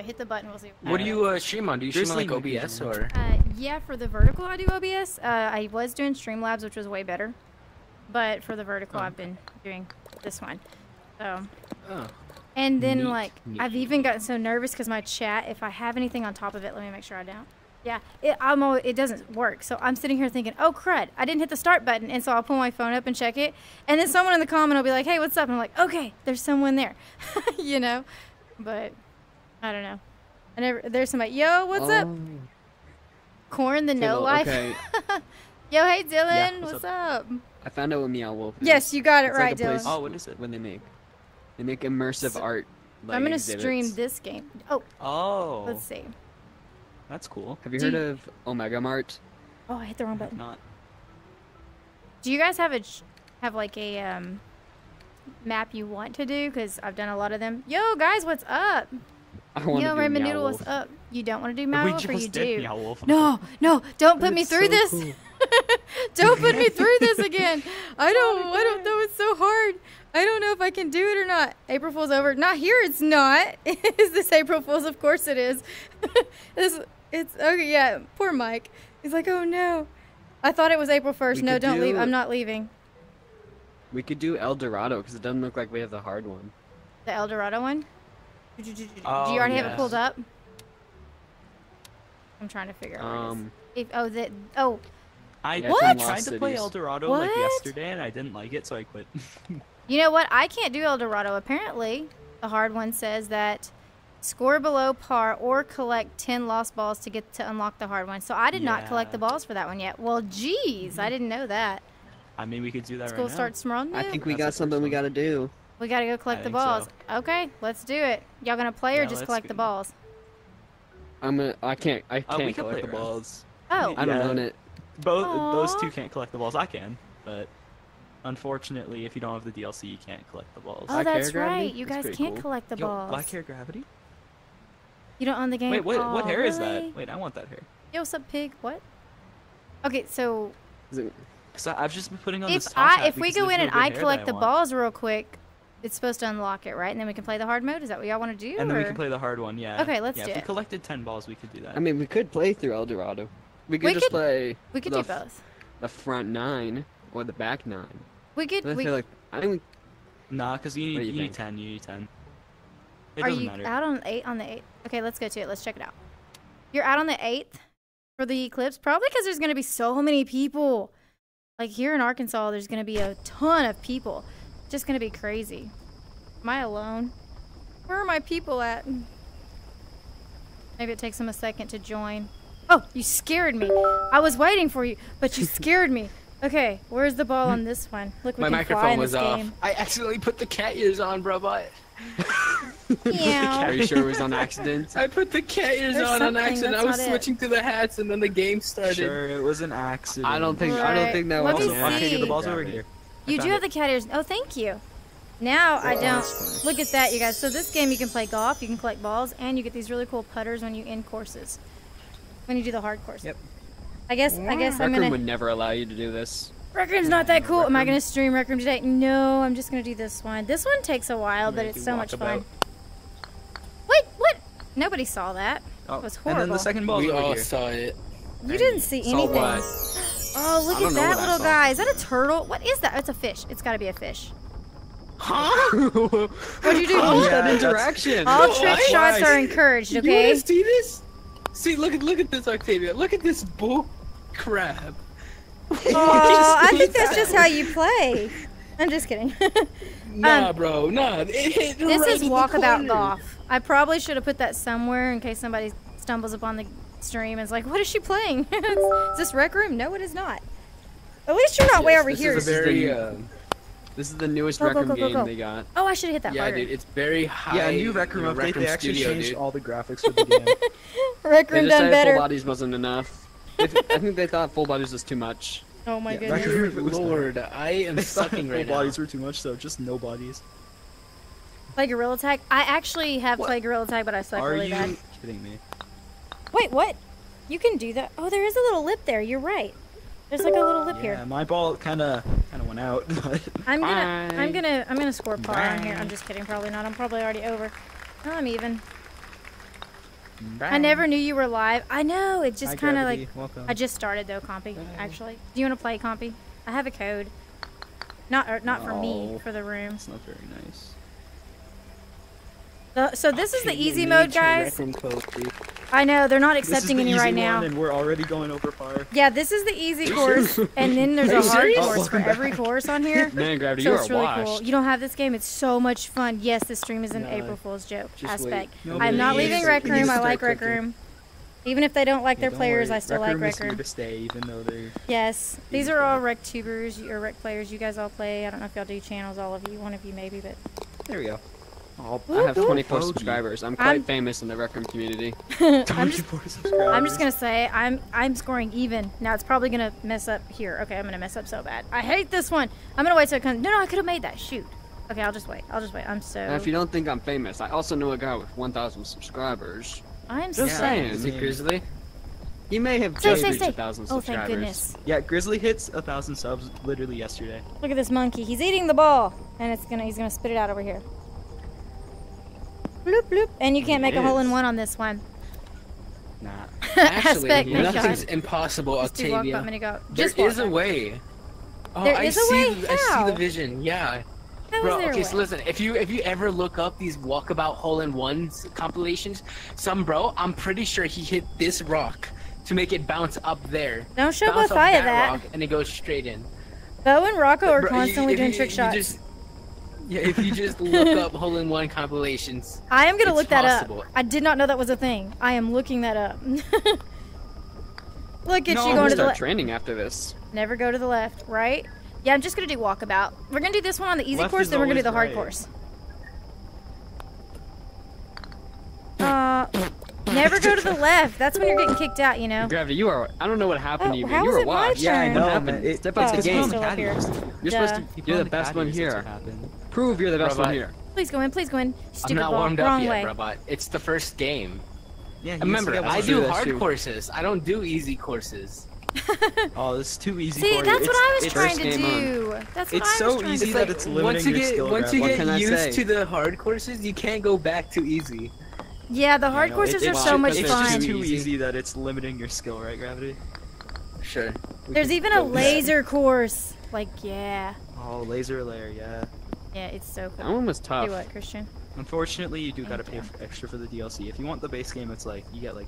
I hit the button. We'll see. What do you uh, stream on? Do you stream on like OBS or? Uh, yeah, for the vertical, I do OBS. Uh, I was doing Streamlabs, which was way better. But for the vertical, Oh. I've been doing this one. So, Oh. and then Neat, like neat. I've even gotten so nervous because my chat. If I have anything on top of it, let me make sure I don't. Yeah, it, I'm always, it doesn't work. So I'm sitting here thinking, oh crud, I didn't hit the start button, and so I'll pull my phone up and check it, and then someone in the comment will be like, hey, what's up? And I'm like, okay, there's someone there, you know. But I don't know. I never. There's somebody. Yo, what's up? Oh. Corn the no Philo, life. Okay, Yo, hey Dylan, what's what's, up? I found out what Meow Wolf is. Yes, you got it It's right, like a place Dylan. Oh, what is it? When they make, they make immersive So- art. Like, I'm gonna exhibits. stream this game. Oh, Oh, let's see. that's cool. Have you Do heard you- of Omega Mart? Oh, I hit the wrong button. Not. Do you guys have a have like a um map you want to do? Cause I've done a lot of them. Yo, guys, what's up? I want Yo, to do Raymond Meow Noodle, Wolf. what's up? You don't want to do we Meow just Wolf, or you did do? Meow Wolf. No, no, don't put me through so this. cool. don't put me through this again. I don't. I don't know. It's so hard. I don't know if I can do it or not. April Fool's over. Not here. It's not. is this April Fool's? Of course it is. this. It's okay. Yeah. Poor Mike. He's like, oh no. I thought it was April first. We No, don't leave. I'm not leaving. We could do El Dorado because it doesn't look like we have the hard one. The El Dorado one. Do you Oh, already have it pulled up? I'm trying to figure out. where. Um, If, oh, the oh. I Yeah, What? I tried Lost to play Cities. El Dorado like yesterday and I didn't like it, so I quit. You know what? I can't do El Dorado. Apparently, the hard one says that score below par or collect 10 lost balls to get to unlock the hard one. So I did not collect the balls for that one yet. Well, geez, I didn't know that. I mean, we could do that School right now. starts tomorrow. I think we That's got something we got to do. We gotta go collect I the think so. balls. Okay, let's do it. Y'all gonna play or just let's collect the balls? I'm gonna. I can't. I Uh, can't we can collect play the around. balls. Oh, I don't Yeah. own it. Both those two can't collect the balls. I can, but unfortunately, if you don't have the DLC, you can't collect the balls. oh, Black that's right. You That's guys can't cool. collect the Yo, balls. black hair gravity. You don't own the game. Wait, what? what Aw, hair is that? Wait, I want that hair. Yo, what's up, pig? What? Okay, so Is it- Cause I, I've just been putting on if this top I hat if we go in no and I collect I the balls real quick, it's supposed to unlock it, right? And then we can play the hard mode. Is that what y'all want to do? and then we can play the hard one. Yeah. Okay, let's yeah, do if we collected ten balls, we could do that. I mean, we could play through El Dorado. We could We just could- play We could the do both. the front nine or the back nine. We could. I We, feel like I think nah, cause you need you, you need ten. You need ten. It are you matter. out on eight on the eighth? Okay, let's go to it. Let's check it out. You're out on the eighth for the eclipse, probably because there's gonna be so many people. Like here in Arkansas, there's gonna be a ton of people. Just gonna be crazy. Am I alone? Where are my people at? Maybe it takes them a second to join. Oh, you scared me. I was waiting for you, but you scared me. Okay, where's the ball on this one? Look, we My can fly microphone in was this off. game. I accidentally put the cat ears on, bro. But Meow. are you sure it was on accident? I put the cat ears There's on on accident. I was not it. switching to the hats, and then the game started. Sure, it was an accident. I don't think. I don't think that Let was. me on Okay, see. the ball's over here. You do found have the cat ears. Oh, thank you. Now I don't. Look at that, you guys. So this game you can play golf, you can collect balls, and you get these really cool putters when you end courses. When you do the hard course. Yep. I guess. I guess I'm Rec Room gonna. would never allow you to do this. Rec Room's not that cool. Am I gonna stream Rec Room today? No, I'm just gonna do this one. This one takes a while, but it's so much fun. Wait, what? Nobody saw that. Oh, It was horrible. And then horrible. the second ball's we all here. saw it. You didn't see Saw anything. what? Oh, look at that little guy. Is that a turtle? What is that? It's a fish. It's got to be a fish. Huh? What'd you do? How was Yeah, that that's- interaction? All No, trick I- shots why? are encouraged. You Okay. wanna see this? See, look at look at this, Octavia. Look at this bull crab. Oh, I think that's just how you play. I'm just kidding. Um, nah, bro, nah. It hit this right is in the walkabout golf. I probably should have put that somewhere in case somebody stumbles upon the stream and is like, "What is she playing? is this rec room?" No, it is not. At least you're not way over this here. Is a very, uh, This is the newest Go, Rec go, Room go, go, game they got. oh, I should have hit that yeah, harder. dude, it's very high. Yeah, new Rec Room you update. They actually Studio, changed dude. all the graphics for the game. rec They room done better. full bodies wasn't enough. I think they thought full bodies was too much. Oh my Yeah, goodness. Rec Room Dear was not. Lord, I am They sucking right full now. bodies were too much, so just no bodies. Play Gorilla Tag. I actually have What? played Gorilla Tag, but I suck Are really you bad. kidding me? Wait, what? You can do that. Oh, there is a little lip there. You're right. There's like a little lip Yeah, here. my ball kind of kind of went out. I'm gonna, I'm gonna, I'm gonna score par on here. I'm just kidding. Probably not. I'm probably already over. No, I'm even. I never knew you were live. I know. It just kind of like. Welcome. I just started though, Compy. Actually, do you want to play Compy? I have a code. Not or, not for me, Oh. for the room. It's not very nice. The- so this is the easy mode, guys. code. I know they're not accepting any right now. and we're already going over par. Yeah, this is the easy course, and then there's a hard serious? course for every course on here. Man, Gravity, So you it's really washed. cool. You don't have this game. It's so much fun. Yes, this stream is an No, April Fool's joke aspect. I'm not leaving Rec Room. I like Rec cooking. Room. Even if they don't like Yeah, their don't players, worry. I still Rec like Rec Room. to stay, even though they're. Yes, these are all. Rec tubers or Rec players. You guys all play. I don't know if y'all do channels, all of you. One of you maybe, but There we go. Oh, I have 24 subscribers. I'm quite I'm- famous in the Rec Room community. I'm just subscribers. I'm just gonna say I'm I'm scoring even. Now it's probably gonna mess up here. Okay, I'm gonna mess up so bad. I hate this one. I'm gonna wait till it comes. No, no, I could have made that. Shoot. Okay, I'll just wait. I'll just wait. I'm so. Now, if you don't think I'm famous, I also know a guy with 1,000 subscribers. I'm Just so. saying. Is it Grizzly? He may have Stay, just stay, reached stay. 1,000 Oh, subscribers. thank goodness. Yeah, Grizzly hits a thousand subs literally yesterday. Look at this monkey. He's eating the ball, and it's gonna he's gonna spit it out over here. Bloop bloop. And you can't It make a hole-in-one on this one. Nah. Actually, nothing's God. impossible, Just walk Octavia. and go. There Just walk is a way. Oh, There I is a see. way? The, I see the vision. Yeah. How Bro, is okay, so listen. If you if you ever look up these walkabout hole in ones compilations, some bro, I'm pretty sure he hit this rock to make it bounce up there. Don't show both eye that that. rock, and it goes straight in. Bo and Rocco are Bro, you- constantly if doing you- trick you shots. Just- yeah, if you just look up hole in one compilations, I am gonna it's look that possible. up. I did not know that was a thing. I am looking that up. look at No, you I'm going gonna to the start left. training after this. Never go to the left, right? Yeah, I'm just gonna do walkabout. We're gonna do this one on the easy Left course, then we're gonna do the hard right. course. Uh, never go to the left. That's when you're getting kicked out, you know. Gravity, you are. I don't know what happened Oh, to you, how man. You is were it washed. Yeah, I What know, happened? man. It- Step up Oh, the game. still up here. You're supposed Duh. to. You're the best one here. Happened. Prove you're the best Robot. one here. Please go in. Please go in. I'm Stupid not ball. warmed Wrong up way. yet, robot. It's the first game. Yeah, Remember, needs to get I do do hard too. courses. I don't do easy courses. Oh, this is too easy See, for that's you. what I was trying to game on. do. That's what It's I so was trying easy to that do. it's limiting once you your get skill once you get used to the hard courses, you can't go back to easy. Yeah, the hard no, courses it- are so ju- much it's fun. just too Easy. easy that it's limiting your skill, right, Gravity? Sure. We There's even a laser course. Like, yeah. Oh, Laser Lair, yeah. Yeah, it's so That cool. one was Do tough. what, Christian? Unfortunately, you do gotta pay for extra for the DLC. If you want the base game, it's like you get like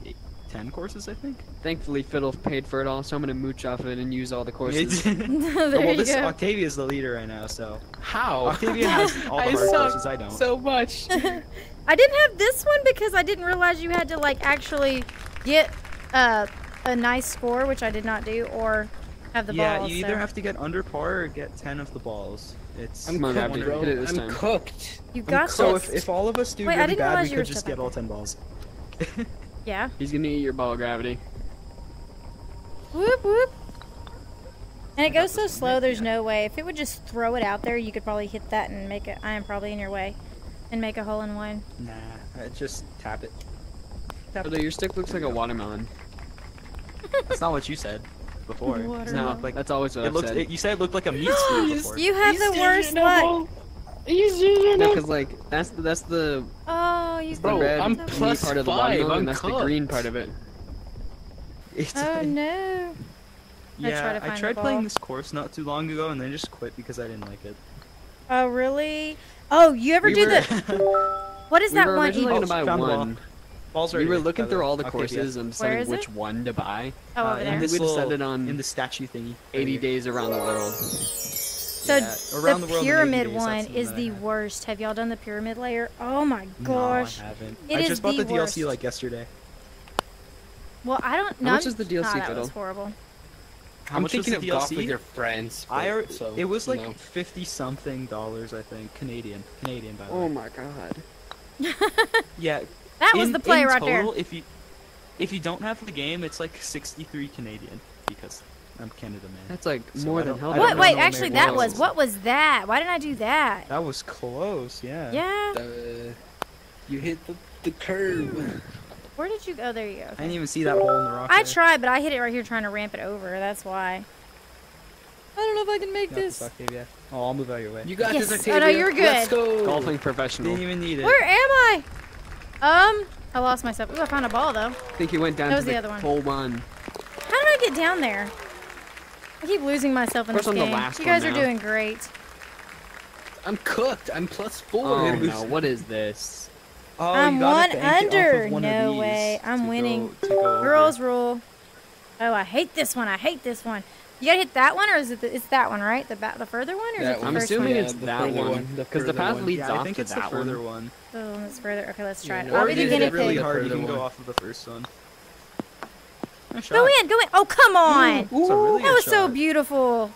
ten courses, I think. Thankfully, Fiddle paid for it all, so I'm gonna mooch off of it and use all the courses. there well, you this go. Octavia's the leader right now, so How? Octavia has all the I hard courses. I don't. so much. I didn't have this one because I didn't realize you had to like actually get uh, a nice score, which I did not do, or have the yeah, balls. Yeah, you either so. have to get under par or get ten of the balls. It's I'm on, cooked, bro. hit it this I'm time. cooked. You I'm got so this. if, if all of us do Wait, really bad, we could just get all ten balls. yeah. He's gonna eat your ball, of Gravity. Whoop whoop. And it goes so slow. There's yeah. no way. If it would just throw it out there, you could probably hit that and make it. I am probably in your way, and make a hole in one. Nah, uh, just tap it. Although your stick looks like a watermelon. That's not what you said before. It Watermelon. No, like that's always what it I've looked. said. It, you said it looked like a meat stew before. You have the worst luck. No, cause like that's the, that's the, Oh, you. the Bro, red I'm plus part of the five, I'm and that's the green part of it. It's Oh like- no. I yeah, try to I tried playing this course not too long ago and then just quit because I didn't like it. Oh really? Oh, you ever We do were- the? What is we that were one? originally you- gonna buy found ball. one. Balls We were looking through all the Okay, courses yeah. and Where deciding which it? one to buy. Oh, Uh, over there. this We decided on in the statue thingy. 80 days around the world. So Yeah, around the the world pyramid days, one is the I have. worst. Have y'all done the pyramid layer? Oh my gosh. No, I haven't. It I is just bought the the, DLC worst. like yesterday. Well, I don't. How No, much I'm- is the DLC, nah, that Fiddle? was horrible. How I'm much was thinking the of golf with your friends. I but- ar- so, it was you like know. fifty something dollars, I think, Canadian. Canadian, by the Oh way. Oh my god. Yeah. That was in- the play in right total, there. If you if you don't have the game, it's like sixty three Canadian because I'm Canada man. That's like So more I than don't- hell. I What? don't Wait, actually, American that was. dollars. What was that? Why didn't I do that? That was close, yeah. Yeah. Uh, you hit the, the curve. Where did you go? There you go. I didn't even see that hole in the rock. I there. tried, but I hit it right here trying to ramp it over. That's why. I don't know if I can make Got this, this. Octavia. Oh, I'll move out of your way. You got Yes. this, Oh, no, Octavia. you're good. Let's go. Golfing professional. Didn't even need it. Where am I? Um, I lost myself. Ooh, I found a ball though. I think he went down That to was the the, other one. hole one. How did I get down there? I keep losing myself in Course this I'm the last you one guys are now. doing great. I'm cooked. I'm plus four. Oh no, what is this? Oh, I'm you one bank it off of under. one No these way. I'm to go- winning. to go over. Girls rule. Oh, I hate this one. I hate this one. You gotta hit that one, or is it? The, it's that one, right? The ba- the further one, or is That it the one. I'm assuming one? it's the that further one. one, the Because the further path one. leads Yeah, I off think to it's that the further one. one. The one that's further. Okay, let's try Yeah, it. no, I'll Or be if the you guinea hit it really hard, you Further can go off of the first one. Go in, go in. Oh, come on. It's a really that good was so beautiful.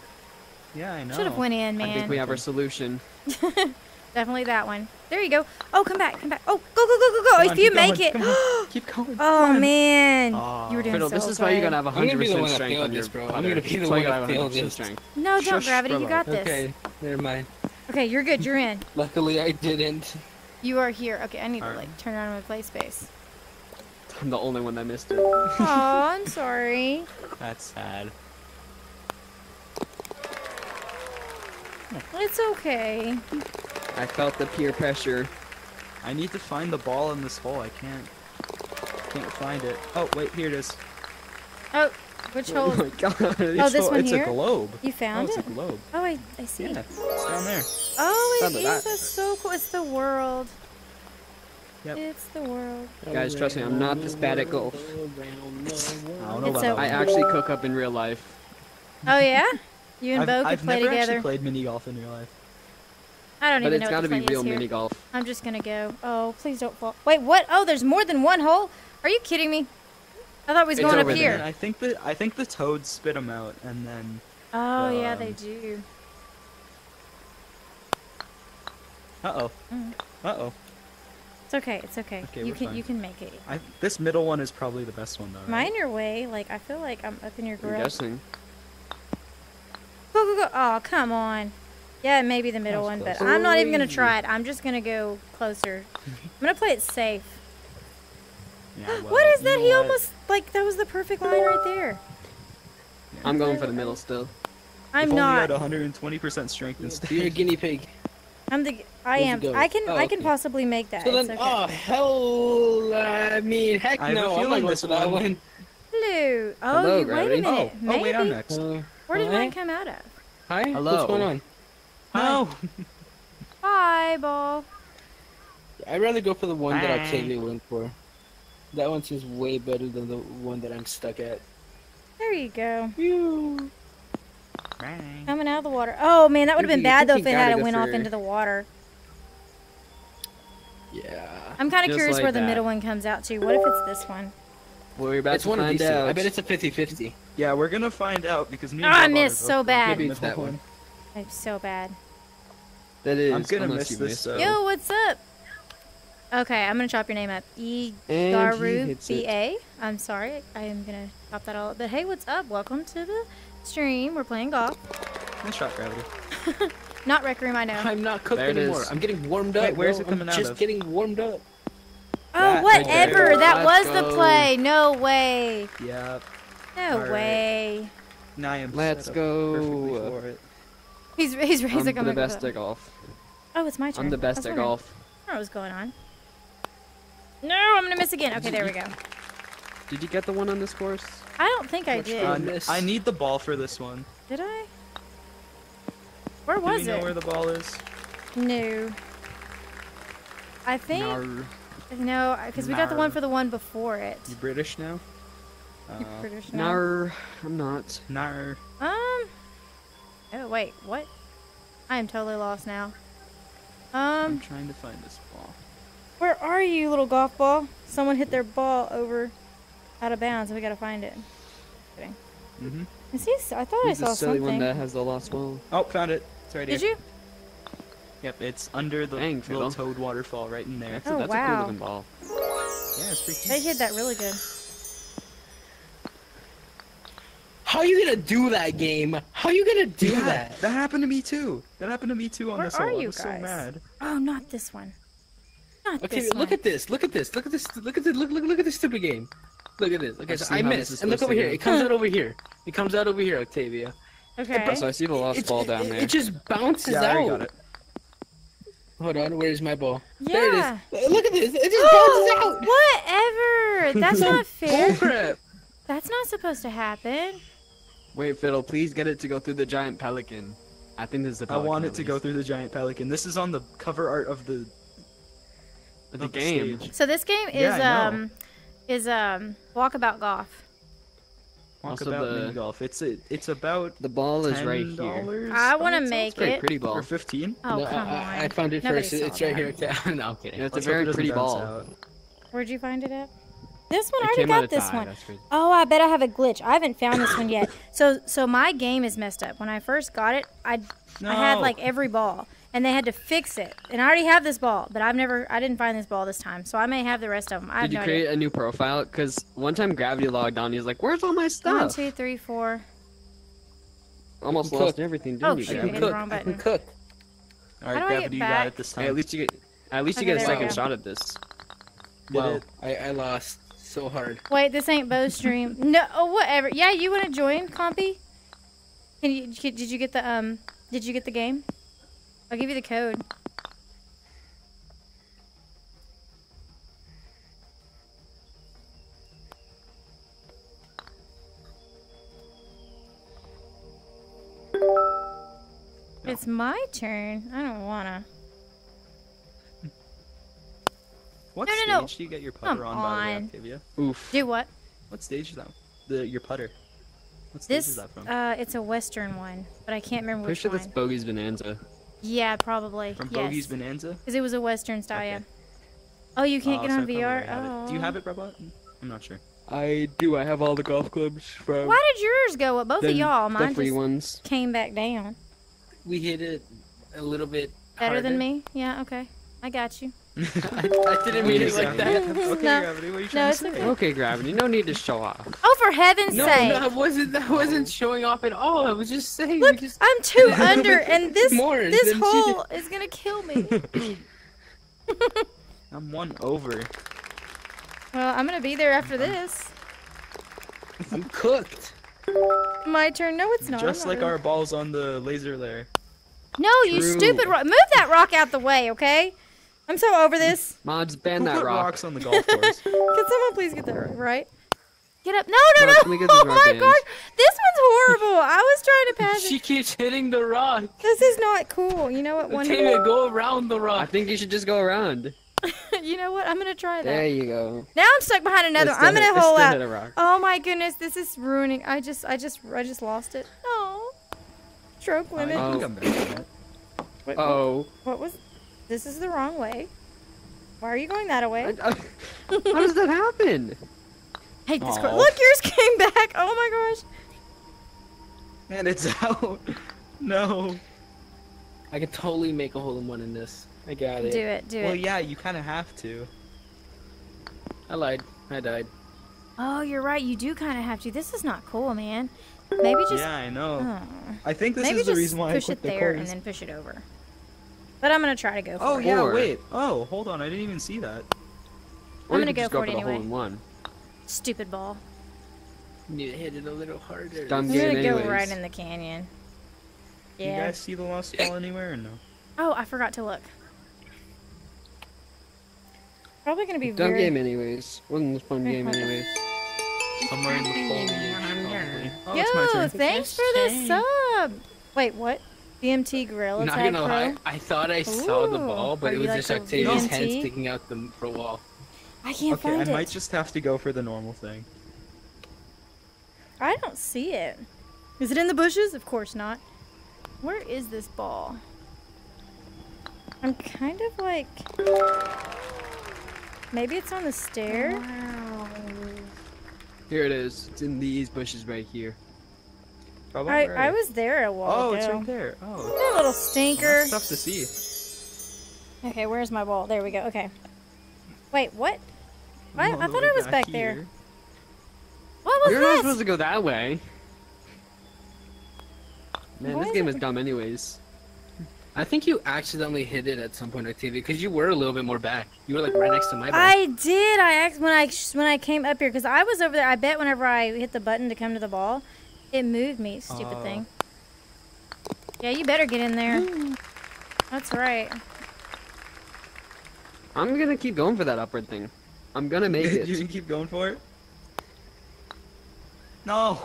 Yeah, I know. Should have went in, man. I think we have our solution. Definitely that one. There you go. Oh, come back, come back. Oh, go, go, go, go, go. Come if on, you keep going, make it. come on. Keep going. oh man, Aw. you were doing Fiddle, so this is why you're gonna have I'm gonna be the 100% strength on your this, bro. I'm gonna be the That's one why you that gotta have failed this. strength. No, don't Shush, gravity. You got this. Okay, never mind. Okay, you're good. You're in. Luckily, I didn't. You are here. Okay, I need to Alright. like turn around my play space. I'm the only one that missed it. Oh, I'm sorry. That's sad. It's okay. I felt the peer pressure. I need to find the ball in this hole. I can't. Can't find it. Oh wait, here it is. Oh, which Oh hole? my god. Oh, this a- one it's here? a globe. You Oh, found it's it? a globe. Oh, I, I see. Yeah, it's down there. Oh, it Found is. that. That's so cool. It's the world. Yep. It's the world. Guys, trust me, I'm not this bad at golf. I don't know It's about a- that I actually cook up in real life. Oh yeah. You and I've, Bo could I've never actually played mini golf in real life. I don't even know. But even it's know gotta what the be real is mini golf. I'm just gonna go. Oh, please don't fall. Wait, what? Oh, there's more than one hole. Are you kidding me? I thought we was It's going up over there. here. And I think the I think the toads spit them out, and then Oh yeah, they Um, do. uh oh, Mm. uh oh. It's okay. It's okay. Okay, you we're can fine. you can make it. I this middle one is probably the best one though. Right? Mine your way. Like I feel like I'm up in your I'm grill. guessing. Go go go! Oh come on. Yeah, maybe the middle one, was but. I'm not even gonna try it. I'm just gonna go closer. I'm gonna play it safe. Yeah, well, what is that? He what? almost like that was the perfect line right there. I'm going for the middle still. I'm if only not. had 100% strength instead. You're a guinea pig. I'm the. I Where's am. I can. Oh, I can okay. possibly make that. So It's then, okay. oh hell! I mean, heck I have a no! I'm feeling not going this for that one- one. Hello. Oh, Hello, you, wait Gravity. a minute. Oh, Maybe. oh wait, I'm next. Uh, Where did hi? mine come out of? Hi. Hello. What's going on? No. Bye, ball. I'd rather go for the one that Bye. Octavia went for. That one seems way better than the one that I'm stuck at. There you go. Phew. Coming out of the water. Oh man, that would have been you bad though if it had gotta went go off into the water. Yeah. I'm kind of curious like where the middle one comes out to. What if it's this one? We're about It's to one find these two. out. I bet it's a 50-50. Yeah, we're gonna find out because me. Oh, I missed so bad. for the Maybe it's that middle one. I'm so bad. that is. I'm gonna unless miss this, missed though. Yo, what's up? Okay, I'm gonna chop your name up. E Garu hits B it. A. I'm sorry, I am gonna chop that all up. But hey, what's up? Welcome to the stream. We're playing golf. Nice shot, gravity. Not Rec Room, I know. I'm not cooked anymore. is. I'm getting warmed up. Wait, where's bro. it coming I'm out just of? getting warmed up. Oh, That whatever. there. That Let's was the go. play. No way. Yep. No Alright. way. Now I am. Let's go. perfectly for it. He's he's I'm raising the best at golf. Oh, it's my turn. I'm the best was at golf. I don't know what's going on. No, I'm gonna miss again. Okay, there we go. Did you get the one on this course? I don't think I Which did. Uh, one? n- miss. I need the ball for this one. Did I? Where Do we was know it? where the ball is? No. I think Nar. no, because we got the one for the one before it. You British now? You Uh, British now? Nar. I'm not. Nar. Um. Oh wait, what? I am totally lost now. Um, I'm trying to find this ball. Where are you, little golf ball? Someone hit their ball over, out of bounds, and we gotta find it. Mm-hmm. Is he? I thought I saw the silly one something. that has the lost ball. Oh, found it. It's right Did here. you? Yep, it's under the Dang, little Fiddle. toad waterfall right in there. That's, Oh, a, that's a cool looking ball. Yeah, it's pretty They cute. hit that really good. How are you gonna do that game? How are you gonna do Yeah, that? that happened to me too. That happened to me too on Where this are hole. I you was guys? so mad. Oh, not this one. Not Okay, this look one. at this. Look at this. Look at this. Look at this. Look look look at this stupid game. Look at this. Okay, so I how this missed. And look over here. go. It comes out over here. It comes out over here, Octavia. Okay. Oh, so I see the lost It's- ball down it, there. It just bounces Yeah, I out. got it. Hold on, where's my ball? There it Yeah. Look at this. It just oh, bounces out. Whatever. That's not fair. Crap. That's not supposed to happen. Wait, Fiddle, please get it to go through the giant pelican. I think this is the I want it to go through the giant pelican. This is on the cover art of the, the of game. stage. So this game is Yeah, um is um walkabout golf. Also Walkabout the- mini golf. It's a, it's about The ball is ten right here. I want to make It's a it. pretty ball. Or fifteen. Oh No, come I, on. I found it Nobody first. saw It's right that. here. no, I'm kidding. Yeah, it's a Let's hope it very doesn't pretty ball. out. Where'd you find it at? This one I already got this tie, one. that's crazy. Oh, I bet I have a glitch. I haven't found this one yet. So so my game is messed up. When I first got it, I I had like every ball, and they had to fix it. And I already have this ball, but I've never I didn't find this ball this time. So I may have the rest of them. I have Did you no create idea. a new profile? Because one time Gravity logged on, he was like, "Where's all my One, stuff?" One, two, three, four. Almost Cook. lost everything, didn't Oh, you? shoot, I I can hit the cook. wrong I can button. cook. All right, I gravity, you got it this Hey, time. at least you get, at least you get a second shot at this. Did Wow. it? I, I lost so hard. Wait, this ain't Bowstream. no, oh, whatever. Yeah, you want to join, Compy? Can you? Did you get the um? Did you get the game? I'll give you the code. It's my turn. I don't wanna. What No, no, stage no. do you get your Come putter on, by the way, on. Octavia? Oof. Do what? What stage is that? The your putter. What stage is This, that from? uh, it's a Western one, but I can't remember Pretty which sure one. that's Bogey's Bonanza. Yeah, probably. from yes. Bogey's Bonanza. Because it was a Western style, Okay. yeah. Oh, you can't Oh, get so on I VR? already it. Oh. Do you have it, Brabot? I'm not sure. I do. I have all the golf clubs from Why did yours go up? Both the, of y'all. the Mine free just ones. came back down. We hit it a little bit Better than me? Yeah, okay. I got you. I, I didn't mean it like that. okay, No. Gravity, what are you trying it's to say? okay. Okay, Gravity. No need to show off. Oh, for heaven's No, sake. no, I wasn't. That wasn't showing off at all. I was just saying. Look, just, I'm two under, and this More this than she hole is gonna kill me. I'm one over. well, I'm gonna be there after this. I'm cooked. My turn. No, it's not. Just not like really- our balls on the Laser Lair. No, you stupid rock. Move that rock out the way, okay? I'm so over this. Mods, ban Who that put rock. rocks on the golf course? Can someone please get that right? Get up. No, no, Rock, no. let me get this Oh rock my banned. gosh. This one's horrible. I was trying to pass She it. keeps hitting the rock. This is not cool. You know what? One Octavia, go around the rock. I rock. think you should just go around. You know what? I'm gonna try that. There you go. Now I'm stuck behind another. It's one. I'm still hit- gonna it's hole still out. rock. Oh my goodness, this is ruining. I just, I just, I just lost it. Oh, stroke oh, I limit. Oh. think I'm better than that. Wait, Oh. What was? This is the wrong way. Why are you going that way? I- I- How does that happen? Hey, this Aw. Look, yours came back. Oh my gosh. Man, it's out. No. I could totally make a hole in one in this. I got it. Do it, do Well, it. Well, yeah, you kind of have to. I lied. I died. Oh, you're right. You do kind of have to. This is not cool, man. Maybe just. yeah, I know. Oh. I think this Maybe is the reason why I put the Maybe just push quit it the there and then push it over. But I'm gonna try to go for Oh it. Oh yeah, Or- wait. Oh, hold on. I didn't even see that. Or I'm you gonna could go just for go it for the anyway. hole in one. Stupid ball. Need to hit it a little harder. Dumb I'm gonna go right in the canyon. Yeah. You guys see the lost eh. ball anywhere or no? Oh, I forgot to look. Probably gonna be Dumb very. game anyways. Wasn't a fun Very game hard. anyways. Somewhere in the foliage, probably. Oh, it's my Yo, turn. thanks for the sub. Wait, what? BMT Gorilla Not Tag gonna Pro? lie, I thought I saw the ball, but it was like just the Octavia's VMT? head sticking out the pro wall. I can't see it. Okay, I might just have to go for the normal thing. I don't see it. Is it in the bushes? Of course not. Where is this ball? I'm kind of like. Maybe it's on the stair. Here it is. It's in these bushes right here. Probably. I, right. I was there a while Oh, ago. it's right there. Oh, That little stinker. that's tough to see. Okay, where's my ball? There we go. Okay. Wait, what? What? I thought way I was back there. What was You're not supposed to go that way. Man, Why this is game it- is dumb anyways. I think you accidentally hit it at some point, Octavia, because you were a little bit more back. You were like right next to my ball. I did. I act when I when I came up here because I was over there. I bet whenever I hit the button to come to the ball, it moved me. Stupid Oh. thing. Yeah, you better get in there. That's right. I'm gonna keep going for that upward thing. I'm gonna make it you can keep going for it. No,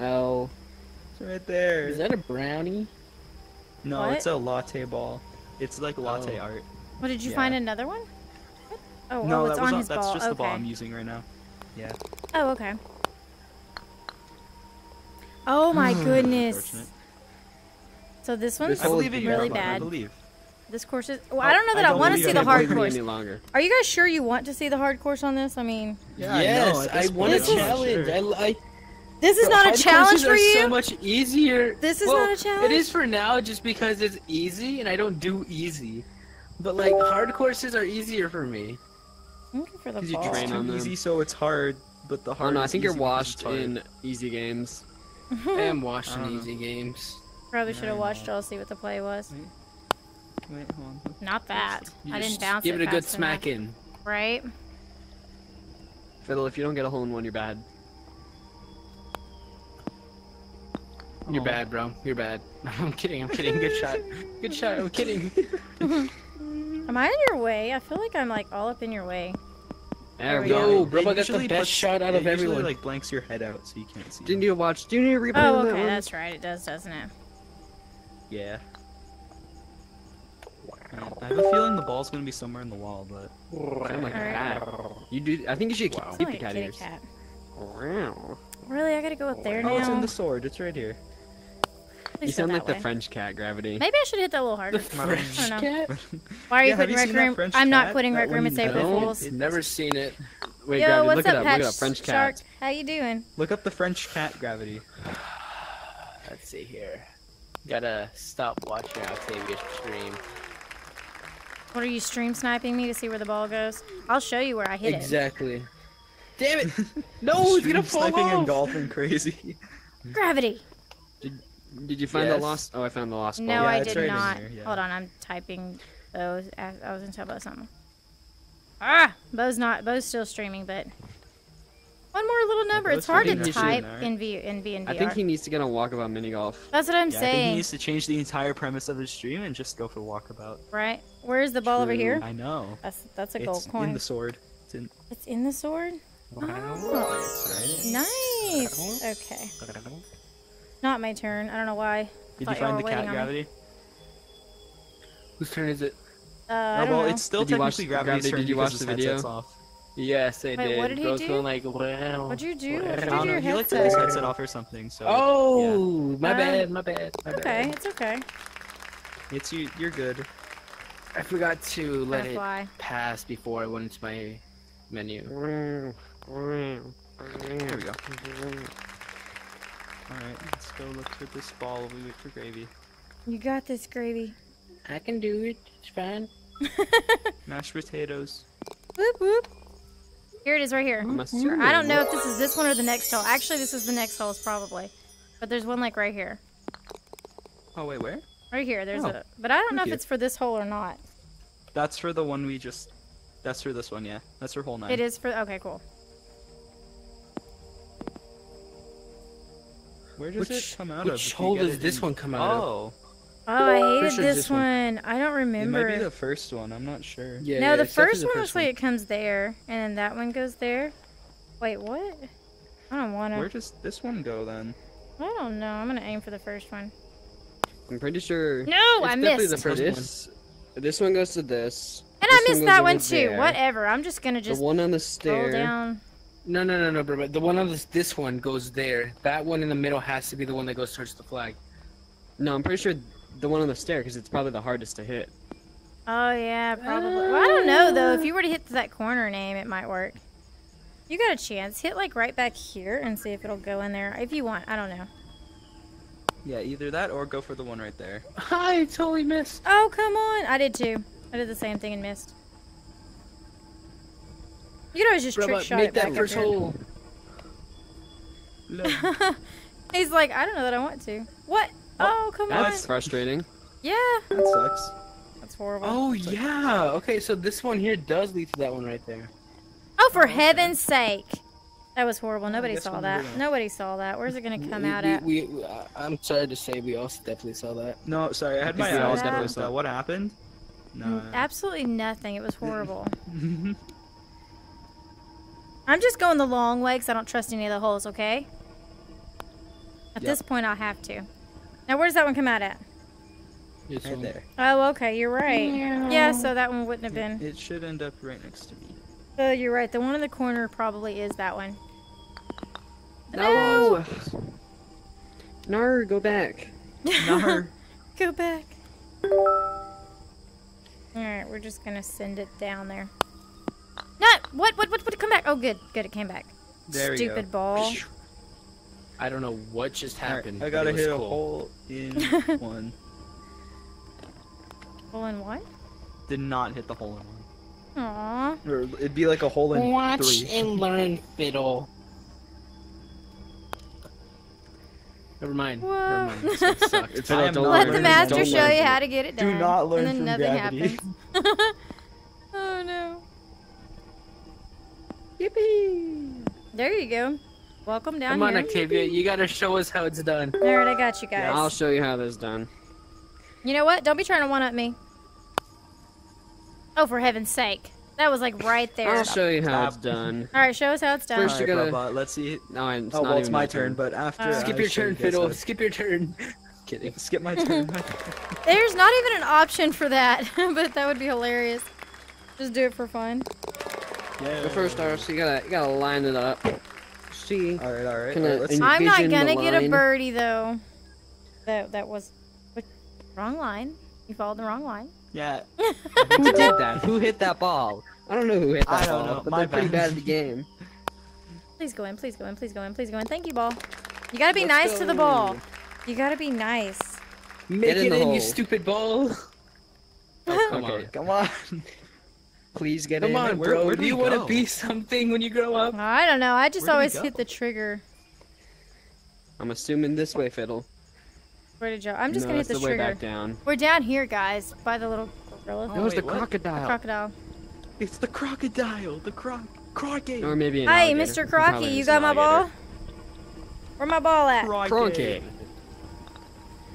L. it's right there. Is that a brownie? no, What? it's a latte ball. It's like latte Oh. art. What did you Yeah. find another one? What? Oh, no, oh, that it's was on on, his that's ball. just the ball. I'm using right now. Yeah. Oh, okay. Oh my hmm. goodness. So this This one's I hole believe is really Robert, I bad. believe. This course is. Well, I don't know that I I, want to see the hard course. any longer. Are you guys sure you want to see the hard course on this? I mean, Yeah, yes, I, I, this want point, a is- not challenge. sure. I, I, this is Bro, not a challenge courses for are you. so much easier. This is Well, not a challenge? It is for now, just because it's easy, and I don't do easy. But like hard courses are easier for me. I'm looking for the 'Cause you ball. train It's on too them. easy, so it's hard. But the oh, hard. Oh hard. no, I think you're washed in easy games. I am watching I know. easy games. Probably should have watched all see what the play was. Wait, hold on. Not that. You I didn't just bounce Give it it a good fast enough. smack in. Right? Fiddle, if you don't get a hole in one, you're bad. You're Oh. bad, bro. You're bad. I'm kidding. I'm kidding. Good shot. Good shot. I'm kidding. Am I in your way? I feel like I'm like all up in your way. There we Yo, go. Yo, I got the best puts- shot out it of usually, everyone. like blanks your head out so you can't see. Didn't you watch? Do you need a replay Oh, on that okay, that's right. It does, doesn't it? Yeah. Yeah, I have a feeling the ball's gonna be somewhere in the wall, but Sound like a Alright. cat. You do. I think you should Wow. keep Sound the like a cat kitty ears. cat. Wow. Really? I gotta go up there oh, it's now? in the sword. It's right here. Please You sound that like the. French cat, Gravity. Maybe I should hit that a little harder. The I don't French know. cat? Why are you have quitting you Rec Room? I'm not cat? quitting That Rec Room. It's April No, Fools. Never seen it. Wait, Yo, Gravity, what's look up, it up. Patch Look it up. French Shark? cat. How you doing? Look up the French cat gravity. Let's see here. Gotta stop watching Octavia stream. What are you stream sniping me to see where the ball goes? I'll show you where I hit it. Exactly. Damn it! No, it's gonna Stream fall sniping and golfing crazy. Gravity. Did you find Yes. the lost? Oh, I found the lost ball. No, Yeah, I did right not. here, yeah. Hold on, I'm typing Bose. I I was gonna talk about something. Ah, Bo's not. Bo's still streaming, but one more little number. Bo's it's hard to type streaming, in V in V and I think he needs to get on walkabout mini golf. That's what I'm Yeah, I think he needs to change the entire premise of his stream and just go for a walkabout. Right? Where's the ball over here? I know. That's that's a it's gold coin. in the sword. It's in. It's in the sword. Oh, nice. Okay. Not my turn. I don't know why. Did you find the were cat waiting on gravity? Whose turn is it? Uh, I Oh, don't well, know. it's still Did you watch- technically gravity's Gravity, turn did you watch the video? off. Yes, I Wait, did. what did he do? going like, wow. What'd you do? wow. What'd I you don't do know. your He like took his headset? headset off or something. So. Oh, my Uh, bad, my bad, my Okay, bad. it's okay. It's you. You're good. I forgot to let Gonna it fly. pass before I went into my menu. There we go. All right, let's go look for this ball. while We wait for gravy. You got this, gravy. I can do it. It's fine. Mashed potatoes. Whoop whoop. Here it is, right here. I'm Or assuming. I don't know if this is this one or the next hole. Actually, this is the next hole, probably. But there's one like right here. Oh wait, where? Right here. There's Oh, a. But I don't know thank if you. it's for this hole or not. That's for the one we just. That's for this one, yeah. That's for hole nine. It is for. Okay, cool. Where does Which- it come out which of? if you hole does this in- one come out of? Oh, Oh, I hated sure this this one. one. I don't remember. it might remember. be the first one. I'm not sure. Yeah. no, yeah, the it's definitely first one looks like it comes there, and then that one goes there. Wait, what? I don't wanna. Where does this one go then? I don't know. I'm gonna aim for the first one. I'm pretty sure. No, It's I definitely missed. the first one. this, this one goes to this. and this I missed goes that over one too. there. Whatever. I'm just gonna just the one on the scroll stair. down. No, no, no, no, bro. But the one on this, this one goes there. That one in the middle has to be the one that goes towards the flag. No, I'm pretty sure the one on the stair because it's probably the hardest to hit. Oh yeah, probably. Well, I don't know though. If you were to hit that corner name, it might work. You got a chance. Hit like right back here and see if it'll go in there. If you want, I don't know. Yeah, either that or go for the one right there. I totally missed. Oh come on! I did too. I did the same thing and missed. You could always just Bro, trick but shot make it back that up first there. hole. He's like, I don't know that I want to. What? Oh, come on. That's frustrating. Yeah. That sucks. That's horrible. Oh yeah. Okay, so this one here does lead to that one right there. Oh, for heaven's sake. That was horrible. Nobody saw that. move on. Nobody saw that. Where's it going to come we, out we, at? We, uh, I'm sorry to say, we also definitely saw that. No, sorry, I had I my we all eyes definitely saw it. what happened? No. Absolutely nothing. It was horrible. I'm just going the long way because I don't trust any of the holes, okay? At Yep. this point, I'll have to. Now, where does that one come out at? This Right there. Oh, okay, you're right. Yeah, so that one wouldn't have been. It should end up right next to me. Oh, you're right. The one in the corner probably is that one. No. No, go back. No. Go back. Alright, we're just gonna send it down there. Not what what what what come back? Oh good, good it came back. There we Stupid go. ball. I don't know what just Alright, happened. I gotta it was hit a hole in one. Hole in one? Did not hit the hole in one. Aw. Or it'd be like a hole in Watch three. and learn, fiddle. Never mind. Never mind. This one sucked. It's I don't Let the master show you how to get it Do not learn and then from nothing gravity. happens. oh no. Yippee! There you go. Welcome down Come on, here. Octavia. You gotta show us how it's done. Alright, I got you guys. I'll show you how this is done. You know what? Don't be trying to one up me. Oh, for heaven's sake. That was like right there. I'll show you how it's done. Alright, show us how it's done. First Alright, you gotta- robot, let's see. No, it's Oh not well, it's my turn, but after Uh, Skip I your show turn, you guys fiddle. Skip your turn. Kidding. Skip my turn. There's not even an option for that, but that would be hilarious. Just do it for fun. Yeah. But first, off, you gotta you gotta line it up. See, All right, all right. Kinda all right, let's en- see. I'm not gonna get a birdie though. That that was what, wrong line. You followed the wrong line. Yeah. who did that? Who hit that ball? I don't know who hit that I don't ball, know, but my they're pretty bad. bad at the game. Please go in. Please go in. Please go in. Please go in. Thank you, ball. You gotta be Let's nice to the ball. You gotta be nice. Make in it the in, hole. you stupid ball. Oh, come Okay. on. Come on. Please get Come in. on, Where- bro. where do do you want to be something when you grow up? I don't know. I just Where always hit the trigger. I'm assuming this way, fiddle. Where did you? I'm just no, gonna hit it's the the way trigger. back down. We're down here, guys, by the little gorilla. Oh, That was the what? crocodile. Crocodile. It's the crocodile. The croc. Crocky. Or maybe an Hey, alligator. Mr. It's probably Crocky, you got an my ball? Where my ball at? Crocky.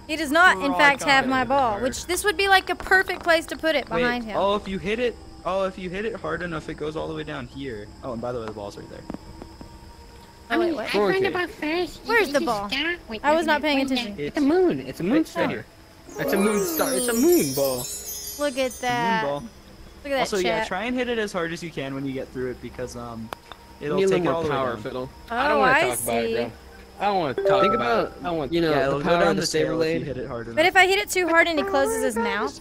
He does not, in fact, have my ball. Which this would be like a perfect place to put it Wait, behind him. Oh, if you hit it. Oh, if you hit it hard enough, it goes all the way down here. Oh, and by the way, the ball's right there. Oh, wait, what? Crocky. Where's the ball? I was not paying attention. It's a moon. It's a moon It's star. It's a moon star. It's a moon ball. Look at that. Moon ball. Look at that Also, yeah, try and hit it as hard as you can when you get through it because um, it'll need take little all the power, fiddle. oh, I don't want to I talk about it, bro. I don't want to talk Think about, about, it. I want you know, yeah, the it'll go power down of the the tail if Blade. hit it hard. But if I hit it too hard and he closes his mouth.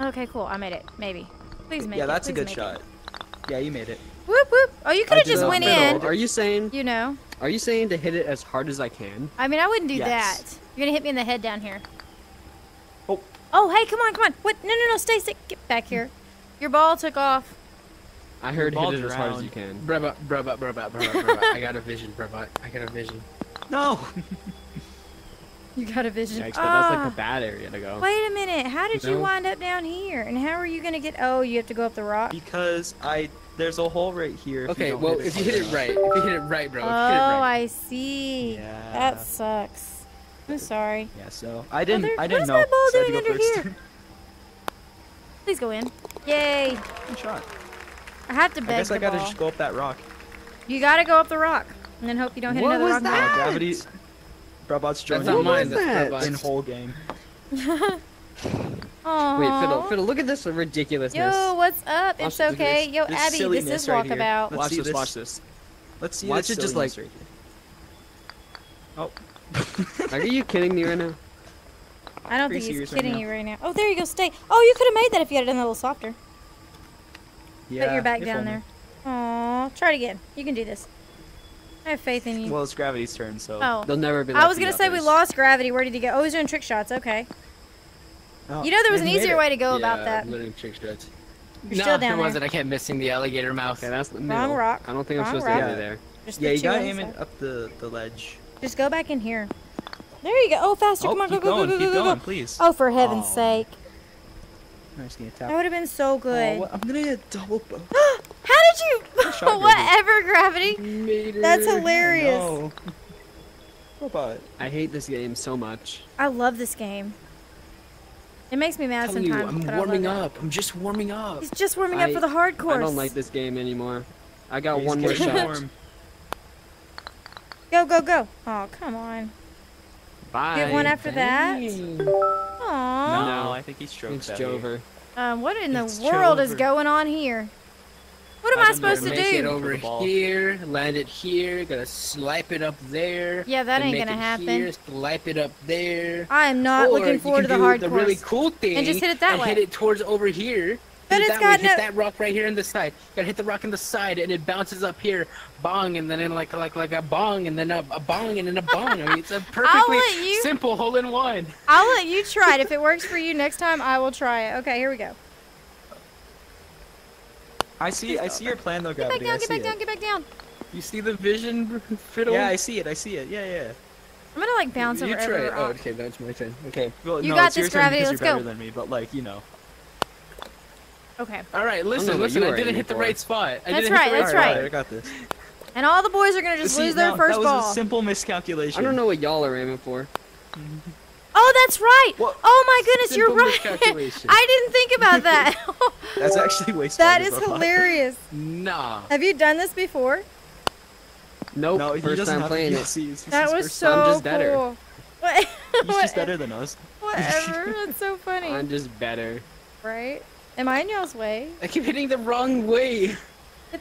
Okay, cool. I made it. Maybe. Please make it. yeah, that's a good shot. It. Yeah, you made it. Whoop whoop. Oh, you could have just went fiddle. in. Are you saying? You know. Are you saying to hit it as hard as I can? I mean, I wouldn't do Yes. that. You're gonna hit me in the head down here. Oh. Oh, hey, come on, come on. What? No, no, no. Stay, stay. Get back here. Your ball took off. I heard ball hit it as hard as you can. Bruh, bruh, bruh, bruh, bruh. I got a vision, bruh, bruh. I got a vision. No. You got a vision. Yikes, but that's like Ah. the bad area to go. Wait a minute. How did you No. wind up down here? And how are you gonna get? Oh, you have to go up the rock. because I there's a hole right here. if Okay, don't well, if you hit it right, if you hit it right, bro, Oh, if you hit it right. I see. Yeah. That sucks. I'm sorry. Yeah, so I didn't. there- I didn't is know. my ball so I had to doing go under first. here? Please go in. Yay. Good shot. I have to I guess I gotta ball. just go up that rock. You gotta go up the rock, and then hope you don't hit What another was rock. that? Uh, gravity. Robot's joining not you mine, in- that's that? Brabant's. in whole game. Aww. Wait, fiddle, fiddle. Look at this ridiculousness. Yo, what's up? It's Watch this, okay. Yo, This Abby, this is right walkabout. Let's watch this, this. Watch this. Let's see Watch this it just, silliness like- right here. Oh. Are you kidding me right now? I don't Pretty think he's serious right kidding you right now. Oh, there you go. Stay. Oh, you could have made that if you had done it a little softer. Yeah, Put your back down only. there. Aw, try it again. You can do this. I have faith in you. Well, it's gravity's turn, so. oh, They'll never be. I was gonna the say we lost gravity. Where did he go? Oh, he's doing trick shots. Okay. Oh, You know there was an and he made easier it. way to go about that. I'm learning trick shots. You're no, still down it there. wasn't. I kept missing the alligator mouth. Okay, that's the Wrong rock. I don't think I'm Wrong supposed rock. to hit Yeah. there. Just Yeah, the you gotta aim it up the the ledge. Just go back in here. There you go. Oh, faster. Oh, Come on, keep go, go, going, go, go, keep go, go, going, go. please. Oh, for heaven's Oh. sake. I'm just gonna That would have been so oh, good. Oh, what- I'm gonna get a double. bo- How did you? Whatever, gravity. That's hilarious. No. Robot. I hate this game so much. I love this game. It makes me mad telling you, sometimes. I'm but I love warming it. up. I'm just warming up. He's just warming up for the hardcore. I don't like this game anymore. I got He's one more getting shot. warm. Go, go, go. Oh, come on. Bye. Get one after that. Dang. Aww. No, No. I think he's stroked It's. Jover. Um, what in the It's world is going on here? What am I I don't know, supposed to Make it over here, land it here, gotta swipe it up there. Yeah, that then ain't make gonna it happen. Here, swipe it up there. I am not Or looking you forward to can the do hard the course. really cool thing and just hit it that and way. hit it towards over here. But it it's that got way, no- hit that rock right here in the side. gotta hit the rock in the side, and it bounces up here, bong, and then in like like like a bong, and then a, a bong, and then a bong. I mean, it's a perfectly you- simple hole in one. I'll let you try it. If it works for you next time, I will try it. Okay, here we go. I see. I see your plan though, Get back down, get see back it. down, get back down. You see the vision, fiddle? Yeah, I see it. I see it. Yeah, yeah. I'm gonna like bounce you over try every it. Oh, rock. okay, that's my turn. Okay. Well, You no, got it's your this, turn Gravity, because let's you're go. better than me, but like you know. Okay. All right, know listen, what listen. I didn't hit the for. right spot. I That's didn't right, Hit the that's right right. spot. I got this. And all the boys are gonna just See, lose their now, first that was ball. a simple miscalculation. I don't know what y'all are aiming for. Oh, that's right. What? Oh my goodness, you're right. I didn't think about that. That's actually way that smarter is than I thought. hilarious. Nah. Have you done this before? Nope. No, first time playing the it. DLCs. This was first so I'm just better. cool. What? He's just better than us. Whatever. That's so funny. I'm just better. Right? Am I in y'all's way? I keep hitting the wrong way. Hit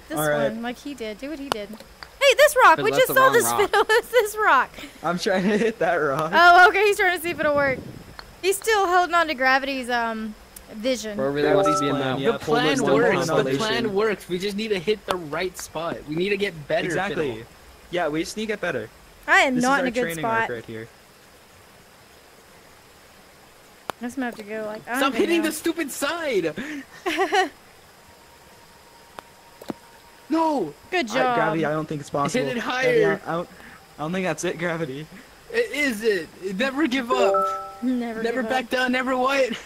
this All right. one like he did. Do what he did. Hey, this rock. But we just saw this rock. fiddle. It's this rock. I'm trying to hit that rock. Oh, okay. He's trying to see if it'll work. He's still holding on to gravity's um vision. Where really wants to be in that. plan, yeah. the plan works. The plan works. We just need to hit the right spot. We need to get better. exactly. Fiddle. Yeah, we just need to get better. I am This not in a good training spot. arc right here. I'm just gonna have to go like. I Stop hitting know. the stupid side. no, Good I, job. gravity, I don't think it's possible. Hit it Gravity, higher. I, I, don't, I don't think that's it, gravity. it is it. Never give up. Never. Never give back up. down. Never what?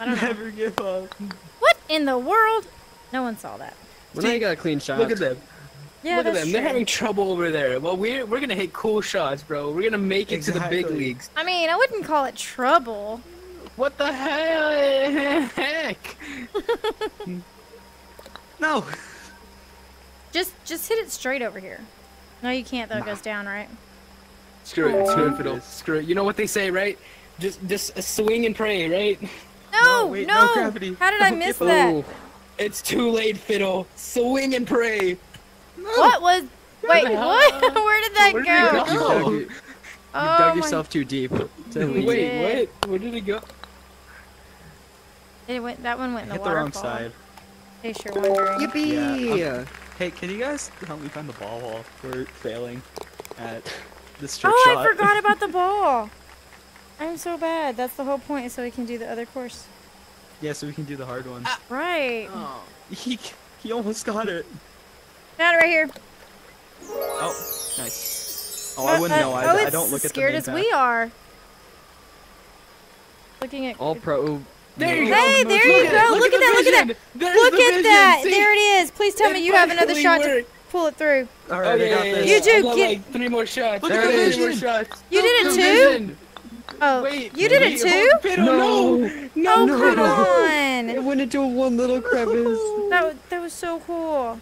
I don't know. Never give up. What in the world? No one saw that. Well, now you got a clean shot. Look at them. Yeah, Look at that's them. They're having trouble over there. Well, we're we're gonna hit cool shots, bro. We're gonna make it to the big leagues. I mean, I wouldn't call it trouble. What the hell? Heck. No. Just, just hit it straight over here. No, you can't. though. It goes down, right? Screw it. Screw Aw. it, Fiddle. Screw it. You know what they say, right? Just just swing and pray, right? No, No, wait, no gravity. How did I miss give that? Oh, it's too late, Fiddle. Swing and pray. What was? Wait, what? Where did that Where did it go? go? you Oh. dug, you, you Oh dug my- yourself too deep. to Wait, what? Where did it go? It went. That one went in the Hit the wrong waterfall. side. In case you're wondering. Yippee! Yeah, Hey, can you guys help me find the ball while we're failing at the strip Oh, shot? I forgot about the ball. I'm so bad. That's the whole point, so we can do the other course. Yeah, so we can do the hard one. Right. Oh. He, he almost got it. Found it right here. Oh, nice. Oh, I wouldn't Uh, know. uh, I, oh, I don't look as at the scared as path. we are. Looking at. All pro. There you Hey, go. there you Look go. at Look at that, look at that. There's Look at vision. that. See? There it is. Please tell me you have another finally shot to pull it through. All Oh, right, I got yeah, this. You do, got get- like three more shots. Look at Three the more shots. You did it too? Oh, Wait, you did it too? hold- Fiddle, no. No, Oh, no, come no. It went into one little crevice. That, that was so cool.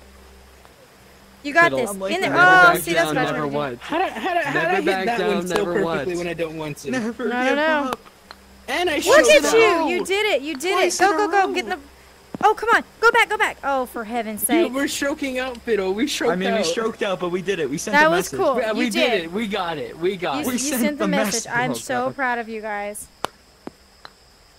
You got Fiddle. this. I'm like In there. that. Never Oh, back see, that's down, what I was never trying to do. once. How do, how do, how do I Never hit back that down, one so never perfectly once. when I don't want to? Never I don't give know. up. And I Look showed at up. you! You did it! You did Twice it! Go, go, go! row. Get in the. Oh, come on! Go back! Go back! Oh, for heaven's You sake! were stroking out, Fiddle. We stroked out. I mean, out. we stroked out, but we did it. We sent That a was cool. Yeah, we You did did. it. We got it. We got You, it. We you sent sent the the message. message. I'm Oh, so God. proud of you guys.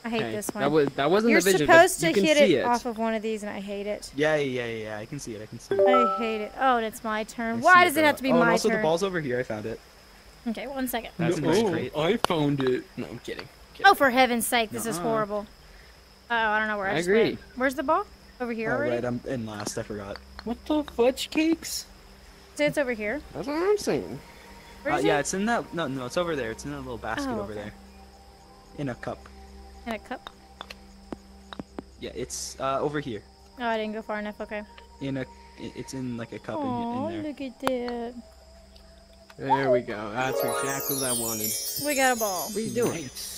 I hate Okay, this one. That was that wasn't You're the vision. supposed but to you can hit see it, it. off of one of these, and I hate it. Yeah, yeah, yeah, yeah. I can see it. I can see it. I hate it. Oh, and it's my turn. I Why does it bro. have to be oh, and my also turn? Also, the ball's over here. I found it. Okay, one second. That's no, nice. Oh, I found it. No, I'm kidding. Oh, for heaven's sake, this is Nuh-uh. horrible. Oh, I don't know where I, I just agree. went. Where's the ball? Over here Oh, already? right. I'm in last. I forgot. What the fudge cakes? So it's over here. That's what I'm saying. Uh, yeah, it? it's in that. No, no, it's over there. It's in that little basket Oh, over okay. there. In a cup. In a cup. Yeah, it's uh, over here. Oh, I didn't go far enough. Okay. In a, It's in like a cup in, in there. Oh, look at that. There we go. That's exactly what I wanted. We got a ball. What are you doing? Nice.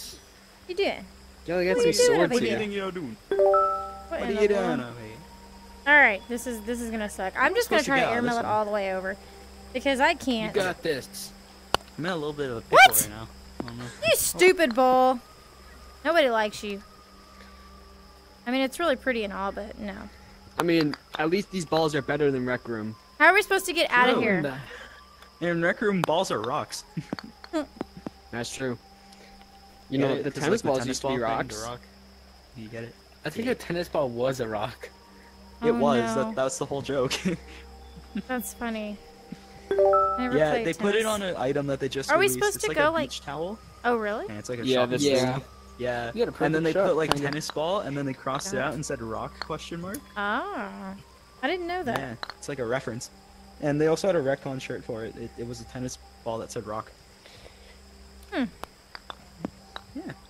You doing? Yo, I got What some are you doing swords here. here? What you doing? What What are you doing over here? All right, this is this is gonna suck. I'm just gonna supposed to try to get out airmail it all the way over because I can't. You got this. I'm in a little bit of a pickle What? right now. I don't know. You stupid bull. Nobody likes you. I mean, it's really pretty and all, but no. I mean, at least these balls are better than Rec Room. How are we supposed to get out of here? the- In rec room, balls are rocks. That's true. You Get know, it? the 'Cause, tennis like, the balls tennis used to be ball thing, rocks. rock. You get it? I think a tennis ball was a rock. It Oh, was. no. That, that's the whole joke. That's funny. Never yeah, played they put it on an item that they just Are we supposed it's to like go, a like- beach towel, Oh, really? and it's like a Yeah, shopping this ball. Yeah. Yeah. You got a And then they perfect put like kinda. tennis ball, and then they crossed it out and said rock question mark. Ah, I didn't know that. Yeah, it's like a reference. And they also had a Recon shirt for it. It, it was a tennis ball that said rock. Hmm.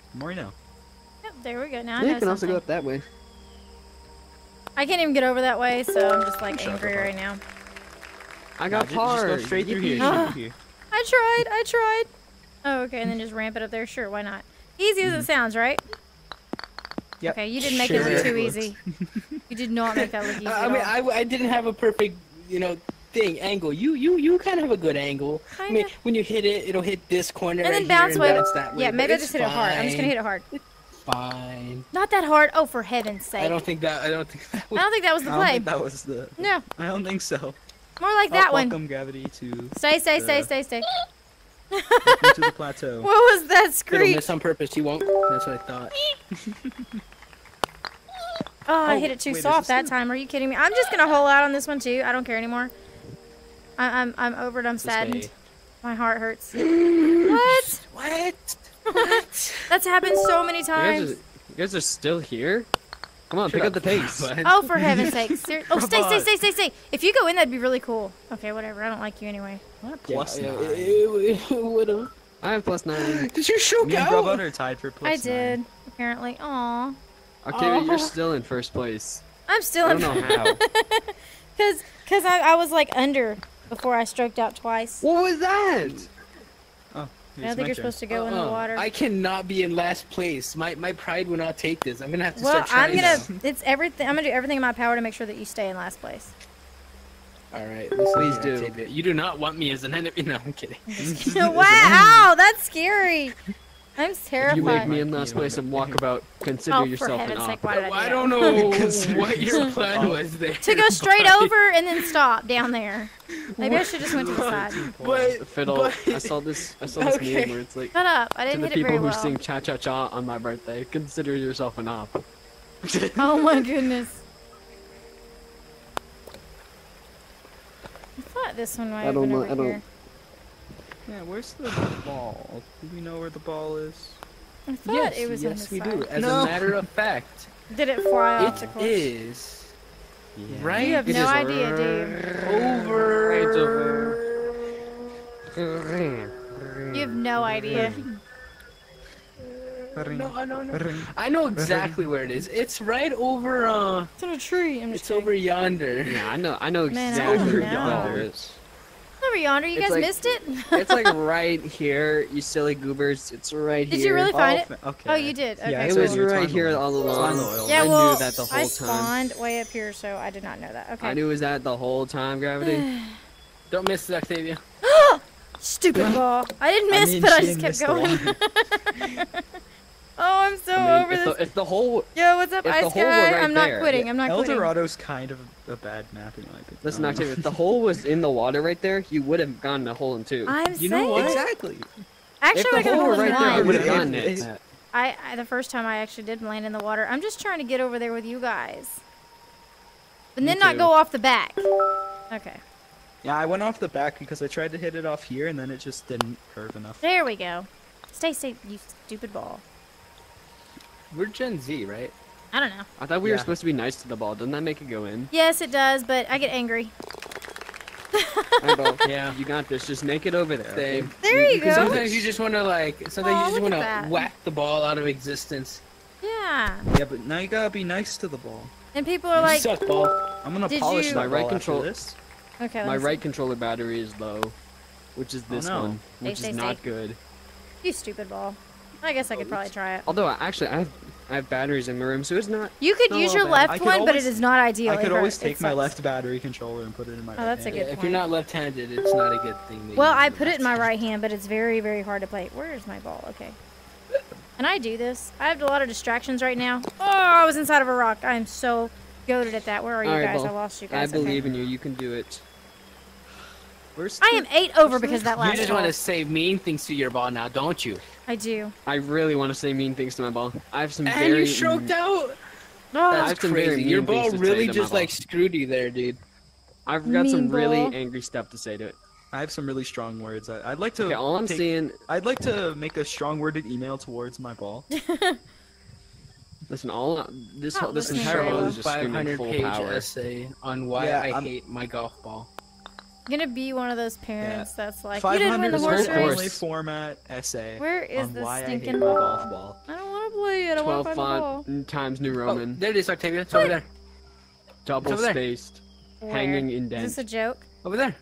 Yeah, the more you know. Yep, there we go. Now I know you can also go up that way. I can't even get over that way, so I'm just like Sure, angry right now. I Nah, got ju- just hard. go straight through here. Straight through here. I tried. I tried. Oh, okay, and then just ramp it up there. Sure, why not? Easy as it mm-hmm. sounds, right? Yep. Okay, you didn't make it look too easy. You did not make that look easy. I at mean, all. I, I didn't have a perfect, you know, thing angle. You you you kind of have a good angle. I mean, when you hit it, it'll hit this corner and right then bounce here way. and bounce that way. Yeah, maybe I just hit it hard. I'm just gonna hit it hard. Fine. Not that hard. Oh, for heaven's sake! I don't think that. I don't think that. I don't think that was the play. I don't think that was the. No, I don't think so. more like Oh, that one. welcome gravity to Stay, stay, stay, the- stay, stay. welcome to the plateau. What was that It'll screech? miss on purpose. You won't. That's what I thought. Oh, I Oh, hit it too wait, soft that time. Are you kidding me? I'm just gonna hole out on this one too. I don't care anymore. I, I'm I'm over it. I'm saddened. My heart hurts. what? What? What? That's happened so many You guys, are, times. you guys are still here? Come on, pick up the pace. Oh, for heaven's sake! Ser- oh, stay, stay, stay, stay, stay. If you go in, that'd be really cool. Okay, whatever. I don't like you anyway. What? Yeah, Plus yeah, nine. it- I have plus nine. Did you show Me and Brubot out? are tied for plus I nine. did apparently. Aw, Okay, Oh. you're still in first place. I'm still in. I in don't know how. because because I, I was like under before I stroked out twice. what was that? Oh, I don't think you're supposed to go in the Uh-uh. water. I cannot be in last place. My my pride will not take this. I'm gonna have to well, start I'm gonna. now. It's everything. I'm gonna do everything in my power to make sure that you stay in last place. All right, listen Please do. You do not want me as an enemy. No, I'm kidding. wow, that's scary. I'm If terrified. you make me in last place and walk about, consider oh, yourself an heaven's sake, op. why I do I that? don't know what your plan was there. To go straight but- over and then stop down there. Maybe I should just went to the side. But Fiddle. but- I saw this. I saw this Okay. meme where it's like Shut up. I to didn't the hit it people very who well. sing cha cha cha on my birthday. Consider yourself an op. Oh my goodness. I thought this one might I have don't been know- over I don't- here. Yeah, where's the ball? Do we know where the ball is? I thought yes, it was on yes, we side. do. As No. a matter of fact, Did it fly off the it course? is right You have It no idea, do you? over. Right over. You have no idea. No, no, no. I know exactly where it is. It's right over. Uh, It's on a tree. I'm just it's kidding. over yonder. Yeah, I know. I know Man, I exactly where know. yonder is. Over yonder. You It's guys like- missed it? It's like right here, you silly goobers. It's right Did here. Did you really find it? Okay. Oh, you did? Okay, Yeah, It cool. was right here about- all It's on the along. oil. Yeah, I well, knew that the I whole time. spawned way up here, so I did not know that. Okay. I knew it was that the whole time, Gravity. Don't miss it, Octavia. Stupid ball. I didn't I miss, mean, but I just kept going. one. oh, I'm so I mean, over if the, this. if the whole Yo, what's up, if the Ice hole were Guy? right I'm not there- quitting. I'm not El quitting. Dorado's kind of a bad map in my opinion. listen, Octavia, if the hole was in the water right there, you would have gotten a hole in two. I'm You saying. know what? Exactly. Actually, if I the got a hole hole were in right there, I would have gotten it- it. I, I the first time I actually did land in the water. I'm just trying to get over there with you guys. and Me then not go off the back. Okay. Yeah, I went off the back because I tried to hit it off here and then it just didn't curve enough. There we go. Stay safe, you stupid ball. We're Gen Z, right? I don't know. I thought we were supposed to be nice to the ball. Doesn't that make it go in? Yes, it does, but I get angry. Yeah. You got this. Just make it over there. okay? There you go. Sometimes you just want to like. Sometimes Aw, you just want to whack the ball out of existence. Yeah. Yeah, but now you gotta be nice to the ball. And people are You like, suck, ball. I'm gonna Did polish you- My right ball after control- this. okay, My me see. right controller battery is low, which is Oh, this no. one, Stay, which stay, is not stay. good. You stupid ball. I guess I could probably try it. Although actually, I have I have batteries in my room, so it's not. You could No, use your bad. Left could one, but it is not ideal. I could always hurt- it take my sucks. left battery controller and put it in my. Oh, that's a good hand. if you're not left-handed, it's not a good thing. that Well, you I put it in my right hand, but it's very, very hard to play. Where is my ball? Okay. And I do this? I have a lot of distractions right now. Oh, I was inside of a rock. I am so goaded at that. Where are you All right, guys? Bo. I lost you I guys. Okay. believe in you. You can do it. Where's I am eight over because of that You last just want to say mean things to your ball now, don't you? I do. I really want to say mean things to my ball. I have some And very. you stroked out. Oh, I That's have very crazy. Your ball really to my just ball. like screwed you there, dude. I've got some mean really angry stuff to say to it. I have some really strong words. I, I'd like to. Okay, all I'm take- saying. I'd like to make a strong-worded email towards my ball. Listen, all this Not whole this entire very world well. is just screaming 500 full page power. essay on why Yeah, I I'm- hate my golf ball. Gonna be one of those parents that's like, you didn't win the horse race. course. only format essay. Where is on this why I stinking ball? golf ball. I don't want to play it. I want to find the ball. font times New Oh, Roman, there it is, Octavia. It's over there. double over there. spaced, Where? hanging Is this a joke? Over there.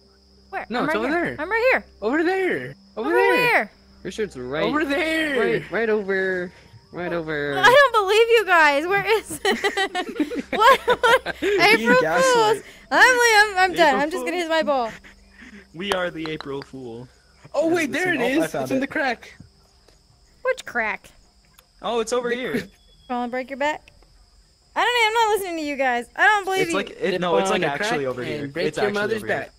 Where? No, I'm it's right over here. there. I'm right here. Over there. Over, Over there. where? Pretty sure it's right, Over there. right, right over, right over. I don't believe you guys. Where is it? what? what? April. Fools. I'm I'm, I'm done. April I'm just gonna Fool. hit my ball. We are the April Fool. Oh wait, there it is. oh, I is. It's in it. the crack. Which crack? Oh, it's over here. Falling break your back? I don't know. I'm not listening to you guys. I don't believe you. It's you. like it, no, it's like actually over here. Break It's your mother's over here. back.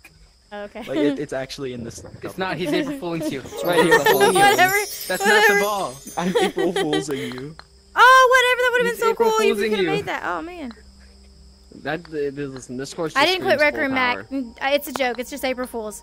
Okay. Like it, it's actually in this. It's not. He's April fooling you. It's right here, fooling you. whatever. That's whatever. not the ball. I'm April Fool's you. Oh, whatever. That would have been so April cool. You could have made that. Oh man. That uh, listen, this course. I didn't quit screams Rec Room. Mac. Mm, It's a joke. It's just April Fools.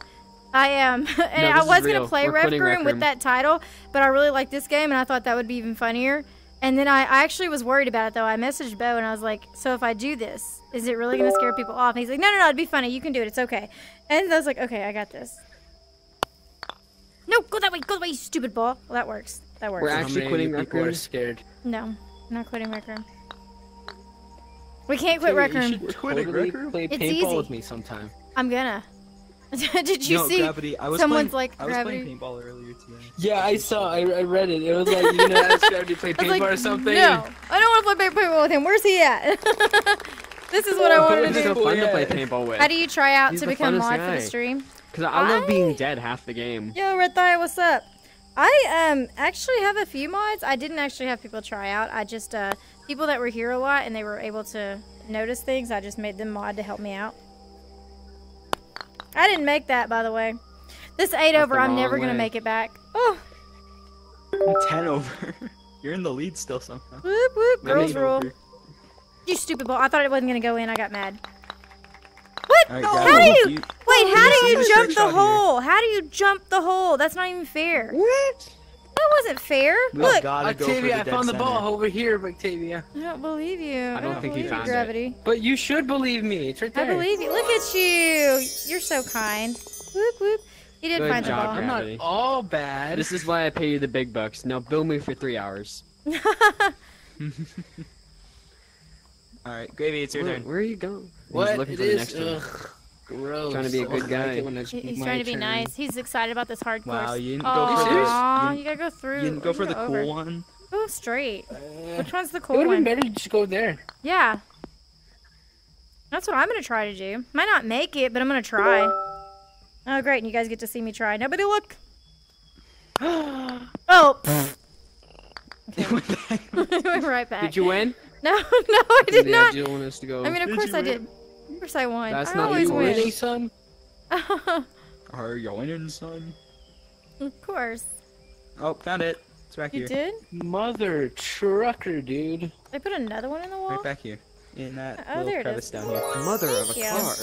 I am, and this I was gonna play We're Rec quitting Rec Room with that title, but I really like this game, and I thought that would be even funnier. And then I, I actually was worried about it though. I messaged Bo and I was like, "So if I do this, is it really gonna scare people off?" And he's like, "No, no, no. It'd be funny. You can do it. It's okay." And I was like, "Okay, I got this." No, go that way. Go that way, you stupid ball. Well, that works. That works. We're actually many quitting people Rec are Room. scared. no, I'm not quitting Rec Room. We can't quit Rec You Room. should We're quitting totally Rec Room? play It's paintball easy. with me sometime. I'm gonna. Did you no, see? gravity. I was someone's playing, like, I was playing paintball earlier today. Yeah, I saw. I, I read it. It was like you know, ask Gravity to play paintball like, or something. No, I don't want to play paintball with him. Where's he at? this is what I wanted It's to so do. fun to play paintball with. How do you try out He's to become funnest mod for the stream? Because I love being dead half the game. Yo, Red Thigh, what's up? I um actually have a few mods. I didn't actually have people try out. I just uh people that were here a lot and they were able to notice things. I just made them mod to help me out. I didn't make that, by the way. This eight That's over, I'm never wrong gonna make it back. Oh, Ten over. You're in the lead still somehow. whoop whoop, girls rule. over. You stupid ball! I thought it wasn't gonna go in. I got mad. What? Alright, how do you? you- Wait, how do you jump the shot here? hole? How do you jump the hole? That's not even fair. What? That wasn't fair. We Look, gotta go for Octavia, I dead found the ball over here, Octavia. I don't believe you. I don't think he believe you, found it. gravity. But you should believe me. It's right there. I believe you. Look at you. You're so kind. Whoop whoop. He did Good find job, the I'm not all bad. This is why I pay you the big bucks. Now bill me for three hours. Alright, Gravy, it's your Where, turn. where are you going? what He's looking it for the is. next one. Ugh, gross. Trying to be a I good guy. it He- He's trying to be turn. nice. He's excited about this hard course. Wow, you didn't go for the- you you gotta go through. You didn't go for the over. cool one. Go straight. Uh, Which one's the it cool would have been one? better to just go there. Yeah. That's what I'm gonna try to do. Might not make it, but I'm gonna try. Oh, great! And you guys get to see me try. Nobody look. oh. pfft. Okay. Went right back. Did you win? No, no, I did yeah, not. You don't want us to go. I mean, of Did course I win? did. Of course I won. That's I not always you win. winning, son. Are you winning, son? of course. Oh, found it. It's back You here. did? Mother trucker, dude. I put another one in the wall? Right back here. In that Oh, little crevice down here. Mother of a you. car.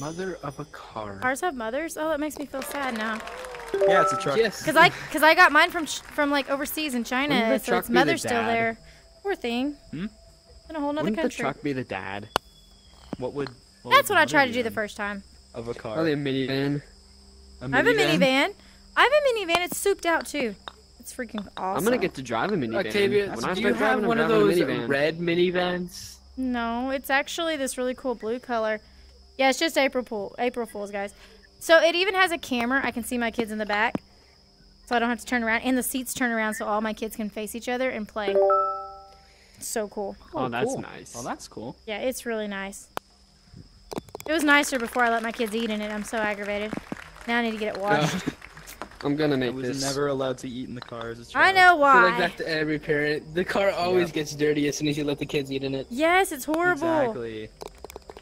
Mother of a car. Ours have mothers? Oh, that makes me feel sad now. Yeah, it's a truck. Yes. Cause I, cause I got mine from from like overseas in China, so its mother's still there. Poor thing. Hmm? In a whole nother Wouldn't the country. truck be the dad? What would? what That's would what I tried to do the first time. Of a car. Probably a minivan. I have a minivan. I have a minivan. It's souped out too. It's freaking awesome. I'm gonna get to drive a minivan. Octavia, when I do start you have driving, one of those minivan. red minivans? No, it's actually this really cool blue color. Yeah, it's just April Fool, April Fools, guys. So it even has a camera. I can see my kids in the back, so I don't have to turn around. And the seats turn around, so all my kids can face each other and play. So cool. Oh, oh, that's cool. nice. Oh, that's cool. Yeah, it's really nice. It was nicer before I let my kids eat in it. I'm so aggravated. Now I need to get it uh, washed. I'm gonna I make was this. never allowed to eat in the car as a child. I know I feel why. like that's to every parent. The car always Yep. gets dirty as soon as you let the kids eat in it. Yes, it's horrible. Exactly.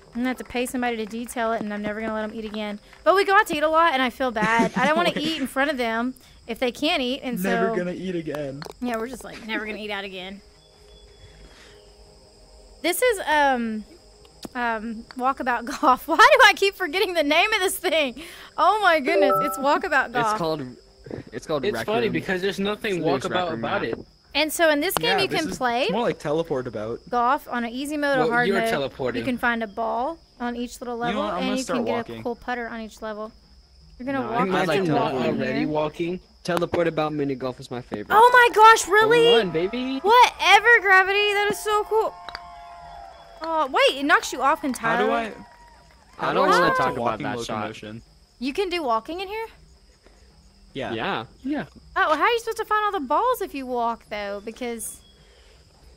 I'm gonna have to pay somebody to detail it, and I'm never gonna let them eat again. But we go out to eat a lot, and I feel bad. I don't want to eat in front of them if they can't eat, and Never so gonna eat again. yeah, we're just like never gonna eat out again. This is um um walkabout golf. Why do I keep forgetting the name of this thing? Oh my goodness, it's walkabout golf. It's called. It's called. It's funny Room. because there's nothing There's walkabout about it. and so in this game, Yeah, you this can play It's more like teleport about. golf on an easy mode or Well, hard you're mode. teleporting. You can find a ball on each little level, what, I'm and you can start get a cool putter on each level. You're gonna No, I walk. think Imagine like and not already here. walking. Teleport about mini golf is my favorite. Oh my gosh, really? Hole in one, baby. Whatever, gravity. That is so cool. Oh wait, it knocks you off entirely. How do I? I don't do wanna talk about walking that shot. locomotion? You can do walking in here. Yeah. Yeah. Yeah. Oh, well, how are you supposed to find all the balls if you walk though? Because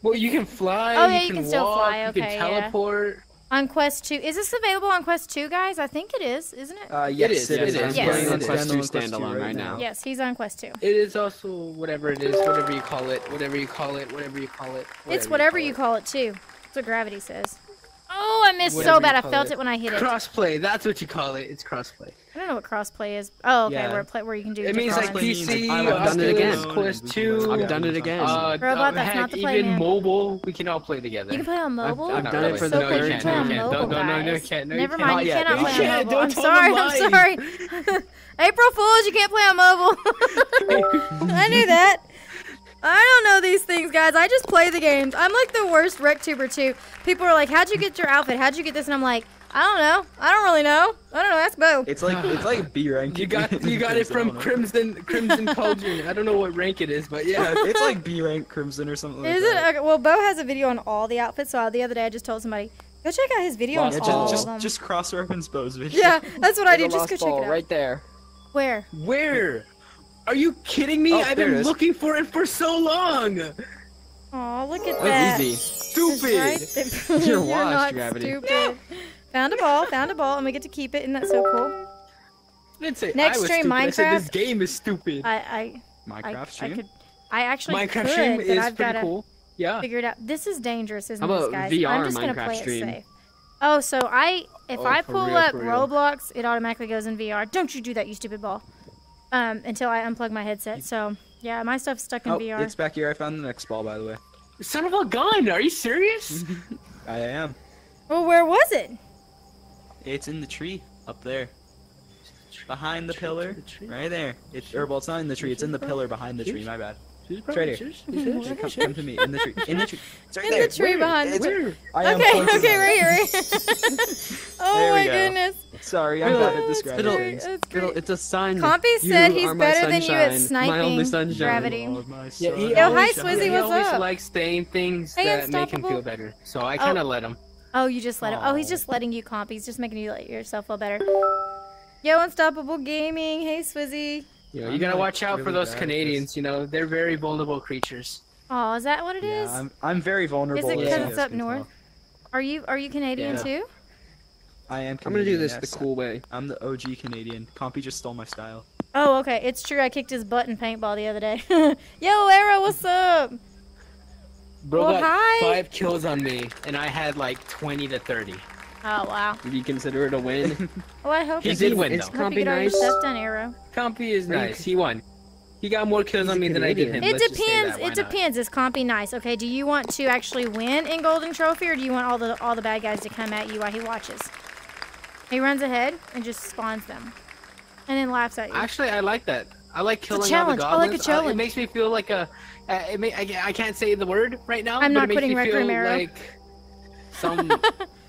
Well, you can fly. Oh, yeah, you you can, can still walk, fly, You okay, can yeah. teleport. on Quest Two, is this available on Quest Two, guys? I think it is, isn't it? Uh, yes, is, it Yes, is. I'm Yes. playing on Quest 2 Standalone Quest 2 standalone right now. yes, he's on Quest Two. It is also whatever it is, whatever you call it, whatever you call it, whatever you call it. It's whatever you call it too. That's what gravity says. Oh, I missed Whatever so bad. I felt it. it when I hit it. Crossplay. That's what you call it. It's crossplay. I don't know what crossplay is. Oh, okay, Yeah. where play where you can do. It It means like. PC, I've done it again. Oculus, Quest 2. I've done it again. Uh, Robot, uh, that's heck, not the play, even man. mobile, we can all play together. You can play on I've- mobile. I've Not done it really. for the so no, cool. you You can't, can play no, on you can't. mobile, Don't, don't, no, no, you guys. can't. No, you Never can't. mind, you Not yet, cannot not play yet. on mobile. Don't I'm sorry. I'm sorry. April Fools, you can't play on mobile. I knew that. I don't know these things, guys. I just play the games. I'm like the worst RecTuber too. People are like, "How'd you get your outfit? How'd you get this?" And I'm like, "I don't know. I don't really know. I don't know. Ask Bo." It's like it's like B rank. You got you got it from Crimson Crimson Cauldron. I don't know what rank it is, but Yeah, yeah. it's like B rank Crimson or something. Is like it? that. Okay, well, Bo has a video on all the outfits. So uh, the other day, I just told somebody, "Go check out his video Lost on Yeah, all just of them." just, just cross reference Bo's video. yeah, that's what I do. Just go check ball it out. right there. Where? Where? Are you kidding me? Oh, I've been looking for it for so long. Oh, look at That that. was easy. Stupid. Right. You're You're washed, not Gravity. stupid. Found a ball, found a ball, and we get to keep it. Isn't that so cool? I didn't say Next I was stream, stupid. I said this game is stupid. I, I, I, Minecraft I stream. could, I actually Minecraft could, stream is I've pretty cool. Yeah. figure it out. This is dangerous, isn't How this, guys? VR I'm just gonna play stream? it safe. Oh, so I, if Oh, I pull real, up. Roblox, it automatically goes in VR. Don't you do that, you stupid ball. Um, until I unplug my headset. So yeah, my stuff's stuck in Oh, VR. it's back here. I found the next ball, by the way. Son of a gun. Are you serious? I am. Well, where was it? It's in the tree up there, behind the pillar, right there. It's or well, it's not in the tree. It's in the pillar behind the tree. My bad. It's right here. Come, come to me in the tree. In the tree. It's right In there. the tree behind the It's- Where? I Okay, pointing okay, right here. Right. oh There my go. goodness. Sorry, I'm Fiddle, bad at describing Fiddle, things. That's Fiddle, it's a sign. Compy You said he's are better than you at sunshine, My only sniping, sunshine. Gravity. All of my Yeah, he Yo, hi, always, Swizzy, he what's always up? likes saying things Hey, that make him Unstoppable. feel better. So I oh. kind of let him. Oh, you just let him. Oh, he's just letting you comp. He's just making you let yourself feel better. Yo, Unstoppable Gaming. Hey, Swizzy. You know, you I'm, gotta like, watch out for those Canadians. You know, they're very vulnerable creatures. Oh, is that what it is? Yeah, I'm, I'm very vulnerable. Is it as 'cause you it's up north? tell. Are you are you Canadian Yeah. too? I am. I'm gonna do this yes. the cool way. I'm the OG Canadian. Compy just stole my style. Oh, okay. It's true. I kicked his butt in paintball the other day. Yo, Arrow, what's up? Bro Well, got hi. five kills on me, and I had like 20 to 30. Oh, wow. Do you consider it a win? Well, I hope He did win, It's though. Hope you get all your nice. stuff Arrow. Compy is nice. He won. He got more kills He's on me than I did him. It Let's depends. that. It not? depends. Is Compy nice? Okay. Do you want to actually win in Golden Trophy, or do you want all the all the bad guys to come at you while he watches? He runs ahead and just spawns them, and then laughs at you. Actually, I like that. I like a killing all the challenge. I like a goblins. Uh, challenge. it makes me feel like a. Uh, it may, I, I can't say the word right now. I'm but not it makes putting me Rec feel Room Arrow. like some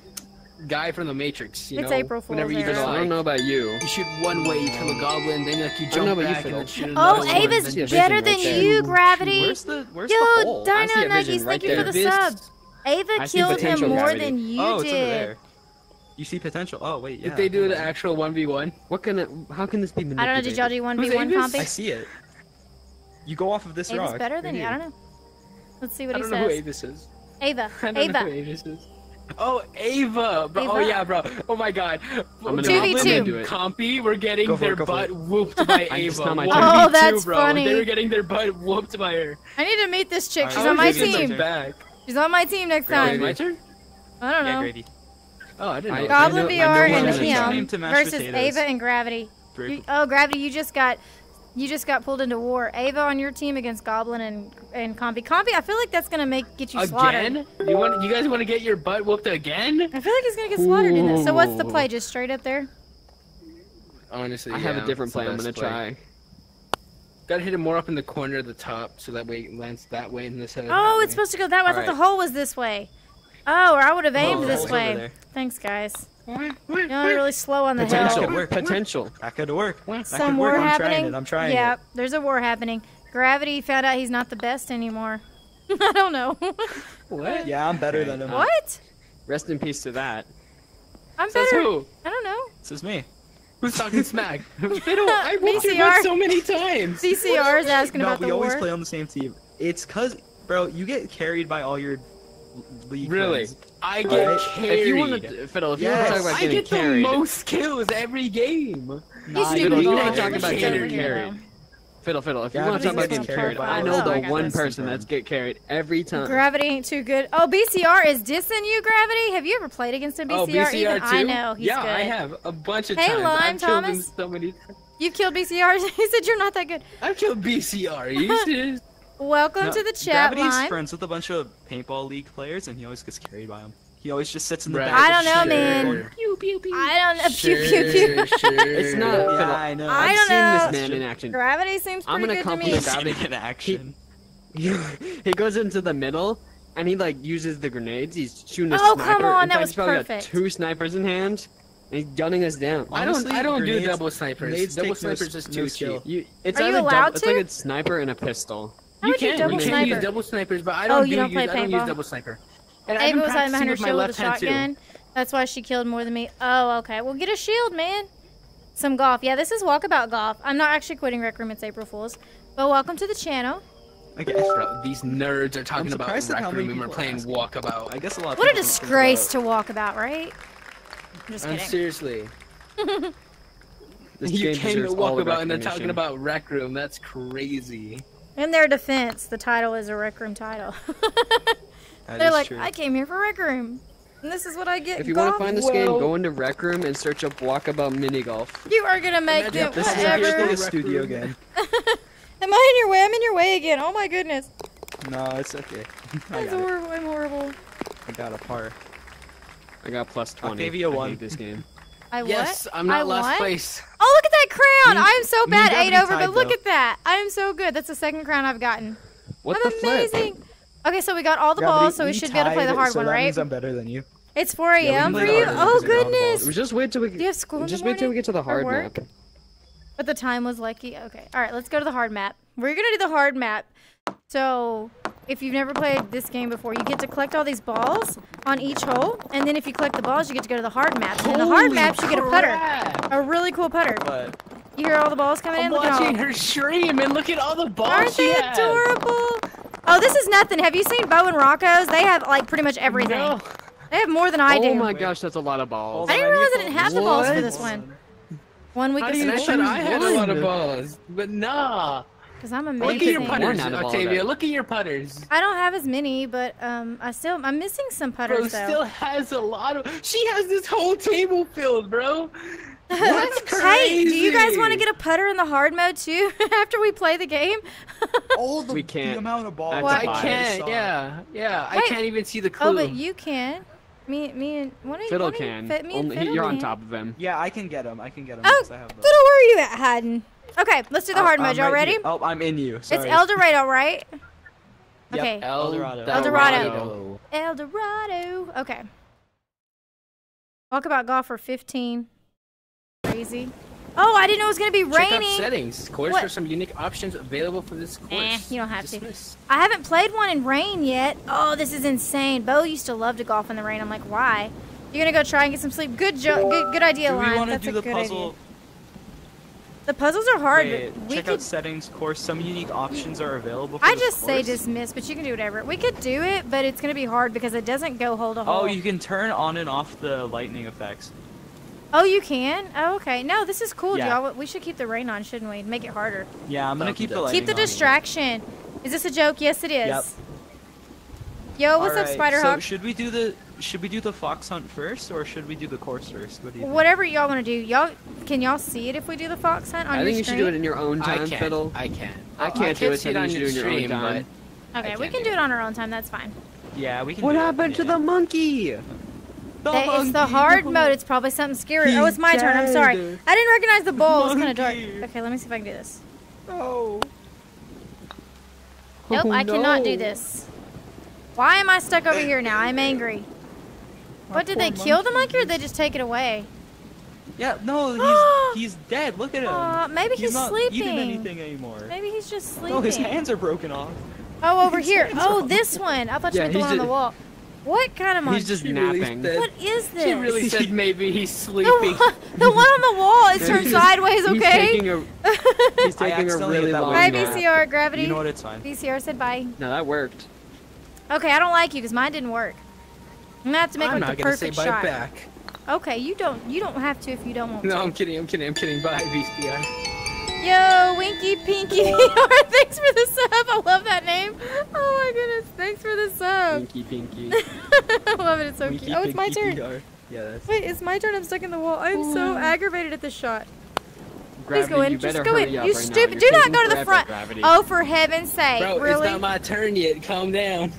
guy from the Matrix. You It's know, April Fool's whenever you just Arrow. I don't know about you. you shoot one way, you kill a goblin, then like you don't know jump about you, back and then shoot oh, another one, Ava's then better than right there. you, Gravity. Where's the Where's Yo, the hole? I see Dino a Nuggies, vision thank right you for the there. sub. Ava I see killed him potential, more Gravity. than you oh, it's over did. there. You see potential. Oh wait, yeah. Did they do hold the actual one v one? What can it? How can this be I manipulated? don't know. Did y'all do one v one Avis? I see it. You go off of this Ava's rock. better than right you. I don't know. Let's see what I he don't know who says. Avis is. Ava. I don't know who Ava. Ava's is. Oh, Ava, bro. Oh yeah, bro. Oh my God. I'm Two v two. and do it. Compy were getting Go for it, their butt it. whooped by Ava. know my 1v2. Oh, that's bro. funny. They were getting their butt whooped by her. I need to meet this chick. She's Alright, on my I'll give you team. Back. She's on my team next time. it's my turn. I don't Yeah, know. Grady. Oh, I didn't know. Goblin I know- I know and what it is. him Name to mashed versus potatoes. Ava and Gravity. You- oh, Gravity, you just got you just got pulled into war. Ava on your team against Goblin and and Compy. Compy, I feel like that's gonna make get you slaughtered. Again? You want? You guys want to get your butt whooped again? I feel like he's gonna get slaughtered in this. So what's the play? Just straight up there? Honestly, I have a different it's the plan. I'm gonna play. try. Gotta hit it more up in the corner of the top, so that way it lands that way instead of Oh, it's way. supposed to go that way. I thought the hole was this way. Oh, or I would have aimed Oh, this way. Thanks, guys. What? What? You're really slow on the Potential. hill. work. Potential. That could work. What? That Some could war work. I'm happening. trying it. I'm trying yeah, it. there's a war happening. Gravity found out he's not the best anymore. I don't know. What? Yeah, I'm better than him. what? Rest in peace to that. I'm Says better. who? I don't know. This is me. Who's talking smack? Fiddle, I whooped your VCR. butt so many times. CCR is asking no, about we always play on the same team. It's cause, bro, you get carried by all your league Really? friends. I get Right. carried. If you want to, Fiddle, if you want to talk about I getting carried, I get the most kills every game. You Nah, stupid you Fiddle, you want don't to talk about getting carried. Fiddle, Fiddle, if you want to talk about is getting carried, I know Oh, the got one this. person that's get carried every time. Gravity ain't too good. Oh, BCR is dissing you, Gravity. Have you ever played against a BCR? oh, BCR Even too? I know he's yeah, good. I have a bunch of Hey, times. Lime I've killed him Thomas. so many times. You've killed BCR. he said you're not that good. I've killed BCR. Are you serious? Welcome No, to the chat Gravity's line. friends with a bunch of paintball league players, and he always gets carried by them. He always just sits in the Right. back. I don't know, shit man. corner. Pew, pew, pew. I don't know. Pew pew pew. Sure, sure. It's not- Yeah, I know. I I've don't seen know. this man in action. Gravity seems pretty I'm gonna good to me. compliment Gravity. In action. he goes into the middle and he like uses the grenades. He's shooting a Oh, sniper. come on, In that fact, was he's probably perfect. Got two snipers in hand, and he's gunning us down. I don't. Honestly, I don't do double snipers. Double take no snipers s- is too skill. cheap. You, it's Are you allowed double, It's like a sniper and a pistol. How You would you can. double you can use double snipers, but I Oh, don't Oh, you do don't play use, I don't use double sniper. And Ava was hiding behind her my shield with a left hand too. shotgun. That's why she killed more than me. Oh, okay. Well, get a shield, man. Some golf. Yeah, this is Walkabout Golf. I'm not actually quitting Rec Room. It's April Fool's. But welcome to the channel. I guess. Bro, these nerds are talking about surprised Rec Room and we're playing ask. Walkabout. I guess a lot. Of What a people don't disgrace about- to Walkabout, right? I'm just I'm kidding. seriously. This you came to deserves all the Walkabout and they're talking about Rec Room. That's crazy. In their defense, the title is a Rec Room title. That They're is like, true. I came here for Rec Room. And this is what I get. If you want to find this Well- game, go into Rec Room and search up Walkabout Mini Golf. You are gonna make Imagine it This is whatever. actually a Rec studio Room. game. Am I in your way? I'm in your way again. Oh my goodness. No, it's okay. I That's got it. horrible. I'm horrible. I got a par. I got plus 20. Octavia I won. hate this game. I Yes, what? I'm not I last what? place. Oh, look at that crown! I am so bad, eight over, tied, but look though. at that. I am so good. That's the second crown I've gotten. What I'm the flip? Okay, so we got all the Gravity, balls, so we should be able to play the tied, hard so one, that right? means I'm better than you. It's 4 a.m. can for you? Oh one because we got all the goodness. Just wait till we. Do you have school in the Just wait till we get to the hard work? map. But the time was lucky. Okay. All right, let's go to the hard map. We're going to do the hard map. So, if you've never played this game before, you get to collect all these balls on each hole. And then if you collect the balls, you get to go to the hard maps. And in the hard Holy maps, you get a putter. crap. A really cool putter. But You hear all the balls coming I'm in? Look at all. watching her stream and look at all the balls Aren't she they has. adorable? Oh, this is nothing. Have you seen Bo and Rocco's? They have like pretty much everything. No. They have more than I oh do. Oh my gosh, that's a lot of balls. I didn't realize I didn't have the balls for this one. One week How of do you know I had a lot of balls? But nah. Because I'm Look at your putters, out of all of Octavia. Look at your putters. I don't have as many, but um, I still I'm missing some Bro putters though. still has a lot of. She has this whole table filled, bro. That's crazy. hey, do you guys want to get a putter in the hard mode too after we play the game? all the, We can't. the amount of balls. That's What? a I bias. can't. Yeah, yeah. Wait. I can't even see the clue. oh, but you can. Me, me and one of you. Fiddle one of you- can. Fit- me and Only, Fiddle you're on top of him. Yeah, I can get them. I can get them Oh, because I have Fiddle, them. where are you at hiding? Okay, let's do the hard Oh, mode. I'm Y'all right ready? here. Oh, I'm in you. Sorry. It's El Dorado, right? Yep. Okay. El Dorado. El Dorado. El Dorado. Okay. Walk about golf for 15. Crazy. Oh, I didn't know it was gonna be Check out raining. settings. Course What? for some unique options available for this course. Eh, you don't have to. I haven't played one in rain yet. Oh, this is insane. Bo used to love to golf in the rain. I'm like, why? You're gonna go try and get some sleep. Good, jo- good, good idea, Do we want to That's do a the good puzzle? The puzzles are hard. Wait, but we check could. out settings course. Some unique options are available. For I this just say dismiss, but you can do whatever. We could do it, but it's gonna be hard because it doesn't go hold to hole. Oh, you can turn on and off the lightning effects. Oh, you can. Oh, okay. No, this is cool, Yeah. y'all. We should keep the rain on, shouldn't we? Make it harder. Yeah, I'm gonna keep the keep lightning keep the on. distraction. Is this a joke? Yes, it is. Yep. Yo, what's up, Alright, Spiderhawk? So should we do the should we do the fox hunt first, or should we do the course first? What do you? Whatever y'all want to do, y'all can y'all see it if we do the fox hunt on I your think you should do it in your own I time, can. Fiddle. I can't. I can't do it, see so I on think you should do it in your own stream, time. okay, we can't do do it on our own time. That's fine. Yeah, we can. What do it, happened to yeah. the monkey? The That- it's the hard mode. It's probably something scary. Oh, He's oh, it's my turn. I'm sorry. I didn't recognize the ball. It was kind of dark. Okay, let me see if I can do this. No. Nope, Oh, I cannot do this. Why am I stuck over here now? I'm angry. What did they poor kill the monkey. monkey or did they just take it away? Yeah, no, he's he's dead. Look at him. Aw, maybe he's not sleeping. eating anything anymore. Maybe he's just sleeping. No, his hands are broken off. Oh, over his here. Oh, this one. I thought you Yeah, meant the he's one on the wall. What kind of monkey? He's just She really napping. said- What is this? She really said maybe he's the, sleeping. one, the one on the wall is turned He's- sideways, He's okay? taking a, he's taking a accidentally really hit that long Bye, one. nap. VCR. Gravity. You know what? It's fine. VCR said bye. No, that worked. Okay, I don't like you because mine didn't work. I'm gonna have to make I'm like not the gonna say perfect bye shot. back. Okay, you don't you don't have to if you don't want No, to. No, I'm kidding. I'm kidding. I'm kidding. Bye, VCR. Yo, Winky Pinky. Thanks for the sub. I love that name. Oh my goodness. Thanks for the sub. Pinky, pinky. I love it. It's so Winky, cute. Oh, it's my turn. PR. Yeah, that's. Wait, it's my turn. I'm stuck in the wall. I'm so aggravated at this shot. Please go in. you Just go in. You right stupid. Do not go to the front. Gravity. Oh, for heaven's sake. Bro, really? it's not my turn yet. Calm down.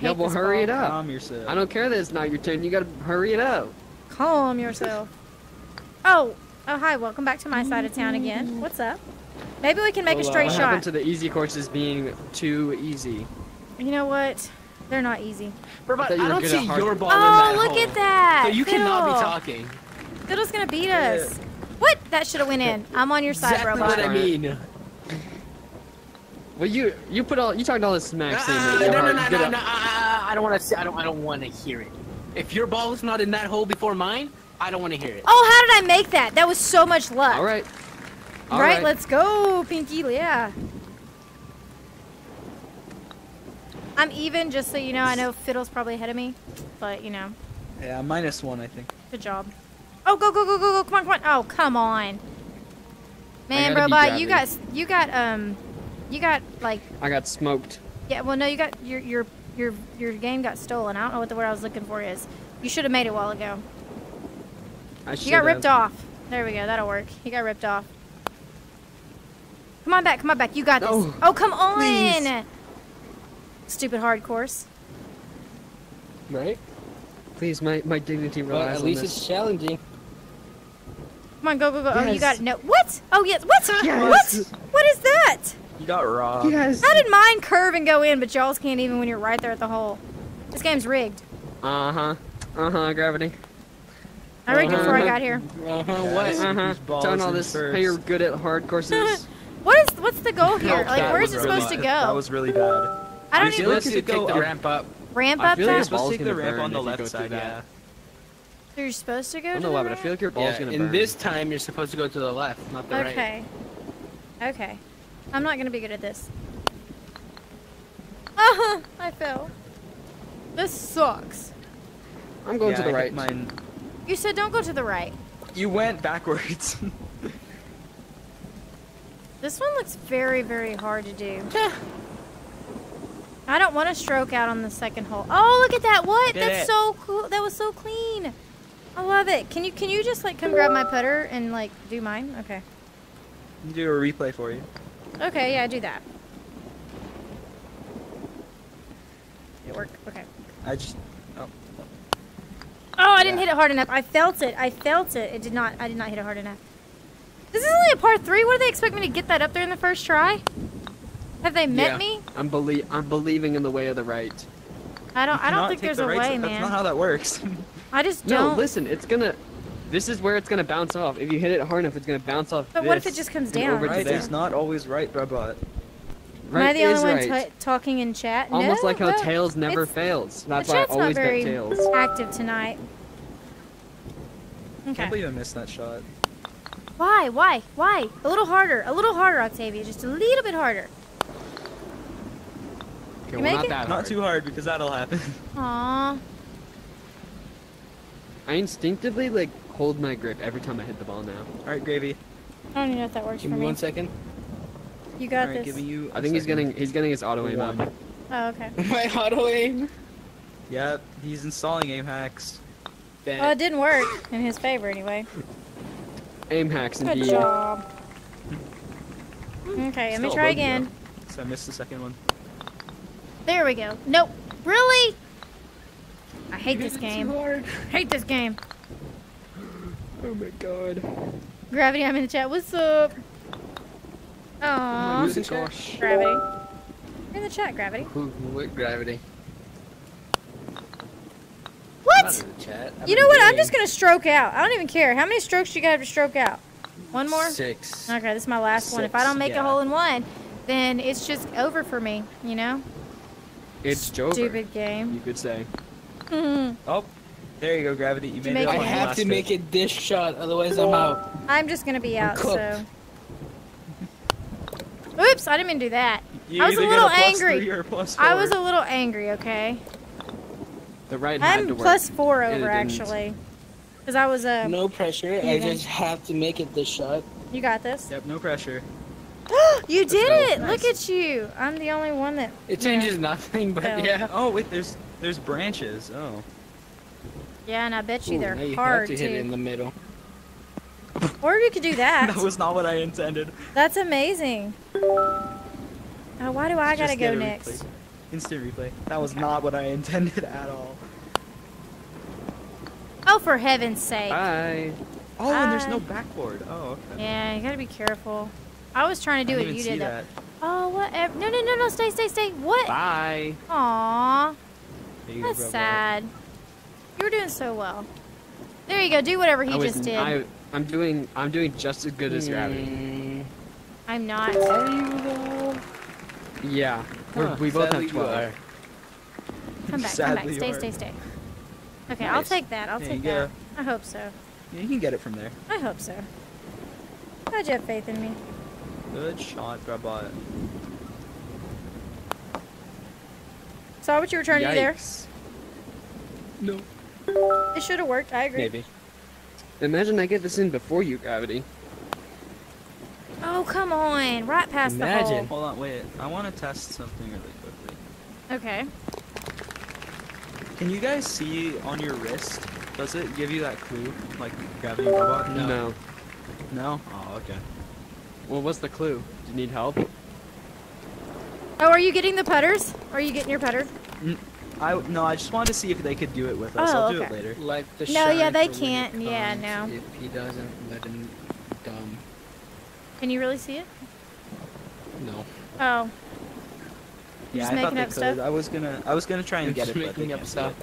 Yeah, Hate well, hurry ball. it up. Calm yourself. I don't care that it's not your turn. You gotta hurry it up. Calm yourself. Oh, oh hi. Welcome back to my side of town again. What's up? Maybe we can make a Well, uh, straight what shot. happened to the easy courses being too easy? You know what? They're not easy. Bro, but thought you I were don't good at see hard- your ball in Oh, that look hole. at that. So you cannot be talking. Fiddle's gonna beat us. What? That should have went in. I'm on your side, Exactly robot. what I mean. Well, you you put all you talked all this smack Uh, that no, you're no, hard- no, good no, at- no. I don't want to. I don't. I don't want to hear it. If your ball is not in that hole before mine, I don't want to hear it. Oh, how did I make that? That was so much luck. All right. All right, right. let's go, Pinky. Yeah. I'm even, just so you know. I know Fiddle's probably ahead of me, but you know, Yeah, minus one, I think. good job. Oh, go, go, go, go, go! Come on, come on! Oh, come on, man, gotta robot, you got, you got, um, you got like, I got smoked. yeah. Well, no, you got your, your, your, your game got stolen. I don't know what the word I was looking for is. You should have made it a while ago. I You got ripped off. There we go. That'll work. You got ripped off. Come on back. Come on back. You got this. No. Oh, come on. Please. Stupid hard course. Right? Please, my, my dignity Well, relies at on least this. it's challenging. Come on, go, go, go. Oh, you got it. No. What? Oh, yes. What? Yes. What? What is that? You got robbed. Yes. How did mine curve and go in, but y'all's can't even when you're right there at the hole? This game's rigged. Uh huh. Uh huh. Gravity. I rigged it before I Uh-huh. got here. Uh huh. What? Uh huh. Whose ball Telling all in this how first? you're good at hard courses. What is? What's the goal here? Nope, Like, where is it really supposed to go? That was really bad. I don't I feel even like Let's you should take go the up. ramp up. ramp I up feel like You're your supposed to ball's take the gonna ramp burn on the if you left go through side, that. yeah. So you're supposed to go. I don't to know the why, but I feel like your ball's Yeah, gonna in burn. this time, you're supposed to go to the left, not the right. Okay. Okay. I'm not gonna be good at this. Uh-huh, I fell. This sucks. I'm going Yeah, to the I right. Mine. You said don't go to the right. You went backwards. This one looks very, very hard to do. I don't want to stroke out on the second hole. Oh, look at that! What? Did That's it. so cool. That was so clean. I love it. Can you can you just like come grab my putter and like do mine? Okay. You do a replay for you. Okay, yeah, do that. It worked. Okay. I just. Oh. Oh, I didn't Yeah. hit it hard enough. I felt it. I felt it. It did not. I did not hit it hard enough. This is only a part three. What do they expect me to get that up there in the first try? Have they met Yeah. me? I'm belie- I'm believing in the way of the right. I don't. I don't think there's the a right way, man. That's not how that works. I just don't. No, listen. It's gonna. This is where it's gonna bounce off. If you hit it hard enough, it's gonna bounce off. But what if it just comes and down? over to right there. is not always right, robot. Am I Right the only is one right. ta- talking in chat? Almost no, like how well, tails never it's- fails. That's the why I chat's not always very tails. active tonight. Can't believe I missed that shot. Why? Why? Why? A little harder. A little harder, Octavia. Just a little bit harder. Okay, You well, make not it? that Not too hard because that'll happen. Aw. I instinctively like hold my grip every time I hit the ball now. All right, gravy. I don't even know if that works Give for me me. one second. You got right, this. giving you. I a think he's second. getting he's getting his auto aim up. Oh, okay. My auto aim. Yep, he's installing aim hacks. Well, it didn't work in his favor anyway. Aim hacks Good indeed. job. Hmm. Okay, let me try above you, again. So I missed the second one. There we go. Nope. Really? I hate this game. Too. Hate this game. Oh my god. Gravity, I'm in the chat. What's up? Aww. Who's in? Gosh. Gravity. You're in the chat, Gravity. Who? What gravity? What? Not in the chat. You know what? the I'm just gonna stroke out. I don't even care. How many strokes you gotta stroke out? One more? Six. Okay, this is my last one. If I don't make yeah. a hole in one, then it's just over for me, you know? It's Jover. Stupid You game. You could say. Hmm. Oh, there you go, gravity. You made it. it? I have to hit. make it this shot, otherwise I'm out. I'm just gonna be out, so. Oops, I didn't mean to do that. You I was a either get little plus angry. three or plus I was a little angry, okay? The right had to I'm work. plus four over, actually. Because I was a. No pressure. I just have to make it this shot. You got this. Yep, no pressure. you did go. it! Nice. Look at you. I'm the only one that. It you know. changes nothing, but Failed. yeah. Oh wait, there's there's branches. Oh. Yeah, and I bet you Ooh, they're you hard to hit it in the middle. Or you could do that. that was not what I intended. That's amazing. Oh, why do I Just gotta go next? replay. Instant replay. That was not what I intended at all. Oh, for heaven's sake. Bye. Oh, and there's no backboard. Oh, okay. Yeah, you gotta be careful. I was trying to do what didn't you did. that. Oh, whatever. No, no, no, no. Stay, stay, stay. What? Bye. Aw. There you That's sad. Were doing so well. There you go. Do whatever he I was, just did. I, I'm doing I'm doing just as good as gravity. Mm, I'm not. Are you though? Yeah. We're, Huh, we both sadly have 12. are. Come back. Come back. Stay, are. stay, stay. Okay, I'll take that. I'll There take you that. go. I hope so. Yeah, you can get it from there. I hope so. How'd you have faith in me? Good shot, Brabot. Saw what you were trying to do there. No. It should have worked. I agree. Maybe. Imagine I get this in before you, gravity. Oh, come on. Right past the Imagine. the Hold on, wait. I want to test something really quickly. Okay. Can you guys see on your wrist? Does it give you that clue, like gravity robot? No. No. Oh, okay. Well, what's the clue? Do you need help? Oh, are you getting the putters? Are you getting your putter? Mm, I no. I just wanted to see if they could do it with us. Oh, I'll do okay. it later. Like the No, yeah, they for when it can't. Yeah, comes. no. If he doesn't, let him dumb. Can you really see it? No. Oh. You're Yeah, just I making thought they up could. stuff? I was gonna. I was gonna try and You're get just it, but they making up can't stuff.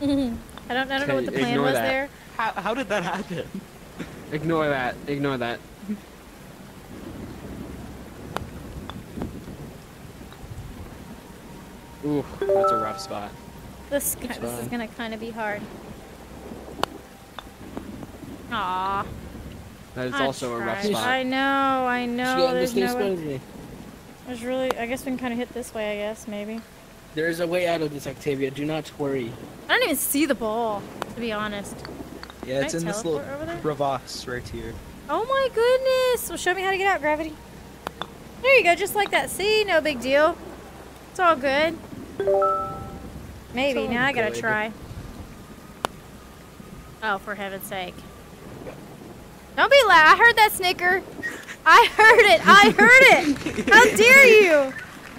it. I don't, I don't know what the plan ignore was that. there. How, how did that happen? Ignore that. Ignore that. Ooh, that's a rough spot. This, this is gonna kind of be hard. Aw. That is I also a rough spot. I know, I know. There's no way. There's really. I guess we can kind of hit this way. I guess maybe. There's a way out of this, Octavia. Do not worry. I don't even see the ball, to be honest. Yeah, it's I in this little crevasse right here. Oh my goodness! Well, show me how to get out, gravity. There you go, just like that. See, no big deal. It's all good. Maybe It's all now I gotta good. try. Oh, for heaven's sake! Don't be loud. I heard that snicker. I heard it. I heard it. How dare you?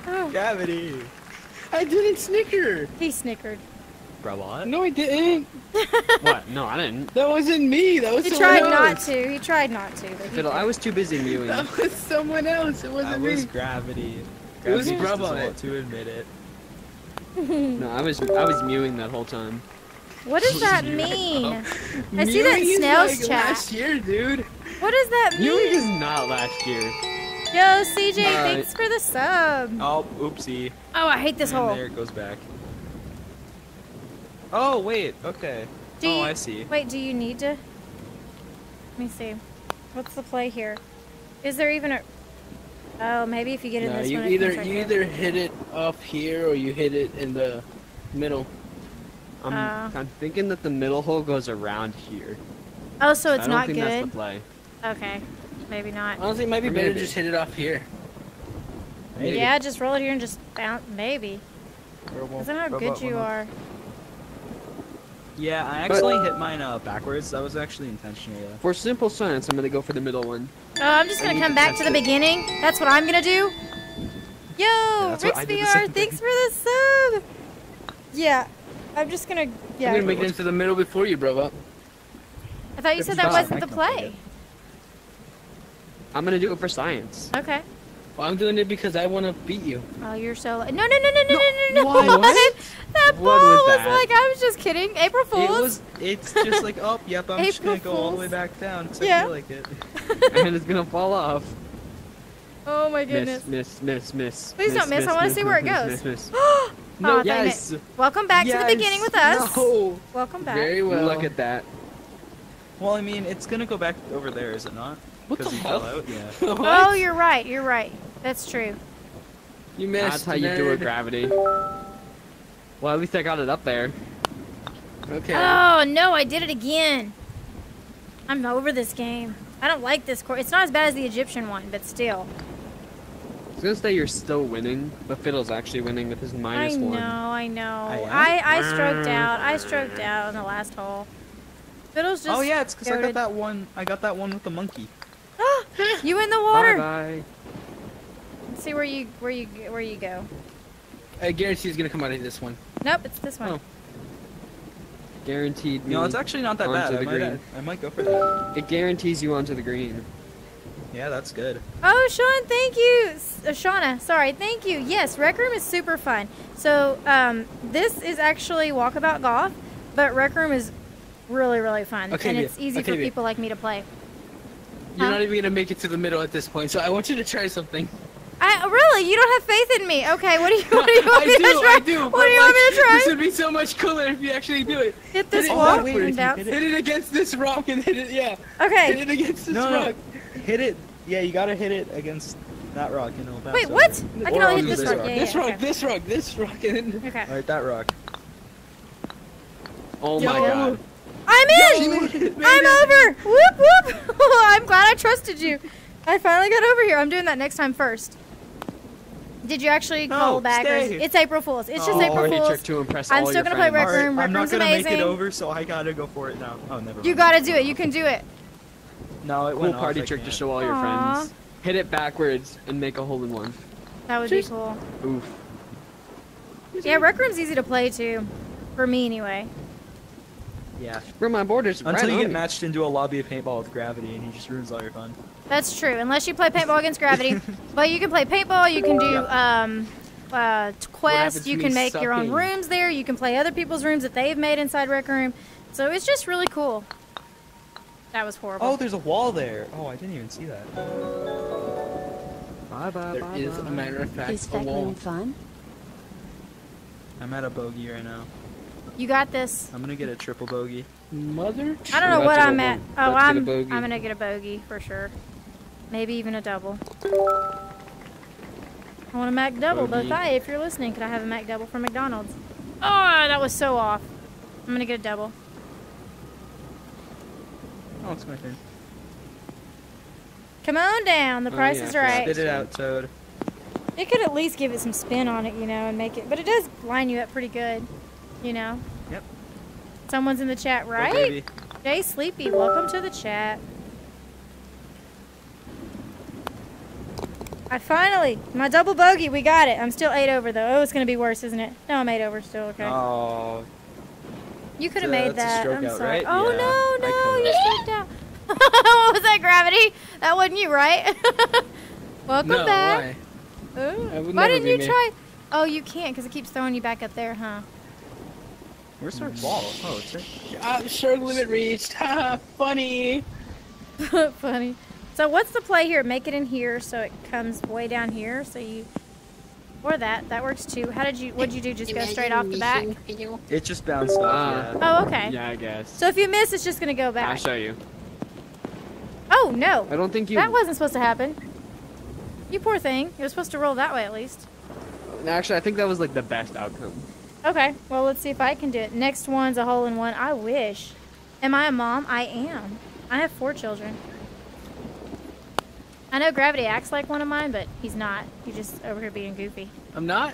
Oh, Gravity. I didn't snicker. he snickered. Brabot. No, I didn't. what? No, I didn't. That wasn't me. That was He someone tried not to. He tried not to. But Fiddle, I was too busy mewing. That was someone else. It wasn't was me. gravity. It was Gravity just doesn't Brabot. to admit it. No, I was I was mewing that whole time. What does that mean? Oh. I see that Snail's like chat. Last year, dude. What does that mean? Mewing is not last year. Yo, CJ, thanks for the sub. Oh, oopsie. Oh, I hate this and hole. there it goes back. Oh, wait. Okay. Do oh, you- I see. Wait, do you need to? Let me see. What's the play here? Is there even a? Oh, maybe if you get in No, this you one. it either you here. either hit it up here or you hit it in the middle. I'm, Uh. I'm thinking that the middle hole goes around here. Oh, so it's I don't not think that's good. the play. Okay, maybe not. Honestly, it might be Or better maybe. just hit it up here. Maybe. Yeah, just roll it here and just bounce. Maybe. Robo- Isn't how good you are? Yeah, I actually hit mine uh, backwards. That was actually intentional. Yeah. For simple science, I'm gonna go for the middle one. Oh, I'm just gonna come to back to the it. beginning. That's what I'm gonna do. Yo, that's what Rix I VR, thanks for the sub. Yeah, I'm just gonna. Yeah. I'm gonna make it into the middle before you, bro. I thought you said that wasn't the play play. I'm gonna do it for science. Okay. Well, I'm doing it because I want to beat you. Oh, you're so. No, no, no, no, no, no, no, no. what? What? That ball What was was, that? like, I was just kidding. April Fools. It was. It's just like, oh, yep. I'm just gonna go all the way back down. Cause Yeah. I feel like it. and it's gonna fall off. oh my goodness. miss, miss, miss. miss. Please don't miss, I wanna see where it goes. Miss, miss, miss. oh, yes. Welcome back to the beginning with us. No. Welcome back. Very well. Look at that. Well, I mean, it's gonna go back over there, is it not? What the hell? out. Yeah. What? Oh, you're right. You're right. That's true. You missed. That's how you do it, gravity. Well, at least I got it up there. Okay. Oh no, I did it again. I'm over this game. I don't like this course. It's not as bad as the Egyptian one, but still. I was gonna say you're still winning, but Fiddle's actually winning with his minus I know, one. I know. I am? I, I stroked out. I stroked out in the last hole. Fiddle's just. oh yeah, it's because I got that one. I got that one with the monkey. You in the water? Bye water. bye. Let's see where you where you where you go. I guarantee he's gonna come out of this one. Nope, it's this one. Oh. Guaranteed. No, it's actually not that bad. the I might, green. I might go for that. It guarantees you onto the green. Yeah, that's good. Oh, Sean, thank you. S- Uh, Shauna, sorry, thank you. Yes, Rec Room is super fun. So, um, this is actually Walkabout Golf, but Rec Room is really, really fun. Okay, and it's easy Okay, for people like me to play. You're Huh? not even gonna make it to the middle at this point, so I want you to try something. I really, you don't have faith in me. Okay, what do you, what do you want I me do, to try? I do. What do you want me to try? This would be so much cooler if you actually do it. Hit this Hit it wall backwards. and bounce. Hit it against this rock and hit it. Yeah. Okay. Hit it against this No, no. rock. Hit it. Yeah, you gotta hit it against that rock and it'll bounce. Wait, over. what? I can Or only hit this rock. Yeah, this yeah, rock, okay. this rock, this rock, and then. Okay. Alright, that rock. Oh my god. I'm in. Made it, made I'm it. over. Whoop whoop. I'm glad I trusted you. I finally got over here. I'm doing that next time first. Did you actually No, call back? Or is, stay. it's April Fools. It's just Oh, April Fools. trick to impress I'm all still your gonna play friends. Rec Room. Rec I'm not Room's gonna make it over, so I gotta go for it now. Oh, never. You mind. gotta do it. You can do it. No, it Cool went off, party I trick to can't. show all your friends. Hit it backwards and make a hole in one. That would be cool. Oof. Yeah, Rec Room's easy to play too. For me, anyway. Yeah. Bro, my border's Until right you on get me. matched into a lobby of paintball with gravity, and he just ruins all your fun. That's true. Unless you play paintball against gravity, but you can play paintball. You can do um, uh, t- quests. You can make your own rooms there. You can play other people's rooms that they've made inside Rec Room. So it's just really cool. That was horrible. Oh, there's a wall there. Oh, I didn't even see that. Bye bye There bye. is, a matter of fact, Is a wall. Fun? I'm at a bogey right now. you got this. I'm gonna get a triple bogey. Mother. I don't know what I'm at. Oh, about to get a I'm bogey. I'm gonna get a bogey for sure. Maybe even a double. I want a Mac double, both I. If you're listening, could I have a Mac double from McDonald's? Oh, that was so off. I'm gonna get a double. Oh, it's my turn. Come on down. The Oh, price yeah, is right. Spit it out, Toad. It could at least give it some spin on it, you know, and make it. But it does line you up pretty good, you know. Yep. Someone's in the chat, Go, right? baby. Jay Sleepy, welcome to the chat. I finally, my double bogey, we got it. I'm still eight over though. Oh, it's gonna be worse, isn't it? No, I'm eight over still. Okay. Oh, you could have made that's a that. stroke I'm out, sorry. right? Oh Yeah, no, no, could've. you stroked out. what was that, gravity? That wasn't you, right? welcome No, back. why? Ooh. Why didn't you me. try? Oh, you can't because it keeps throwing you back up there, huh? where's our ball? Oh, it's right. Uh, sure, limit reached. Haha, funny. Funny. So what's the play here? Make it in here so it comes way down here. So you, or that. That works too. How did you? What'd you do? Just go straight off the back? It just bounced off. Ah. Yeah. Oh, okay. Yeah, I guess. So if you miss, it's just gonna go back. I'll show you. Oh, Oh no, I don't think you. that wasn't supposed to happen. You poor thing. It was supposed to roll that way at least. Actually, I think that was like the best outcome. Okay, well let's see if I can do it. Next one's a hole in one. I wish. Am I a mom? I am. I have four children. I know Gravity acts like one of mine, but he's not. He's just over here being goofy. I'm not.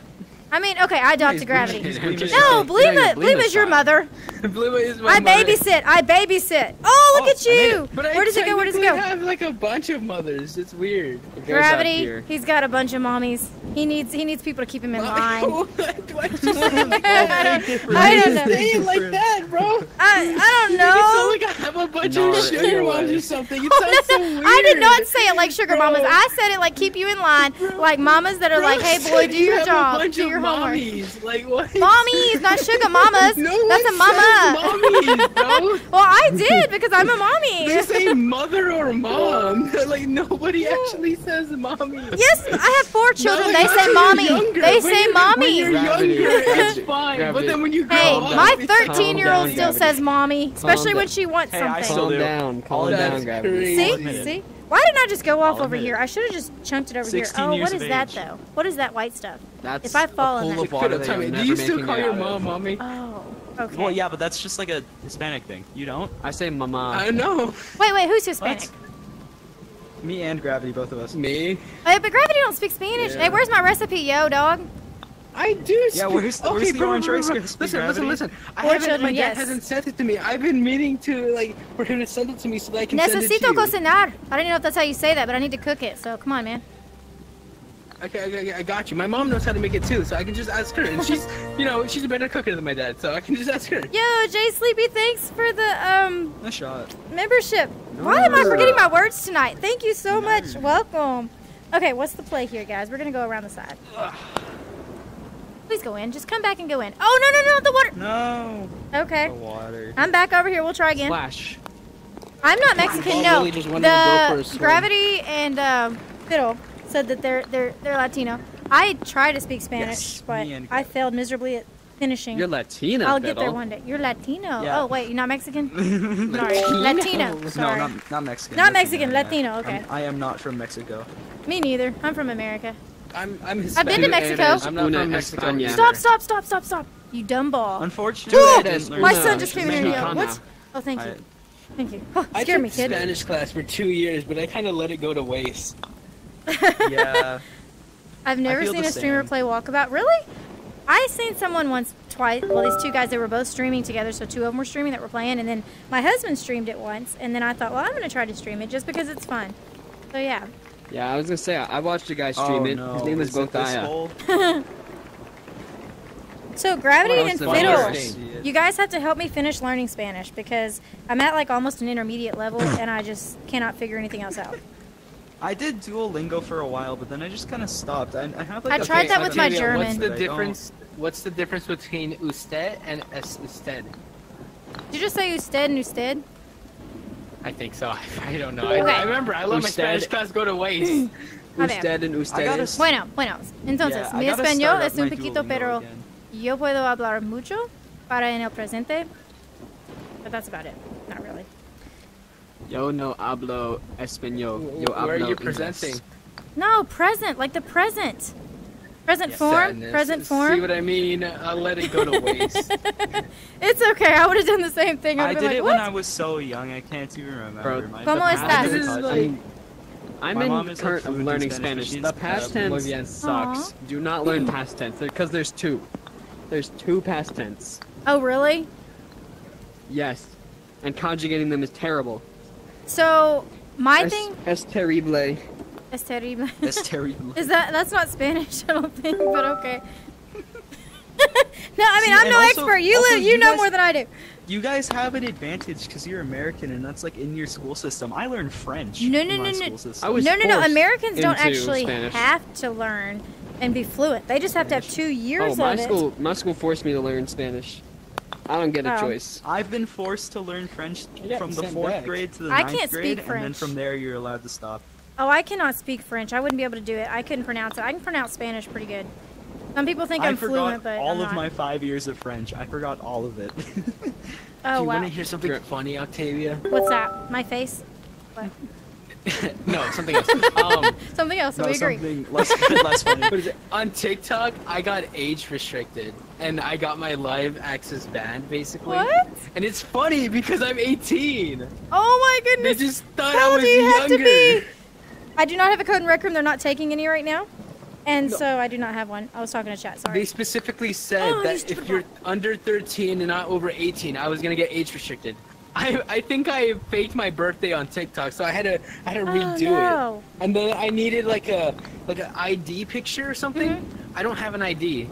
I mean, okay, I adopted he's Gravity. Bleema's- No, Yeah, Bleema, yeah, Bleema's your mother. Blue is my I mother. babysit. I babysit. Oh, oh look Oh, at you. it. But I Where does it go? Where does it technically go? have like a bunch of mothers. It's weird. It Gravity. He's got a bunch of mommies. He needs he needs people to keep him in line. What? Do I just I don't, difference. I don't know. say it like that, bro? I, I don't You know. sound like I have a bunch No, of sugar anyway. moms or something. It Oh, sounds so weird. I did not say it like sugar Bro. mamas. I said it like keep you in line, like mamas that are Bro like, hey boy, do your job, do your homework. mommies. Like what? Mommies, not sugar mamas. No That's a one mama. mommies, bro. Well, I did because I'm a mommy. They say mother or mom. like nobody actually says mommy. Yes, I have four children. No, they say mommy. younger, They when say you're- mommy. When you're Gravity, younger, it's gravity, fine. But then when you grow Hey, up, my 13 year old still Gravity. says mommy, especially Calm when down. she wants Hey, I something. still Calm do. down. Calm That's down, Gravity. See? I'll admit it. See? Why didn't I just go off I'll over admit here? I should have just chunked it over here. Oh, years what of that age. though? What is that white stuff? That's If I fall a in pool that. of water that you're me, do you still call your mom mommy? Oh, okay. Well, yeah, but that's just like a Hispanic thing. You don't? I say mama. I know. Wait, wait, who's Hispanic? Me and Gravity, both of us. Me. Wait, but Gravity don't speak Spanish. Yeah. Hey, where's my recipe, yo, dog? I do. Yeah, speak- where's- where's the bro, orange bro, rice bro. Krispies, Listen, Gravity? listen, listen. I Four haven't. children, my dad yes. hasn't sent it to me. I've been meaning to like for him to send it to me so that I can send it to Necesito you. cocinar. I don't know if that's how you say that, but I need to cook it. So come on, man. Okay, okay, okay, I got you. My mom knows how to make it too, so I can just ask her. And she's, you know, she's a better cooker than my dad, so I can just ask her. Yo, Jay Sleepy, thanks for the um A shot. membership. Why am I forgetting my words tonight? Thank you so much. Welcome. Okay, what's the play here, guys? We're gonna go around the side. Please go in. Just come back and go in. Oh no no no the water. No. Okay, The water. I'm back over here. We'll try again. Splash. I'm not Mexican. No, really just wanted to go for a the gravity and um, Fiddle said that they're they're they're Latino. I try to speak Spanish, Yes, but I failed miserably at finishing. You're Latina. I'll get there one day. You're Latino. Yeah. Oh wait, you're not Mexican. Sorry, Latino. No, Sorry. not, not Mexican. Not Mexican, yeah. Latino, okay. I'm, I am not from Mexico. Me neither. I'm from America. I'm, I'm I've been to Mexico. I'm not Una from Mexico. España. Stop! Stop! Stop! Stop! Stop! You dumb ball. Unfortunately, Ooh, I didn't learn My son just came in here. and Mexicana. What? Oh, thank you. Thank you. Oh, I scared took me, kid. Spanish class for two years, but I kind of let it go to waste. yeah. I've never seen a streamer same. play walkabout. Really? I seen someone once, twice. Well, these two guys, they were both streaming together, so two of them were streaming that were playing, and then my husband streamed it once, and then I thought, well, I'm gonna try to stream it just because it's fun. So yeah. Yeah, I was gonna say I I watched a guy oh, stream oh, it. No. His name was Is it Bothaya. So gravity and it's the fiddle. You guys have to help me finish learning Spanish because I'm at like almost an intermediate level, and I just cannot figure anything else out. I did Duolingo for a while, but then I just kind of stopped. I, I have like I a tried that with my German. What's the but I don't- difference? What's the difference between usted and usted? Did you just say usted and usted? I think so. I don't know. I, Okay. I remember. I let my Usted. Spanish class go to waste. Usted and I gotta ustedes. s- Bueno, bueno. Entonces, Yeah, mi español es un my poquito, pero again. yo puedo hablar mucho para en el presente. But that's about it. Not really. Yo no hablo español. Yo Where are hablo you inglés. presenting? No, present, like the present. Present Yes. form, Sadness. present form. See what I mean? I'll let it go to waste. it's okay. I would have done the same thing. I did like, it what? when I was so young. I can't even remember. Bro, My- ¿Cómo the estás? This is like- I'm, I'm My mom in is, current of fluent learning Spanish, Spanish. The past tense Bolivian. sucks. Do not learn past tense because there's two. There's two past tense. Oh, really? Yes, and conjugating them is terrible. So my es, thing es terrible. Is terrible. That's terrible. Is that that's not Spanish? I don't think, but okay. no, I mean See, I'm no also- expert. You also live, you, you know guys- more than I do. You guys have an advantage because you're American, and that's like in your school system. I learned French. No, in no, my no, no. school system. I was no, no, no. Americans don't actually Spanish. have to learn and be fluent. They just have to have two years Oh, my of it. school, my school forced me to learn Spanish. I don't get a Oh. choice. I've been forced to learn French from the fourth back. grade to the I ninth can't grade, speak and then from there you're allowed to stop. Oh, I cannot speak French. I wouldn't be able to do it. I couldn't pronounce it. I can pronounce Spanish pretty good. Some people think I I'm fluent, but all I'm of not. my five years of French. I forgot all of it. Oh Do you wow. want to hear something funny, Octavia? What's that? My face? What? no, something else. Um, Something else. So No, we agree. something less less funny. what is it? On TikTok, I got age restricted, and I got my live access banned, basically. What? And it's funny because I'm 18. Oh my goodness! They goodness. just thought How I was do you have to be? I do not have a code in Rec Room. They're not taking any right now. And so I do not have one. I was talking to chat. Sorry. They specifically said Oh, that if you're under 13 and not over 18, I was gonna get age restricted. I I think I faked my birthday on TikTok, so I had to I had to redo Oh, redo no. it. And then I needed like a like an ID picture or something. Mm-hmm. I don't have an ID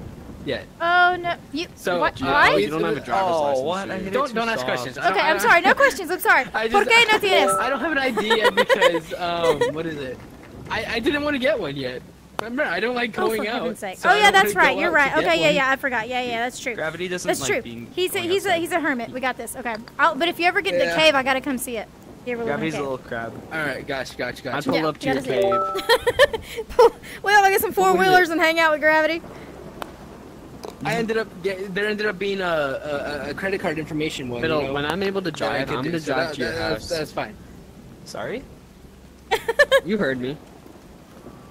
yet. Oh no. You. So, what? uh, why? you don't have a driver's Oh, license. what? do I you? hit it Don't don't ask questions. I Okay, don't- I'm sorry. No questions. I'm sorry. I ¿Por qué no tienes? I don't have an idea because um what is it? I I didn't want to get one yet. Remember, I don't like Oh, going for out. heaven's sake. so oh yeah, that's right. You're right. Okay, yeah, one. yeah. I forgot. Yeah, yeah. That's true. Gravity doesn't That's like true. being. He's a going he's a he's a hermit. We got this. Okay. I'll, but if you ever get in the cave, I gotta come see it. If you ever Gravity's a little crab. All right, gotcha, gotcha, I gotcha. pulled Yeah, up to your gotta see cave. well, I get some four wheelers and hang out with gravity. I ended up get, there ended up being a, a, a credit card information one. Fiddle, you know, when I'm able to drive, could I'm do, gonna so drive that- to your that- house. That's, that's fine. Sorry? You heard me.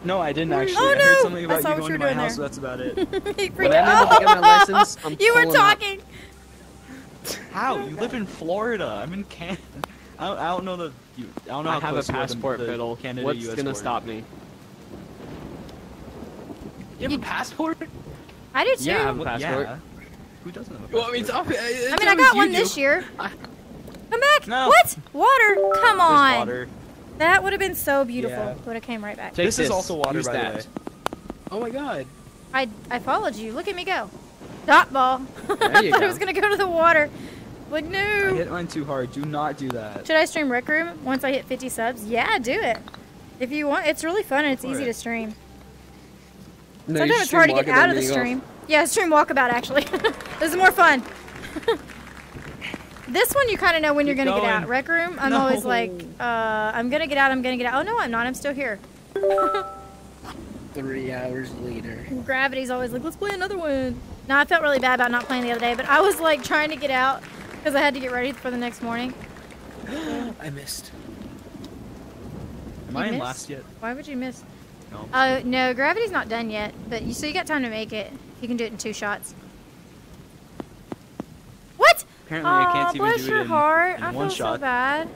No, I didn't oh, actually. Oh, I no! heard something about saw you going to were my doing house, there. so that's about it. When I'm able to get my license, I'm you were pulling up. talking. How? You live in Florida. I'm in Canada. I don't, I don't know the. You, I don't know I how have a close you passport, the Fiddle. Canada What's US gonna border. stop me? You have a passport? I do too. Yeah, I have a Well, passport. yeah. Who doesn't have a Well, I mean, it's passport? obvi- I mean, I got one do. this year. I- Come back. No. What? Water? Come There's on. water. That would have been so beautiful. Yeah. Would have came right back. Take This is also water, Use by the way. Oh my god. I I followed you. Look at me go. Dot ball. I thought go. I was gonna go to the water. Like I no. hit mine too hard. Do not do that. Should I stream Rec Room once I hit 50 subs? Yeah, do it. If you want, it's really fun and it's For easy it. to stream. No, you Sometimes it's hard to get out of the and then you stream. Yeah, stream walkabout actually. this is more fun. this one you kind of know when you're Keep gonna get out. Rec Room, I'm always like, uh, I'm gonna get out. I'm gonna get out. Oh no, I'm not. I'm still here. Three hours later. Gravity's always like, let's play another one. No, I felt really bad about not playing the other day, but I was like trying to get out because I had to get ready for the next morning. I missed. Am You I in missed? last yet? Why would you miss? No. Uh, no, gravity's not done yet, but you so you got time to make it. You can do it in two shots. What? Apparently, I can't even bless do your it in, heart. in I one feel so bad.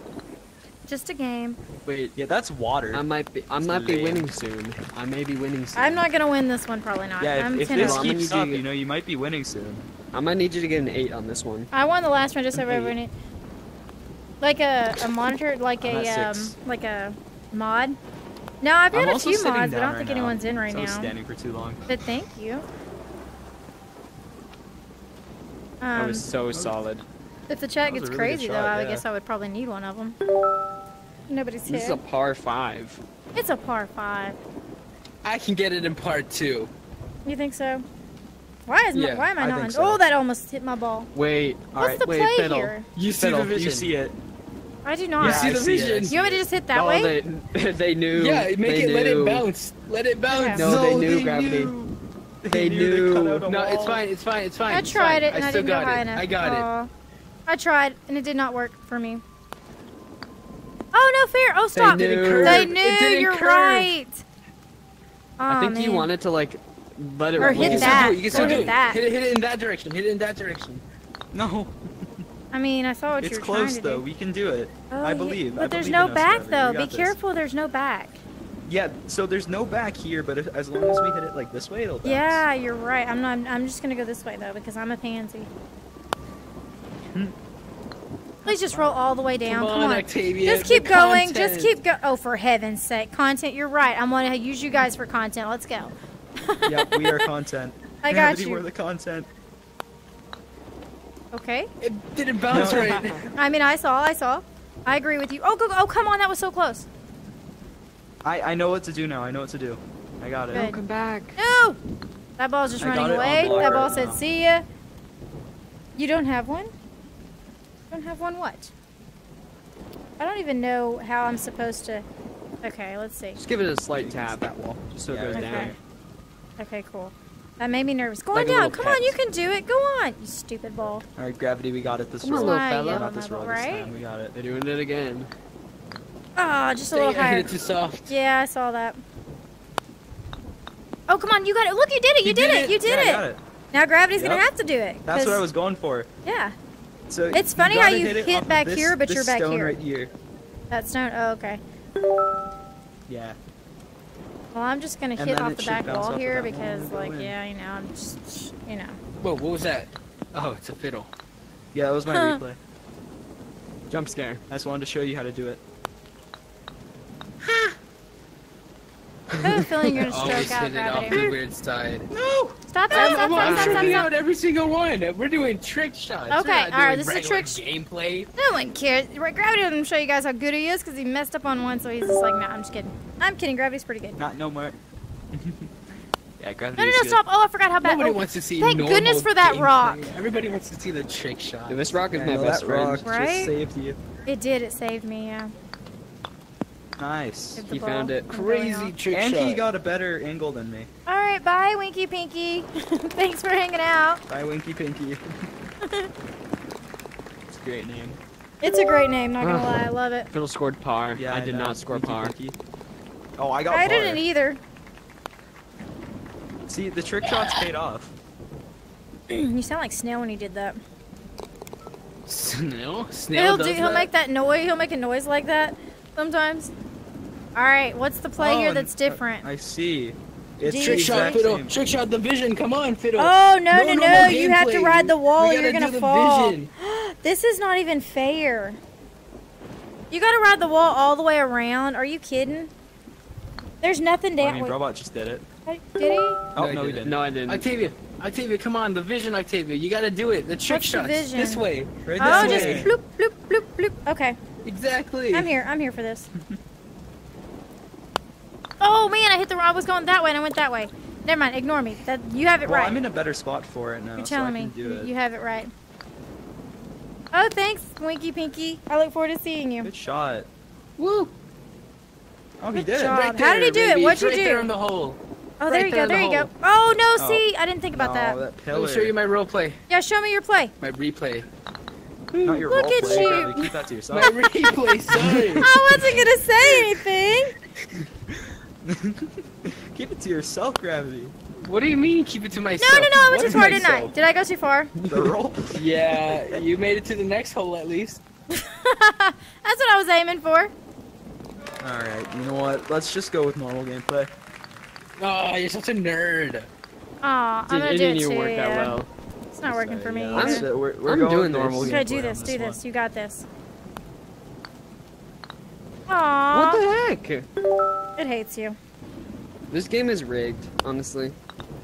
Just a game. Wait, Yeah, that's water. I might be. I might be winning soon. I may be winning soon. I'm not gonna win this one, probably not. yeah, I'm if, if 10 this Well, I'm gonna keeps you up, you know, you might be winning soon. I might need you to get an eight on this one. I won the last one just over Eight. everyone. Like a, a monitor, like a um, like a mod. No, I've got I'm a few mods, but I don't think right now, anyone's in right so I was now. standing for too long. But thank you. That Um, was so solid. if the chat gets really good crazy though, shot, I guess I would probably need one of them. Nobody's here. This is a par five. It's a par five. I can get it in part two. You think so? Why is my, Yeah, why am I I not? on- so. Oh, that almost hit my ball. Wait. What's Alright. the wait, play Fiddle. here? You see Fiddle, the vision. You see it. I do not. You see the see vision. see You want me to just hit that no, way? They, they knew. Yeah, make they it. Let it bounce. Let it bounce. Okay. No, they knew gravity. knew. They knew they cut knew. out a No, it's fine. It's fine. It's fine. I it's tried fine. it and I I, still didn't go got high it. enough. I got it. I tried and it did not work for me. Oh no, fair! Oh stop! They knew. They It knew. didn't You're curve. right. I Aw, think you wanted to like let it Or roll. hit You can that. still do it. You can still do it. that. Hit it. Hit it in that direction. Hit it in that direction. No, I mean, I saw what it's you were close trying to though. do. We can do it. Oh, I yeah. believe. But I there's believe no back Gravity. though. Be this. careful. There's no back. Yeah, so there's no back here, but if, as long as we hit it like this way, it'll bounce. Yeah, you're right. I'm not. I'm just gonna go this way though because I'm a pansy. Hmm. Please just roll all the way down. Come Come on, on. Octavia, Just the keep going. Just keep go. Oh, for heaven's sake, content. You're right. I'm gonna use you guys for content. Let's go. Yep, we are content. I got Gravity, you. We're the content. Okay. It didn't bounce No. right. I mean, I saw. I saw. I agree with you. Oh, go, go. Oh, come on. That was so close. I I know what to do now. I know what to do. I got it. Good. Come back. No. That ball's just I running away. That ball said, now. "See ya." You don't have one. Don't have one. What? I don't even know how I'm supposed to. Okay, let's see. Just give it a slight tap. That wall, just so it goes right down. Okay, cool. That made me nervous. Going Like down. little Come on, you can do it. Go on, you stupid ball. All right, gravity. We got it this Come on, roll. little Why fella. yell got this roll ball, this right? time. We got it. They're doing it again. Ah, just a little it, I higher. hit it too soft. Yeah, I saw that. Oh, come on, you got it. Look, you did it. You He did, it. You did yeah, it. I got it. Now gravity's gonna have to do it. That's what I was going for. Yeah, So It's you funny how you it hit back this- here, but this you're back stone here. right here. that stone. Oh, okay. Yeah. Well, I'm just gonna hit off the back wall here because, like, yeah, you know, I'm just, you know. Whoa, what was that? Oh, it's a fiddle. Yeah, that was my replay. Jump scare. I just wanted to show you how to do it. I have a feeling you're gonna Always stroke out hit it off gravity. the weird side. No! Stop, stop, I'm, stop, I'm, stop, I'm stop, stop, tricking out every single one. We're doing trick shots. Okay, all right, this is a trick sh- gameplay. No one cares. Right, Gravity doesn't show you guys how good he is because he messed up on one, so he's just like, nah, I'm just kidding. I'm kidding. Gravity's pretty good. Not no more. yeah, gravity No, no, no, good. stop. Oh, I forgot how bad. Nobody oh, wants to see Thank goodness for that gameplay. rock. Everybody wants to see the trick shot. Dude, this rock is Yeah, my best that friend. rock Right? just saved you. It did. It saved me. Yeah. Nice. Saved the He found it. Crazy off. trick And shot. he got a better angle than me. All right, bye, Winky Pinky. Thanks for hanging out. Bye, Winky Pinky. it's a great name. It's a great name. Not gonna lie, I love it. Fiddle scored par. Yeah, I did know. not score Winky par. Pinky. Oh, I got I par. didn't either. See, the trick shots paid off. you sound like Snail when he did that. Snail? Snail He'll does do. He'll that? make that noise. He'll make a noise like that sometimes. All right, what's the play Oh, here that's different? I see. It's Do Trick shot, exact Fiddle. same. Trick shot the vision. Come on, Fiddle. Oh no no no! more You have to ride the wall. Or you're gonna fall. This is not even fair. You gotta ride the wall all the way around. Are you kidding? There's nothing I down. mean, wait, Robot just did it. Did he? Oh, he no, he didn't. didn't. No, I didn't. Octavia, Octavia, come on, the vision, Octavia. You gotta do it. The trick What's the shots. vision? This way. Right Oh, this just way. bloop bloop bloop bloop. Okay, Exactly. I'm here. I'm here for this. oh man, I hit the. wrong. I was going that way and I went that way. Never mind. Ignore me. That you have it Well, right. I'm in a better spot for it now, You're so I telling can me. do You, it. you have it right. Oh, thanks, Winky Pinky. I look forward to seeing you. Good shot. Woo. Oh, he Good did. job. Right How did he there, do it? What'd you right do? there in the hole. Oh, right there you there go. in the There you go. Oh no, Oh. see, I didn't think about oh, that. that Let me show you my role play. Yeah, show me your play. My replay. Not your Look role at play, you. Gravity. Keep that to My replay, sorry. I wasn't gonna say anything. Keep it to yourself, Gravity. What do you mean keep it to myself? No, no, no, I went What too is far, didn't I? Did I go too far? The role. Yeah, you made it to the next hole at least. That's what I was aiming for. Alright, you know what? Let's just go with normal gameplay. Oh, you're such a nerd. Aw, I'm gonna it do it too. work that well. It's not working for me Yeah, either. that's it. We're, we're I'm going doing normal this. gameplay Okay, do this, do one. this. You got this. What the heck? it hates you. This game is rigged, honestly.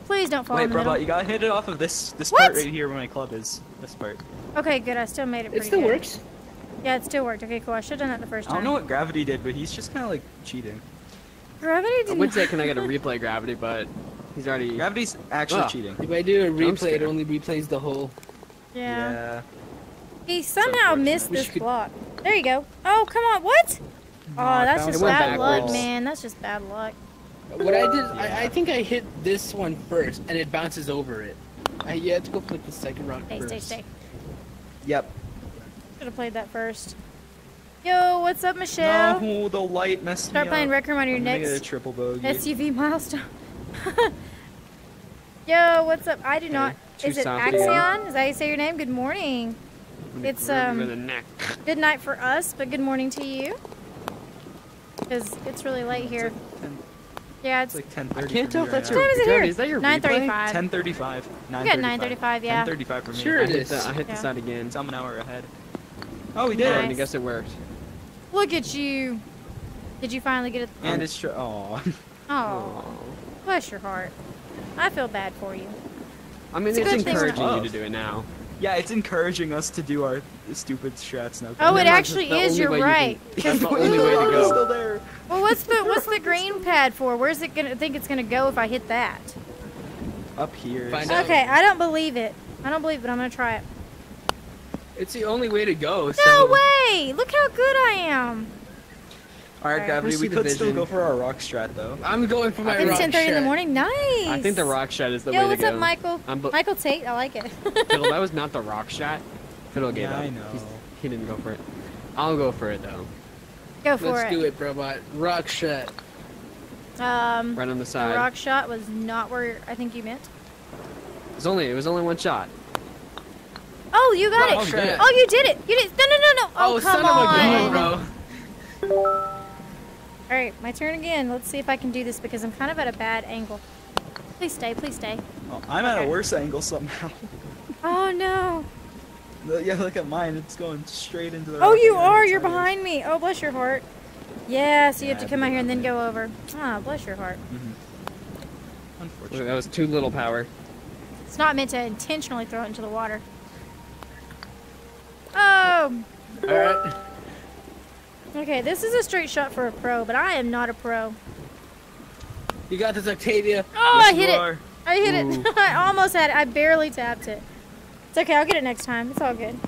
Please don't fall Wait, in the middle. You gotta hit it off of this this What? part right here where my club is. This part. Okay, good. I still made it It still good. works. Yeah, it still worked. Okay, cool. I should have done that the first time. I time. don't know what Gravity did, but he's just kind of like cheating. Gravity I didn't. would say, can I get a replay gravity, but he's already. Gravity's actually cheating. If I do a I'm replay, it only replays the hole. yeah. yeah. He somehow unfortunate. missed this you could- block. There you go. Oh, come on. What? Oh, I that's just It went bad luck, man. That's just bad luck. What I did, Yeah. I, I think I hit this one first, and it bounces over it. I, you have to go flip the second rock Stay, first. stay, stay. Yep. Should have played that first. Yo, what's up, Michelle? No, the light messed Start me playing up. Rec Room on your I'm gonna a next triple bogey. SUV milestone. Yo, what's up? I do not. Is it. Axion? Is that how you say your name? Good morning. It's, um, With neck. Good night for us, but good morning to you. Because it's really late here. It's like 10, Yeah, it's it's. like 10:30. I can't tell if that's What time your. is it Gravity, here? Is that your Nine 10:35. We got 9:35, yeah. 10:35 for me. Sure I it hit, the, I hit Yeah. the side again. It's I'm an hour ahead. Oh, we did. and I guess it worked. Look at you. Did you finally get it? And it's true. Oh. Oh, bless your heart. I feel bad for you. I mean, It's it's, good thing we're- encouraging you to do it now. yeah, it's encouraging us to do our stupid strats now. Oh, it actually is. You're right. can- That's the only way to go. still there. Well, what's the what's the green pad for? Where's it gonna think it's gonna go if I hit that? Up here. Find out. Okay, I don't believe it. I don't believe it. I'm gonna try it. It's the only way to go. No so way! Look how good I am. All right, Alright. Gravity. Let's We see the could still go for our rock strat though. I'm going for my It's rock 10:30 in the morning. Nice. I think the rock shot is the Yo, way to go. Yo, What's up, Michael? I'm Michael Tate. I like it. Fiddle, that was not the rock shot. Fiddle gave Yeah, up. I know. He's, he didn't go for it. I'll go for it though. Go for it. Let's do it, Brobot. Rock shot. Um, Right on the the side. rock shot was not where I think you meant. It was only it was only one shot. Oh, you got Rock it. shot. Oh, you did it. You did. No, no, no, no. Oh, son come of a on. gun, bro. All right, my turn again. Let's see if I can do this because I'm kind of at a bad angle. Please stay. Please stay. Oh, I'm at Okay. a worse angle somehow. Oh no. Look- yeah, look at mine. It's going straight into the. Oh, you are. You're behind me. Oh, bless your heart. Yeah, so you have to come out here and then go over. Ah, bless your heart. Look, Unfortunately. that was too little power. It's not meant to intentionally throw it into the water. Oh. All right. Okay, this is a straight shot for a pro, but I am not a pro. You got this, Octavia. Oh, Yes, I hit it. are. I hit Ooh. it. I almost had it. I barely tapped it. It's okay. I'll get it next time. It's all good.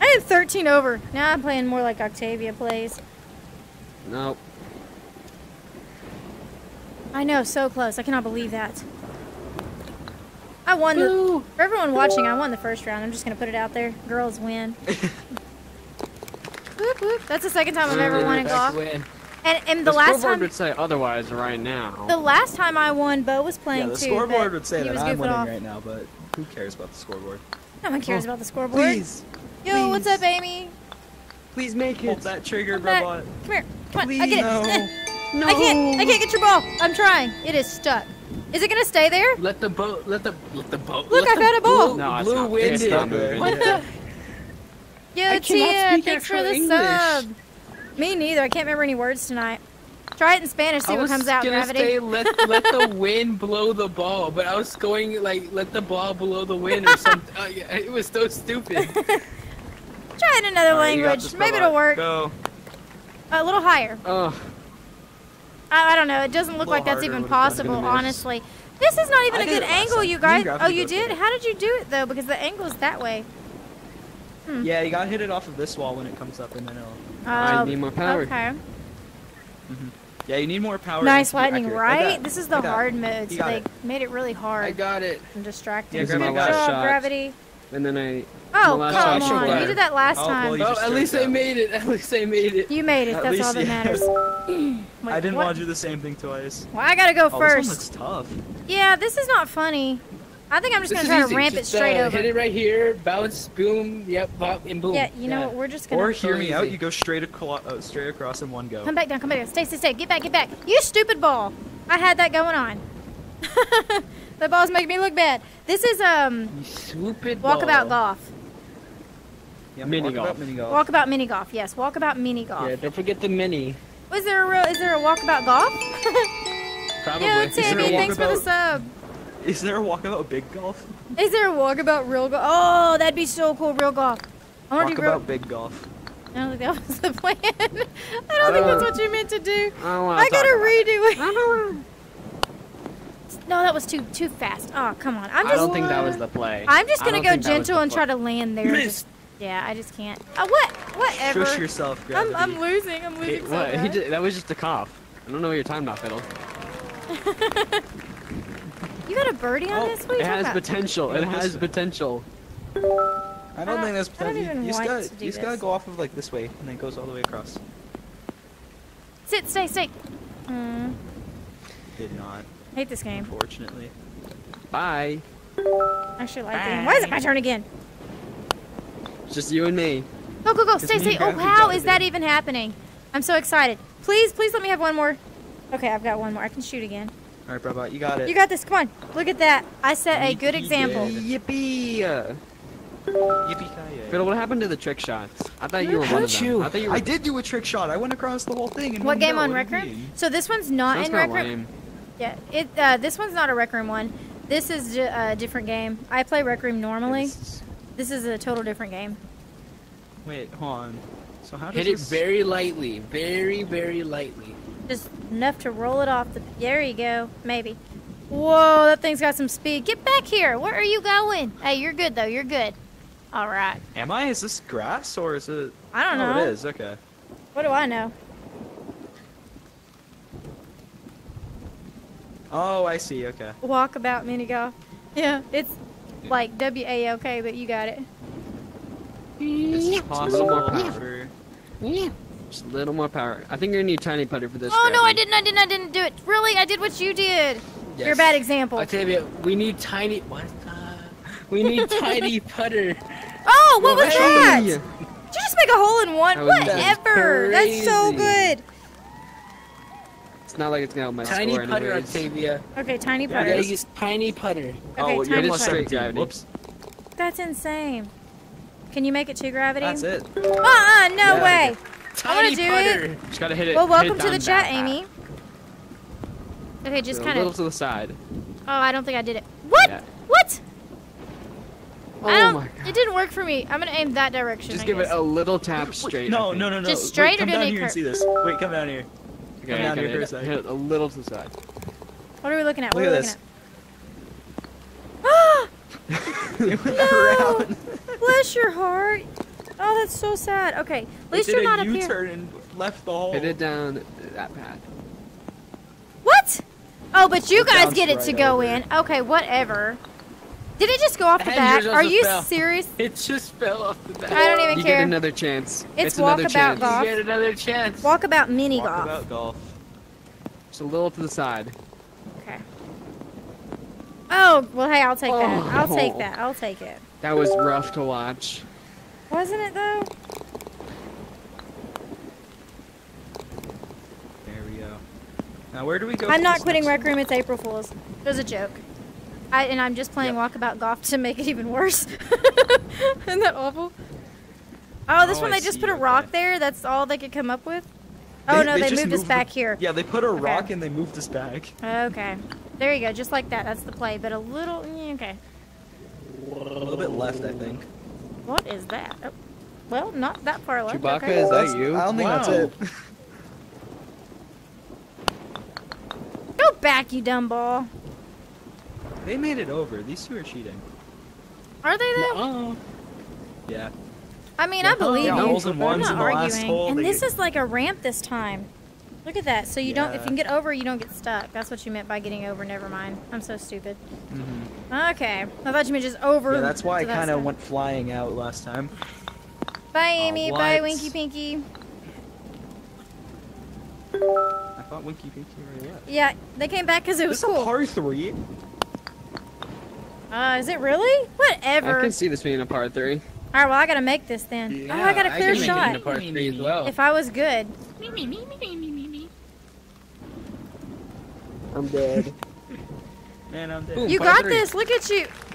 I had 13 over. Now I'm playing more like Octavia plays. Nope. I know, so close. I cannot believe that. I won the. For everyone watching, I won the first round. I'm just gonna put it out there. Girls win. whoop, whoop. That's the second time I've ever won in Back golf. win. And and the, The, last scoreboard time, would say otherwise right now. the last time I won, Bo was playing Yeah, the too. scoreboard would say he that was I'm goofing winning off. right now, but who cares about the scoreboard? No one cares Oh, about the scoreboard. Please, Yo, what's up, Amy? please make it. Hold it. that trigger, Come back. robot. Come here. Come on. I Please. get it. No. I can't. I can't get your ball. I'm trying. It is stuck. Is it gonna stay there? Let the boat. Let the. Let the boat. Look, I the found a ball. Blue, No, it's blue not- wind it's not moving. What the? Yo, I cannot Tia, uh, speak thanks for actual the English. sub. Me neither. I can't remember any words tonight. Try it in Spanish. See what comes out. gonna Gravity. say let let the wind blow the ball, but I was going like let the ball blow the wind or something. Uh, yeah, it was so stupid. Try it in another All right, you got language. Maybe it'll work. Go. A little higher. Ugh. I, I don't know. It doesn't look like that's harder even possible, honestly. This is not even I a good angle, you You guys. grabbed Oh, you did? How did you do it though? Because the angle's that way. Hmm. Yeah, you gotta hit it off of this wall when it comes up, and then it'll. I Oh, need more power. Okay. Yeah, you need more power. Nice and lightning, right? This is the Like hard mode, so they it. made it really hard. I got it. and distracting. Yeah, This is grab my Good last job, shot. gravity. And then I. Oh, come shot on. should You did that last Oh, time. well, you Well, just at least straight I made it. At least I made it. You made it. At That's least all that you- matters. Wait, I didn't what? want to do the same thing twice. Well, I gotta go Oh, this one first. looks tough. Yeah, this is not funny. I think I'm just This gonna try easy. to ramp Just, it straight uh, over. Hit it right here. Bounce. Boom. Yep. Bop, and boom. Yeah, you know what? We're just gonna Or hear me easy. out. You go straight, aclo- uh, straight across in one go. come back down. Come back down. Stay, stay, stay. Get back, get back. You stupid ball. I had that going on. the ball's making me look bad. This is um You stupid. walkabout ball. golf. Yeah, Mini walk about golf. Mini golf. Walkabout mini golf. Yes, walkabout mini golf. Yeah. Don't forget the mini. Was there a real? Is there a walkabout golf? Probably. Yo, there a Timmy, thanks for the walkabout? sub. Is there a walkabout big golf? Is there a walkabout real golf? Oh, that'd be so cool, real golf. I want to do real. Walkabout big golf. I don't think that was the plan. I don't think that's what you meant to do. I don't wanna I talk gotta about it. redo it. No, that was too too fast. Oh, come on. I'm just. I don't think that was the play. I'm just gonna go think that was gentle and try to land there. Just- yeah, I just can't. Uh, what? Whatever. Shush yourself, I'm. I'm losing. I'm losing It- so what? He did, that was just a cough. I don't know what you're talking about, Fiddle. You got a birdie on Oh, this? What are you It has about? potential. It has potential. I don't I don't- think that's I potential. even You just gotta, to you just gotta go off of like this way, and then it goes all the way across. Sit, stay, stay. Mm, Did not, hate this game. unfortunately. Bye. I actually like the game. Why is it my turn again? It's just you and me. Go, go, go. Stay, stay. Oh, Gravity how got is that even happening? I'm so excited. Please, please let me have one more. Okay, I've got one more. I can shoot again. All right, Brabot, you got it. You got this. Come on. Look at that. I set a good example. did. Yippee! Uh, Yippee-ki-yay. Fiddle, what happened to the trick shots? I thought you were one of them. you? I thought you were. I did do a trick shot. I went across the whole thing. In What game on What Rec Room? So this one's not That's in kinda Rec Room. lame. Yeah, it. Uh, this one's not a Rec Room one. This is ju- a different game. I play Rec Room normally. It's- This is a total different game. Wait, hold on. So how does Hit it this... very lightly. Very, very lightly. Just enough to roll it off the. There you go. Maybe. Whoa, that thing's got some speed. Get back here. Where are you going? Hey, you're good though. You're good. All right. Am I? Is this grass or is it? I don't oh, know. it is. Okay. What do I know? Oh, I see. Okay. Walkabout mini golf. Yeah, it's like W A L K, but you got it. It's more possible power. for Yeah. Just a little more power. I think you're gonna need tiny putter for this. Oh no, I didn't. I didn't. I didn't do it. Really, I did what you did. You're a bad example. Octavia, we need tiny. What? Uh, we need tiny putter. Oh, what was Hey! that? Did you just make a hole in one? That Whatever. That's so good. It's not like it's gonna help my Tiny score putter, anyways. Octavia. Okay, tiny We gotta putter. use tiny putter. Okay, oh, you're tiny putter. straight 17. gravity. Whoops. That's insane. Can you make it to gravity? That's it. Uh-uh, no Yeah. way. Tiny do putter. Just gotta hit it. Well, hit it welcome to the chat, path. Amy. Okay, just So kind of. a little to the side. Oh, I don't think I did it. What? Yeah. What? Oh I don't. my god. It didn't work for me. I'm gonna aim that direction. Just I give it a little tap Wait, straight. no, no, no, no. Just Wait, straight or come do down any here and see this. Wait, come down here. Okay, Come down here for a hit, hit it a little to the side. What are we looking at? Look what at are we this. looking at? It went No. around. Bless your heart. Oh, that's so sad. Okay, at least you're not a up here. U-turn and left the hole. Hit it down that path. What? Oh, but you It guys get it right to go over. in. Okay, whatever. Did it just go off the And bat? Are you fell. serious? It just fell off the back. I don't even You care. get another chance. It's another walkabout golf. You get another chance. Walkabout mini Walk golf. about golf. Just a little to the side. Okay. Oh, well, hey, I'll take that. I'll take Oh. that. I'll take it. That was rough to watch. Wasn't it, though? There we go. Now where do we go? I'm not quitting next- Rec Room. It's April Fool's. It was a joke. I, and I'm just playing Walkabout Golf to make it even worse. Isn't that awful? Oh, this Oh, one I they just put a okay. rock there. That's all they could come up with. Oh no, they, just moved us the- back here. Yeah, they put a Okay. rock and they moved us back. Okay. There you go, just like that. That's the play, but a little. mm, Okay. A little bit left, I think. What is that? Oh, well, not that far left. Chewbacca, okay. is that you? I don't think that's it. Go back, you dumb ball. They made it over. These two are cheating. Are they though? Oh. Yeah. I mean, I believe yeah, you. holes and I'm not in the last arguing. hole, and this get- is like a ramp this time. Look at that. So you don't, if you can get over, you don't get stuck. That's what you meant by getting over. Never mind. I'm so stupid. Mhm. Okay. I thought you meant just over. Yeah, that's why I kind of went flying out last time. Bye, Amy. Oh, Bye. Winky Pinky. I thought Winky Pinky already left. Yeah, they came back because it was This is a cool. par three. Uh, is it really? Whatever. I can see this being a par three. All right. Well, I gotta make this then. oh, I got a clear can make it shot. into part three as well. If I was good. I'm dead. Man, I'm dead. Boom. You got three. this. Look at you.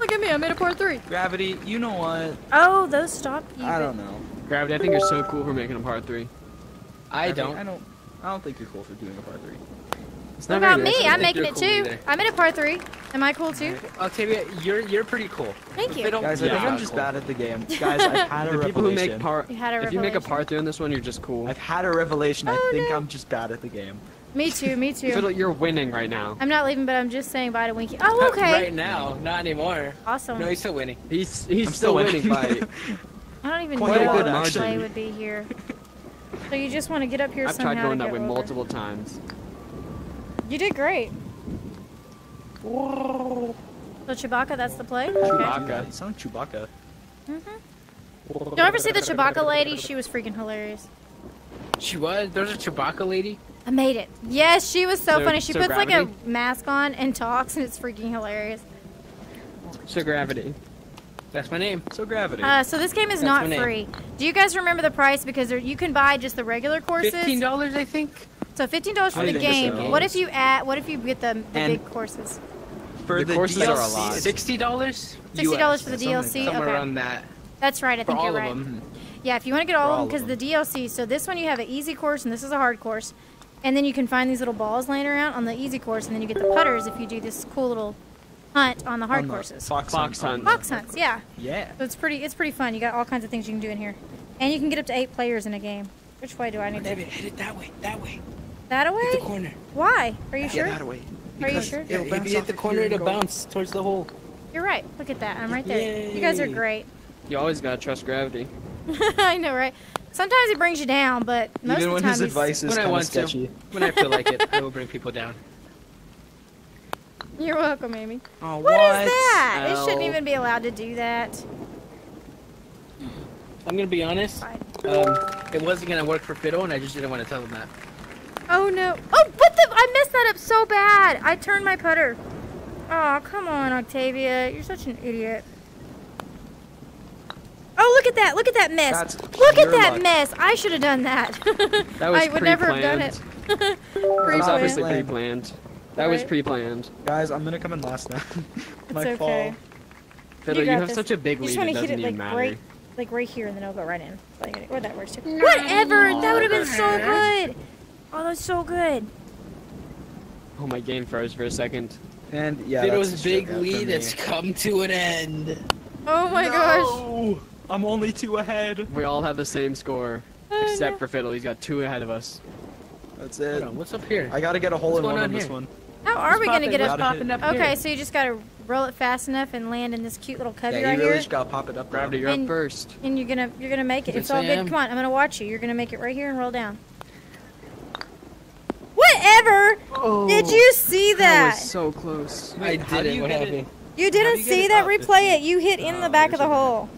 Look at me. I made a part three. Gravity, you know what? Oh, those stop you. I don't know. Gravity, I think you're so cool for making a part three. I Gravity, don't. I don't. I don't think you're cool for doing a part three. It's What not about me? nice. I'm making it cool too. either. I made a part three. Am I cool too? Octavia, you're you're pretty cool. Thank you. they don't- Guys, I think I'm just bad at the game. Guys, I've had a The people who revelation. make par, You had a if you make a revelation? par three on this one, you're just cool. I've had a revelation. I Oh, think no. I'm just bad at the game. Me too. Me too. Fiddle, you're winning right now. I'm not leaving, but I'm just saying bye to Winky. Oh, okay. right now, not anymore. Awesome. No, he's still winning. He's he's I'm still, winning by. I don't even Quite know a good what margin. play would be here. So you just want to get up here I've somehow tried going to that get way over. multiple times. You did great. So Chewbacca, that's the play. Okay. Chewbacca. You sound like Chewbacca. Mm-hmm. Don't ever see the Chewbacca lady? She was freaking hilarious. She was. There's a Chewbacca lady. I made it. Yes, she was so, So- funny. She so puts like a mask on and talks, and it's freaking hilarious. So gravity. That's my name. So gravity. Uh, so this game is That's not my name. free. Do you guys remember the price? Because there, you can buy just the regular courses. Fifteen dollars, I think. So fifteen dollars for I the game. so. What if you add? What if you get the, the And- big courses? for the the, courses DLC, are a lot. Sixty dollars. Sixty dollars for the something like DLC. Somewhere okay, around that. that's right. I For think all you're of right. them. Yeah, if you want to get all For of them, because the DLC. So this one you have an easy course, and this is a hard course, and then you can find these little balls laying around on the easy course, and then you get the putters if you do this cool little hunt on the hard on the courses. Fox, Fox hunt. hunt. Fox hunts, yeah. Yeah. So it's pretty. It's pretty fun. You got all kinds of things you can do in here, and you can get up to eight players in a game. Which way do I need to? Octavia, hit it that way. That way. That Hit the corner. Why? Are you sure? Get out way. Are you Because sure? If, bounce if you hit the corner, it'll go. bounce towards the hole. You're right. Look at that. I'm right there. You guys are great. You always gotta trust gravity. I know, right? Sometimes it brings you down, but most Even of when the time his advice is When I kind of want sketchy. to. When I feel like it, I will bring people down. You're welcome, Amy. Oh, what is that? It shouldn't even be allowed to do that. I'm gonna be honest. Fine. Um, it wasn't gonna work for Fiddle, and I just didn't want to tell him that. Oh no. Oh, what the? I messed that up so bad. I turned my putter. Oh, come on, Octavia. You're such an idiot. Oh, look at that. Look at that mess. That's look at that luck. mess. I should have done that. That was I would never have done it. That was Pre-planned. obviously Pre-planned. pre-planned. That was pre-planned. Guys, I'm gonna come in last now. It's My okay. fault. Fiddle, you, got have this. such a big You just lead. want It to hit doesn't it like even matter. right, like right here, and then I'll go right in. Like, or that works too. Whatever. That would have been so good. Oh, that's so good. Oh, my game froze for a second. And yeah, Fiddle's that's big lead has come to an end. Oh my gosh. No! I'm only two ahead. We all have the same score, Oh, except no. for Fiddle. He's got two ahead of us. That's it. on, what's up here? I gotta get a hole What's in one on on this one. How are we gonna get What's a? popping popping up here? Okay, so you just gotta roll it fast enough and land in this cute little cubby Yeah, you right really here. just gotta pop it up. Gravity, though. you're And- up first. And you're gonna you're gonna make it. Yes, It's all I good. am. Come on, I'm gonna watch you. You're gonna make it right here and roll down. Whatever. Oh, Did you see That that? was so close. I did it. you What get happened? You didn't you see that? Oh, up? Replay it. You hit in oh, the Oh, back of the there's a- hole,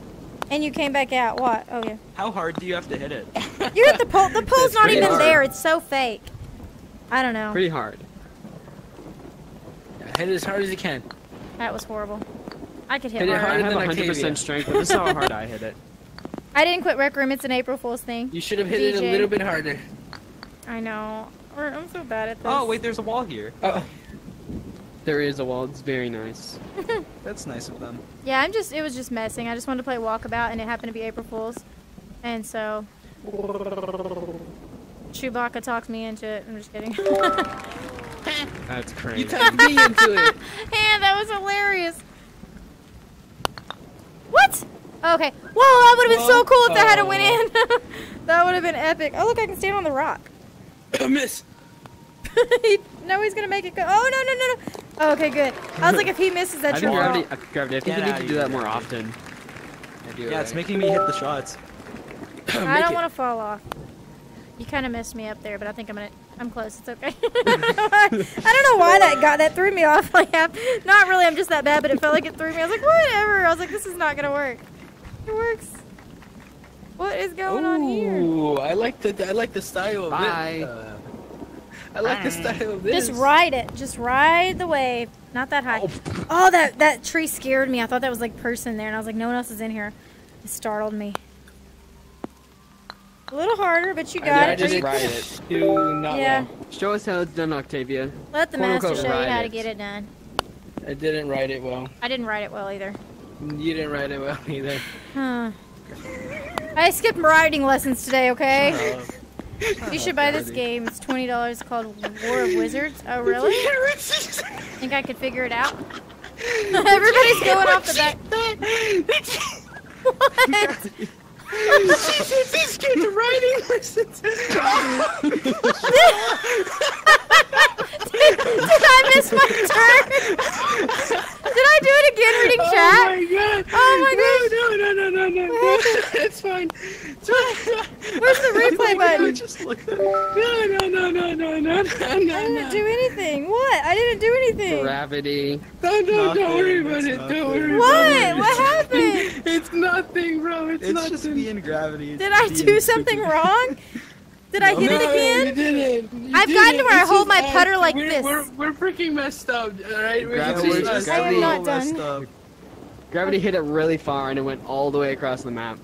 and you came back out. What? Oh yeah. How hard do you have to hit it? You hit the pole. The pole's not even hard. there. It's so fake. I don't know. Pretty hard. Hit it as hard as you can. That was horrible. I could hit Hit it I harder. harder have than 100% Octavia. strength, but this is how hard I hit it. I didn't quit Rec Room. It's an April Fool's thing. You should have hit it a little bit harder. I know. Or- I'm so bad at this. Oh wait, there's a wall here. Oh, There is a wall. It's very nice. That's nice of them. Yeah, I'm just. It was just messing. I just wanted to play Walkabout, and it happened to be April Fool's, and so Chewbacca talked me into it. I'm just kidding. That's crazy. you crazy. talked me into it. and that was hilarious. What? Okay. Whoa, that would have been so cool if that had went in. that would have been epic. Oh look, I can stand on the rock. Miss. He- no, he's gonna make it go. Oh no no no no. Oh, okay, good. I was like, if he misses, I that's think your gravity, uh, gravity. I think Get you need to do that more Gravity. often. Yeah, it's making me hit the shots. I don't want to fall off. You kind of messed me up there, but I think I'm gonna. I'm close. It's okay. I don't know why- I don't know why that got that threw me off. Like, half- not really. I'm just that bad, but it felt like it threw me. I was like, whatever. I was like, this is not gonna work. It works. What is going on here? Ooh, I like the I like the style of Bye. this. Uh, I like the style of this. Just ride it. Just ride the wave. Not that high. Oh. Oh, that that tree scared me. I thought that was like person there, and I was like, no one else is in here. It startled me. A little harder, but you got did- I it. did Are you- ride it. Do not Yeah. well. Show us how it's done, Octavia. Let the Quote, master unquote, show you ride how to get it done. I didn't write it well. I didn't write it well either. You didn't write it well either. Huh. I skipped writing lessons today, okay? Uh, You should buy this game. It's twenty dollars called War of Wizards. Oh really? I think I could figure it out? Everybody's going off the back. What? This kid's writing lessons. Did I miss my turn? Did I do it again reading Oh chat? Oh my god! Oh my gosh. No, no, no, no, no, no! What happened? It's fine. Where's the replay button? just look at No, no, no, no, no, no, no, I didn't do anything. What? I didn't do anything. Gravity. No, no, don't worry about Nothing, it. it's Don't worry. What? about it. What happened? It's nothing, bro. It's, It's nothing. just me and gravity. Did I do something wrong? Did I hit no, it again? You didn't. You I've didn't. gotten to where I hold my us. putter like we're, this. We're, we're freaking messed up, alright? We're Gravity- just We're just I am not all messed done. up. Gravity hit it really far and it went all the way across the map.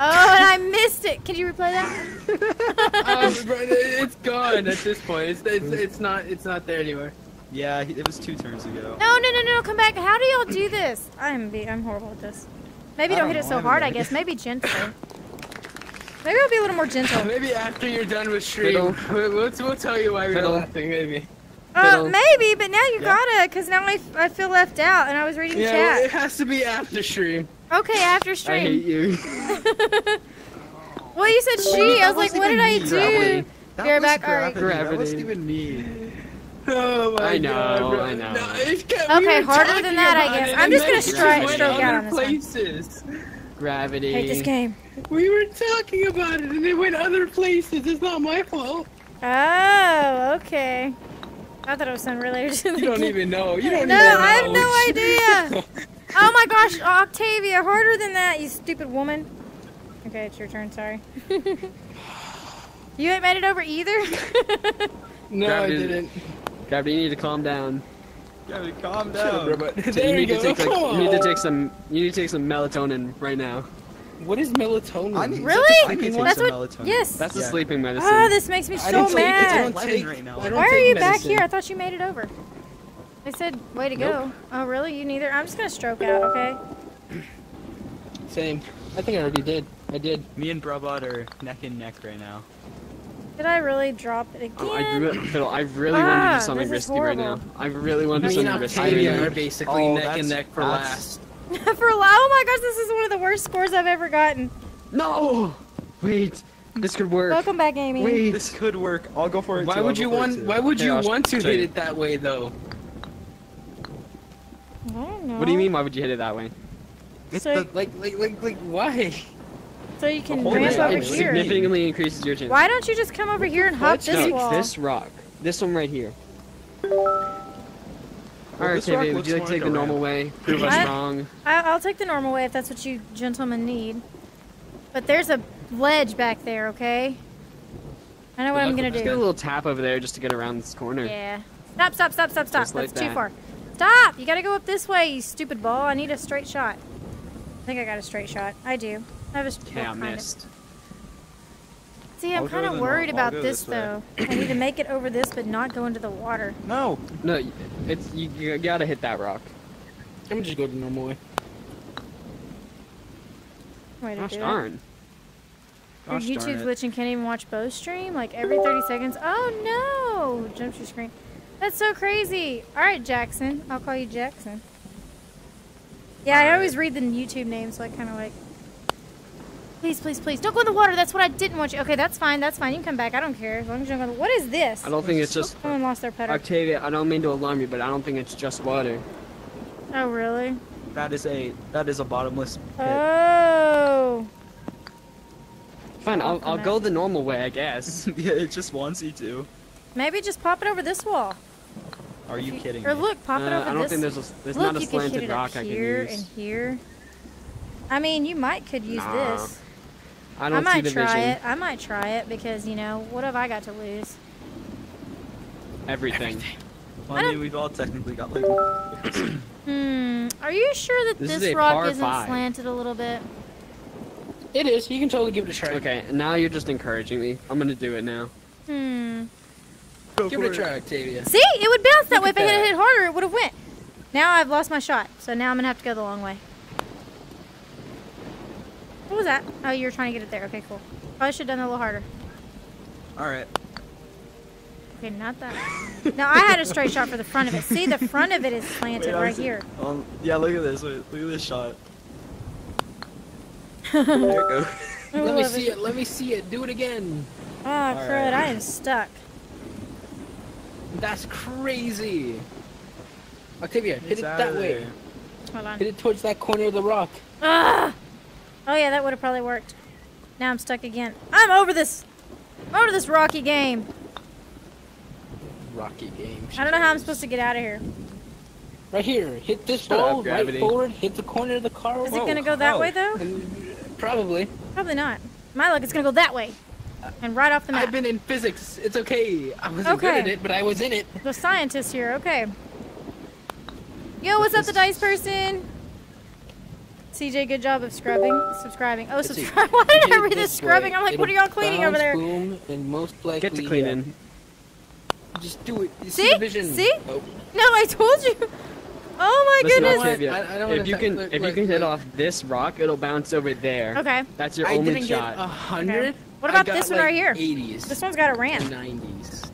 Oh, and I missed it. Can you replay that? um, it's gone at this point. It's, it's, it's not it's not there anymore. Yeah, it was two turns ago. No, no, no, no, come back. How do y'all do this? I'm be I'm horrible at this. Maybe don't don't hit it so I hard, I guess. Maybe gentle. Maybe I'll be a little more gentle. Maybe after you're done with stream, we'll, we'll, we'll tell you why we were Fiddle. laughing. Maybe. Uh, maybe, but now you Yeah. gotta, cause now I, f- I feel left out, and I was reading Yeah, well, it has to be after stream. Okay, after stream. I hate stream. you. well, you said she. I was like, what did I do? Gravity. That You're was back, alright. gravity. That wasn't even me. Oh my I know, god. I know. No, it can't- we Okay, were harder than that, I guess. it, I'm just gonna it strike- stroke out other on this one. places. Gravity. Hate this game. We were talking about it and it went other places. It's not my fault. Oh, okay. I thought it was something related to the You don't game. even know. You don't No, even know. I have no idea. Oh my gosh, Octavia, harder than that, you stupid woman. Okay, it's your turn. Sorry. you ain't made it over either. No, I didn't. Gravity, you need to calm down. Yeah, calm Shut up, down. robot. you There you need go. to take like, Come you need to take some you need to take some melatonin right now. What is melatonin? I need- really? I need to That's some what. melatonin. Yes. That's the Yeah. sleeping medicine. Ah, this makes me I so don't take, I mad. don't Eleven take, right now. I don't Why are take you back here? I thought you made it over. I said, way to Nope. go. Oh, really? You neither? I'm just gonna stroke out, okay? Same. I think I already did. I did. Me and Brobot are neck and neck right now. Did I really drop it again? Oh, I, re- Phil, I really want to Ah, do something this is risky right now. I really want to Me do and something risky. Octavia right are basically Oh, neck and neck for that's- last. For a while, oh my gosh, this is one of the worst scores I've ever gotten. No! Wait, this could work. Welcome back, Amy. Wait. This could work. I'll go for it. Why too. would you go for it want? Why would Here, you I'll want to hit you. it that way though? I don't know. What do you mean? Why would you hit it that way? It's So- the- Like, like, like, like, why? So you can ramp thing. over it here. significantly increases your chance. Why don't you just come over here and hop What? this no, wall? this rock. This one right here. Alright, this would you like to take the normal ramp. way? Prove us wrong. I, I'll take the normal way if that's what you gentlemen need. But there's a ledge back there, okay? I know what I'm gonna do. Just get a little tap over there just to get around this corner. Yeah. Stop, stop, stop, stop, stop. Just like That's too that. far. Stop! You gotta go up this way, you stupid ball. I need a straight shot. I think I got a straight shot. I do. I was a Okay, I well, kind of. See, I'm kind of worried about this, this though. I need to make it over this, but not go into the water. No. No, it's you, you gotta hit that rock. I'm gonna just go the normal way. Way to Gosh do it. darn. Your Gosh darn YouTube's it. glitching. Can't even watch Bo's stream like every 30 seconds. Oh no! Jumps your screen. That's so crazy. All right, Jackson. I'll call you Jackson. Yeah, I All always read the YouTube name, so I kind of like. Please, please, please, don't go in the water. That's what I didn't want you. Okay, that's fine. That's fine. You can come back. I don't care as long as you don't go. in the- What is this? I don't think it's just Someone lost their putter. Octavia. I don't mean to alarm you, but I don't think it's just water. Oh really? That is a that is a bottomless pit. Oh. Fine, I'll, come I'll go the normal way, I guess. yeah, it just wants you to. Maybe just pop it over this wall. Are you kidding Or me? look, pop it Uh, over I don't this. think there's a, there's Look, not a you could hit slanted it up rock I can here use. and here. I mean, you might could use Nah, this. I I, don't see might the try vision. it. I might try it because you know what have I got to lose? Everything. Well, I I mean, we've all technically got like. Hmm. Are you sure that This this, is rock isn't five. slanted a little bit? It is. You can totally give it a try. Okay, now you're just encouraging me. I'm gonna do it now. Hmm. Give it a try, Octavia. See, it would bounce that Look way. at If I had that. hit harder, it would have went. Now I've lost my shot, so now I'm gonna have to go the long way. What was that? Oh, you were trying to get it there. Okay, cool. Probably should have done it a little harder. All right. Okay, not that. no, I had a straight shot for the front of it. See, the front of it is planted Wait, right was- here. Um, yeah, look at this. Wait, look at this shot. there it goes. Let me see it. Let me see it. Do it again. Oh, crud! right. I am stuck. That's crazy. Octavia, hit It's it that way. there. Hold on. Hit it towards that corner of the rock. Ah! Oh yeah, that would have probably worked. Now I'm stuck again. I'm over this. I'm over this rocky game. Rocky game. I don't know how I'm supposed to get out of here. Right here. Hit this Shut ball. up, right gravity. forward. Hit the corner of the car. Is it gonna go that oh. way though? Mm, probably. Probably not. My luck, it's gonna go that way, and right off the map. I've been in physics. It's okay. I wasn't Okay. good at it, but I was in it. The scientist here. Okay. Yo, what's up, the dice person? CJ, good job of scrubbing, subscribing. Oh, subscribe. Why did I Hit read this this scrubbing? I'm like, what are y'all cleaning over there? Boom, and most likely. Get to cleaning. uh, just do it. You See? the. See? Oh. No, I told you. Oh my Listen, goodness. I- I don't if you can look, if you look, can hit look. off this rock, it'll bounce over there. Okay. That's your I only didn't shot. get a hundred. What about this one like, right here? 80s. This one's got a ramp. 90s.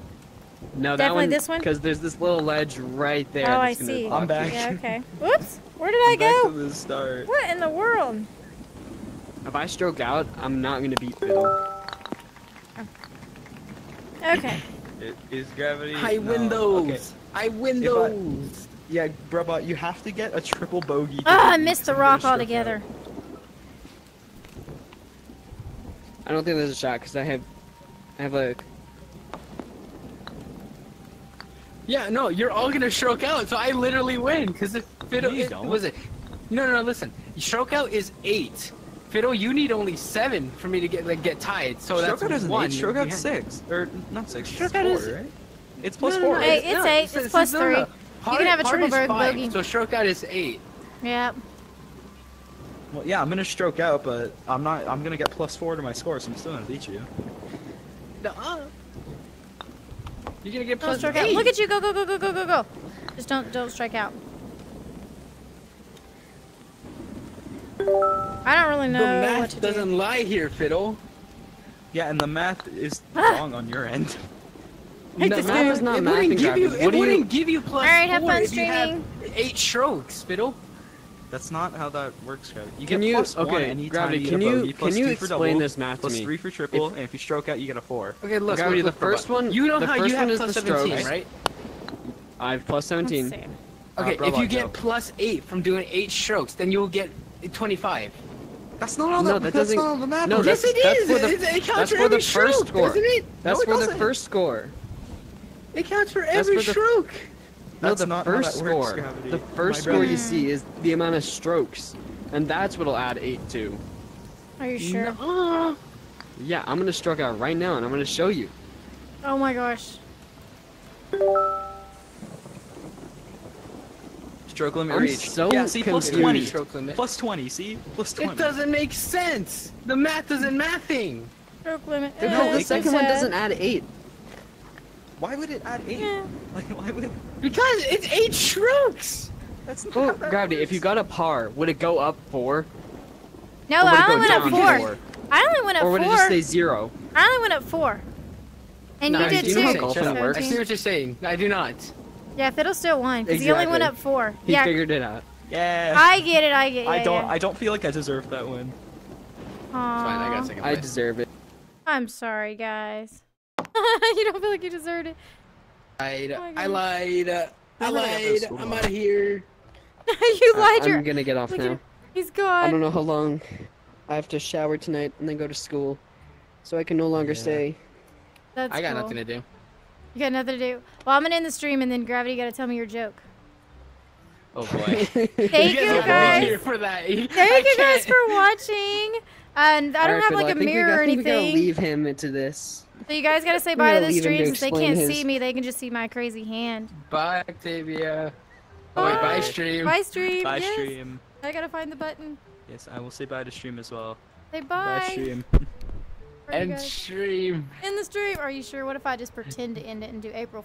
no, that definitely one. this one? Because there's this little ledge right there. Oh, I see. I'm back. Yeah, okay. Whoops. Where did I I'm back to go? the start. What in the world? If I stroke out, I'm not gonna beat Phil. Oh. Okay. It, is gravity? I no. win those. Okay. I win If I- Yeah, Brabot, you have to get a triple bogey. to Oh, I missed the rock altogether. out. I don't think there's a shot because I have, I have like. Yeah, no, you're all gonna stroke out, so I literally win. Because if Fiddle No, you it- don't. was it? No, no, no. Listen, stroke out is eight. Fiddle, you need only seven for me to get like get tied. So Stroke that's out is an one. eight. Stroke out six. Or not six. Stroke it's out four, is- right? It's plus No, no, four. no, Hey, it's- it's no, eight. it's- It's it's- plus no, no, three. no. You Hard- can have a triple is bog- five, bogey. So stroke out is eight. Yep. Well, yeah, I'm gonna stroke out, but I'm not. I'm gonna get plus four to my score, so I'm still gonna beat you. Nuh-uh. You're gonna get Don't plus strike eight. out. Look at you. Go, go, go, go, go, go, go. Just don't don't strike out. I don't really The know what math to doesn't do. lie here, Fiddle. Yeah, and the math is wrong on your end. Hate No, this math is not it math wouldn't give you. It What you? wouldn't give you plus Alright, have four fun if you have streaming. eight strokes, Fiddle. That's not how that works, Gravity. You Can get you- plus one okay, anytime Gravity, you can get a you- can you for explain double, this math to plus me? three for triple, and if you stroke out, you get a four. Okay, look. Gravity, look, the look, first one- You know the how first you one have is plus the 17, strokes. right? I have 17. Okay, bro, if you get go. plus eight from doing eight strokes, then you'll get 25. That's not how No, that, that that's doesn't- not how the math no, yes, that's- it that's is. for the- It- it counts for for the every first stroke, score. doesn't it? That's no, it for the doesn't. first score. It counts for That's every for the- stroke. No, That's the not how first that works, score. Gravity. The My first score brother. you see is the amount of strokes, and that's what'll add eight to. Are you sure? Nuh-uh. Yeah, I'm gonna stroke out right now, and I'm gonna show you. Oh my gosh. Stroke limit I'm reached. so yeah, see, plus confused. 20. Stroke limit. Plus 20, see? Plus 20. It doesn't make sense. The math doesn't mathing. Stroke limit. No, the second one doesn't add eight. Why would it add 8? Yeah. Like, why would... Because it's eight strokes. That's not Well, that gravity. If you got a par, would it go up four, No, I only went up down four. four, I only went up or would it just stay zero? I only went up four. And No, you I did see too. what how you're golfing works. I see what you're saying. I do not. Yeah, Fiddle still won because he only went up four. He yeah, figured it out. Yeah. I get it. I get. Yeah, I don't. Yeah. I don't feel like I deserve that win. It's fine. I got Aw. second I deserve it. I'm sorry, guys. you don't feel like you deserved it. Oh lied. Oh I lied. I I'm gonna get lied. I'm out of here. you lied. I- your- I'm gonna get off Look at now. him. He's I don't know how long. I have to shower tonight and then go to school, so I can no longer Yeah. stay. That's I got cool. nothing to do. You got nothing to do. Well, I'm gonna end the stream and then Gravity got to tell me your joke. Oh boy. Thank you you guys are guys. here for that. Thank I you guys can't- for watching. Uh, and I don't Alright, have like a mirror got- or I we gotta anything. leave him into this. So you guys gotta say bye to the leave him to stream since they can't his- see me. They can just see my crazy hand. Bye, Octavia. Oh wait, bye Bye. stream. Bye stream. Bye yes. stream. I gotta find the button. Yes, I will say bye to stream as well. Say bye. Bye stream. Where you And stream. In the stream. Are you sure? What if I just pretend to end it and do April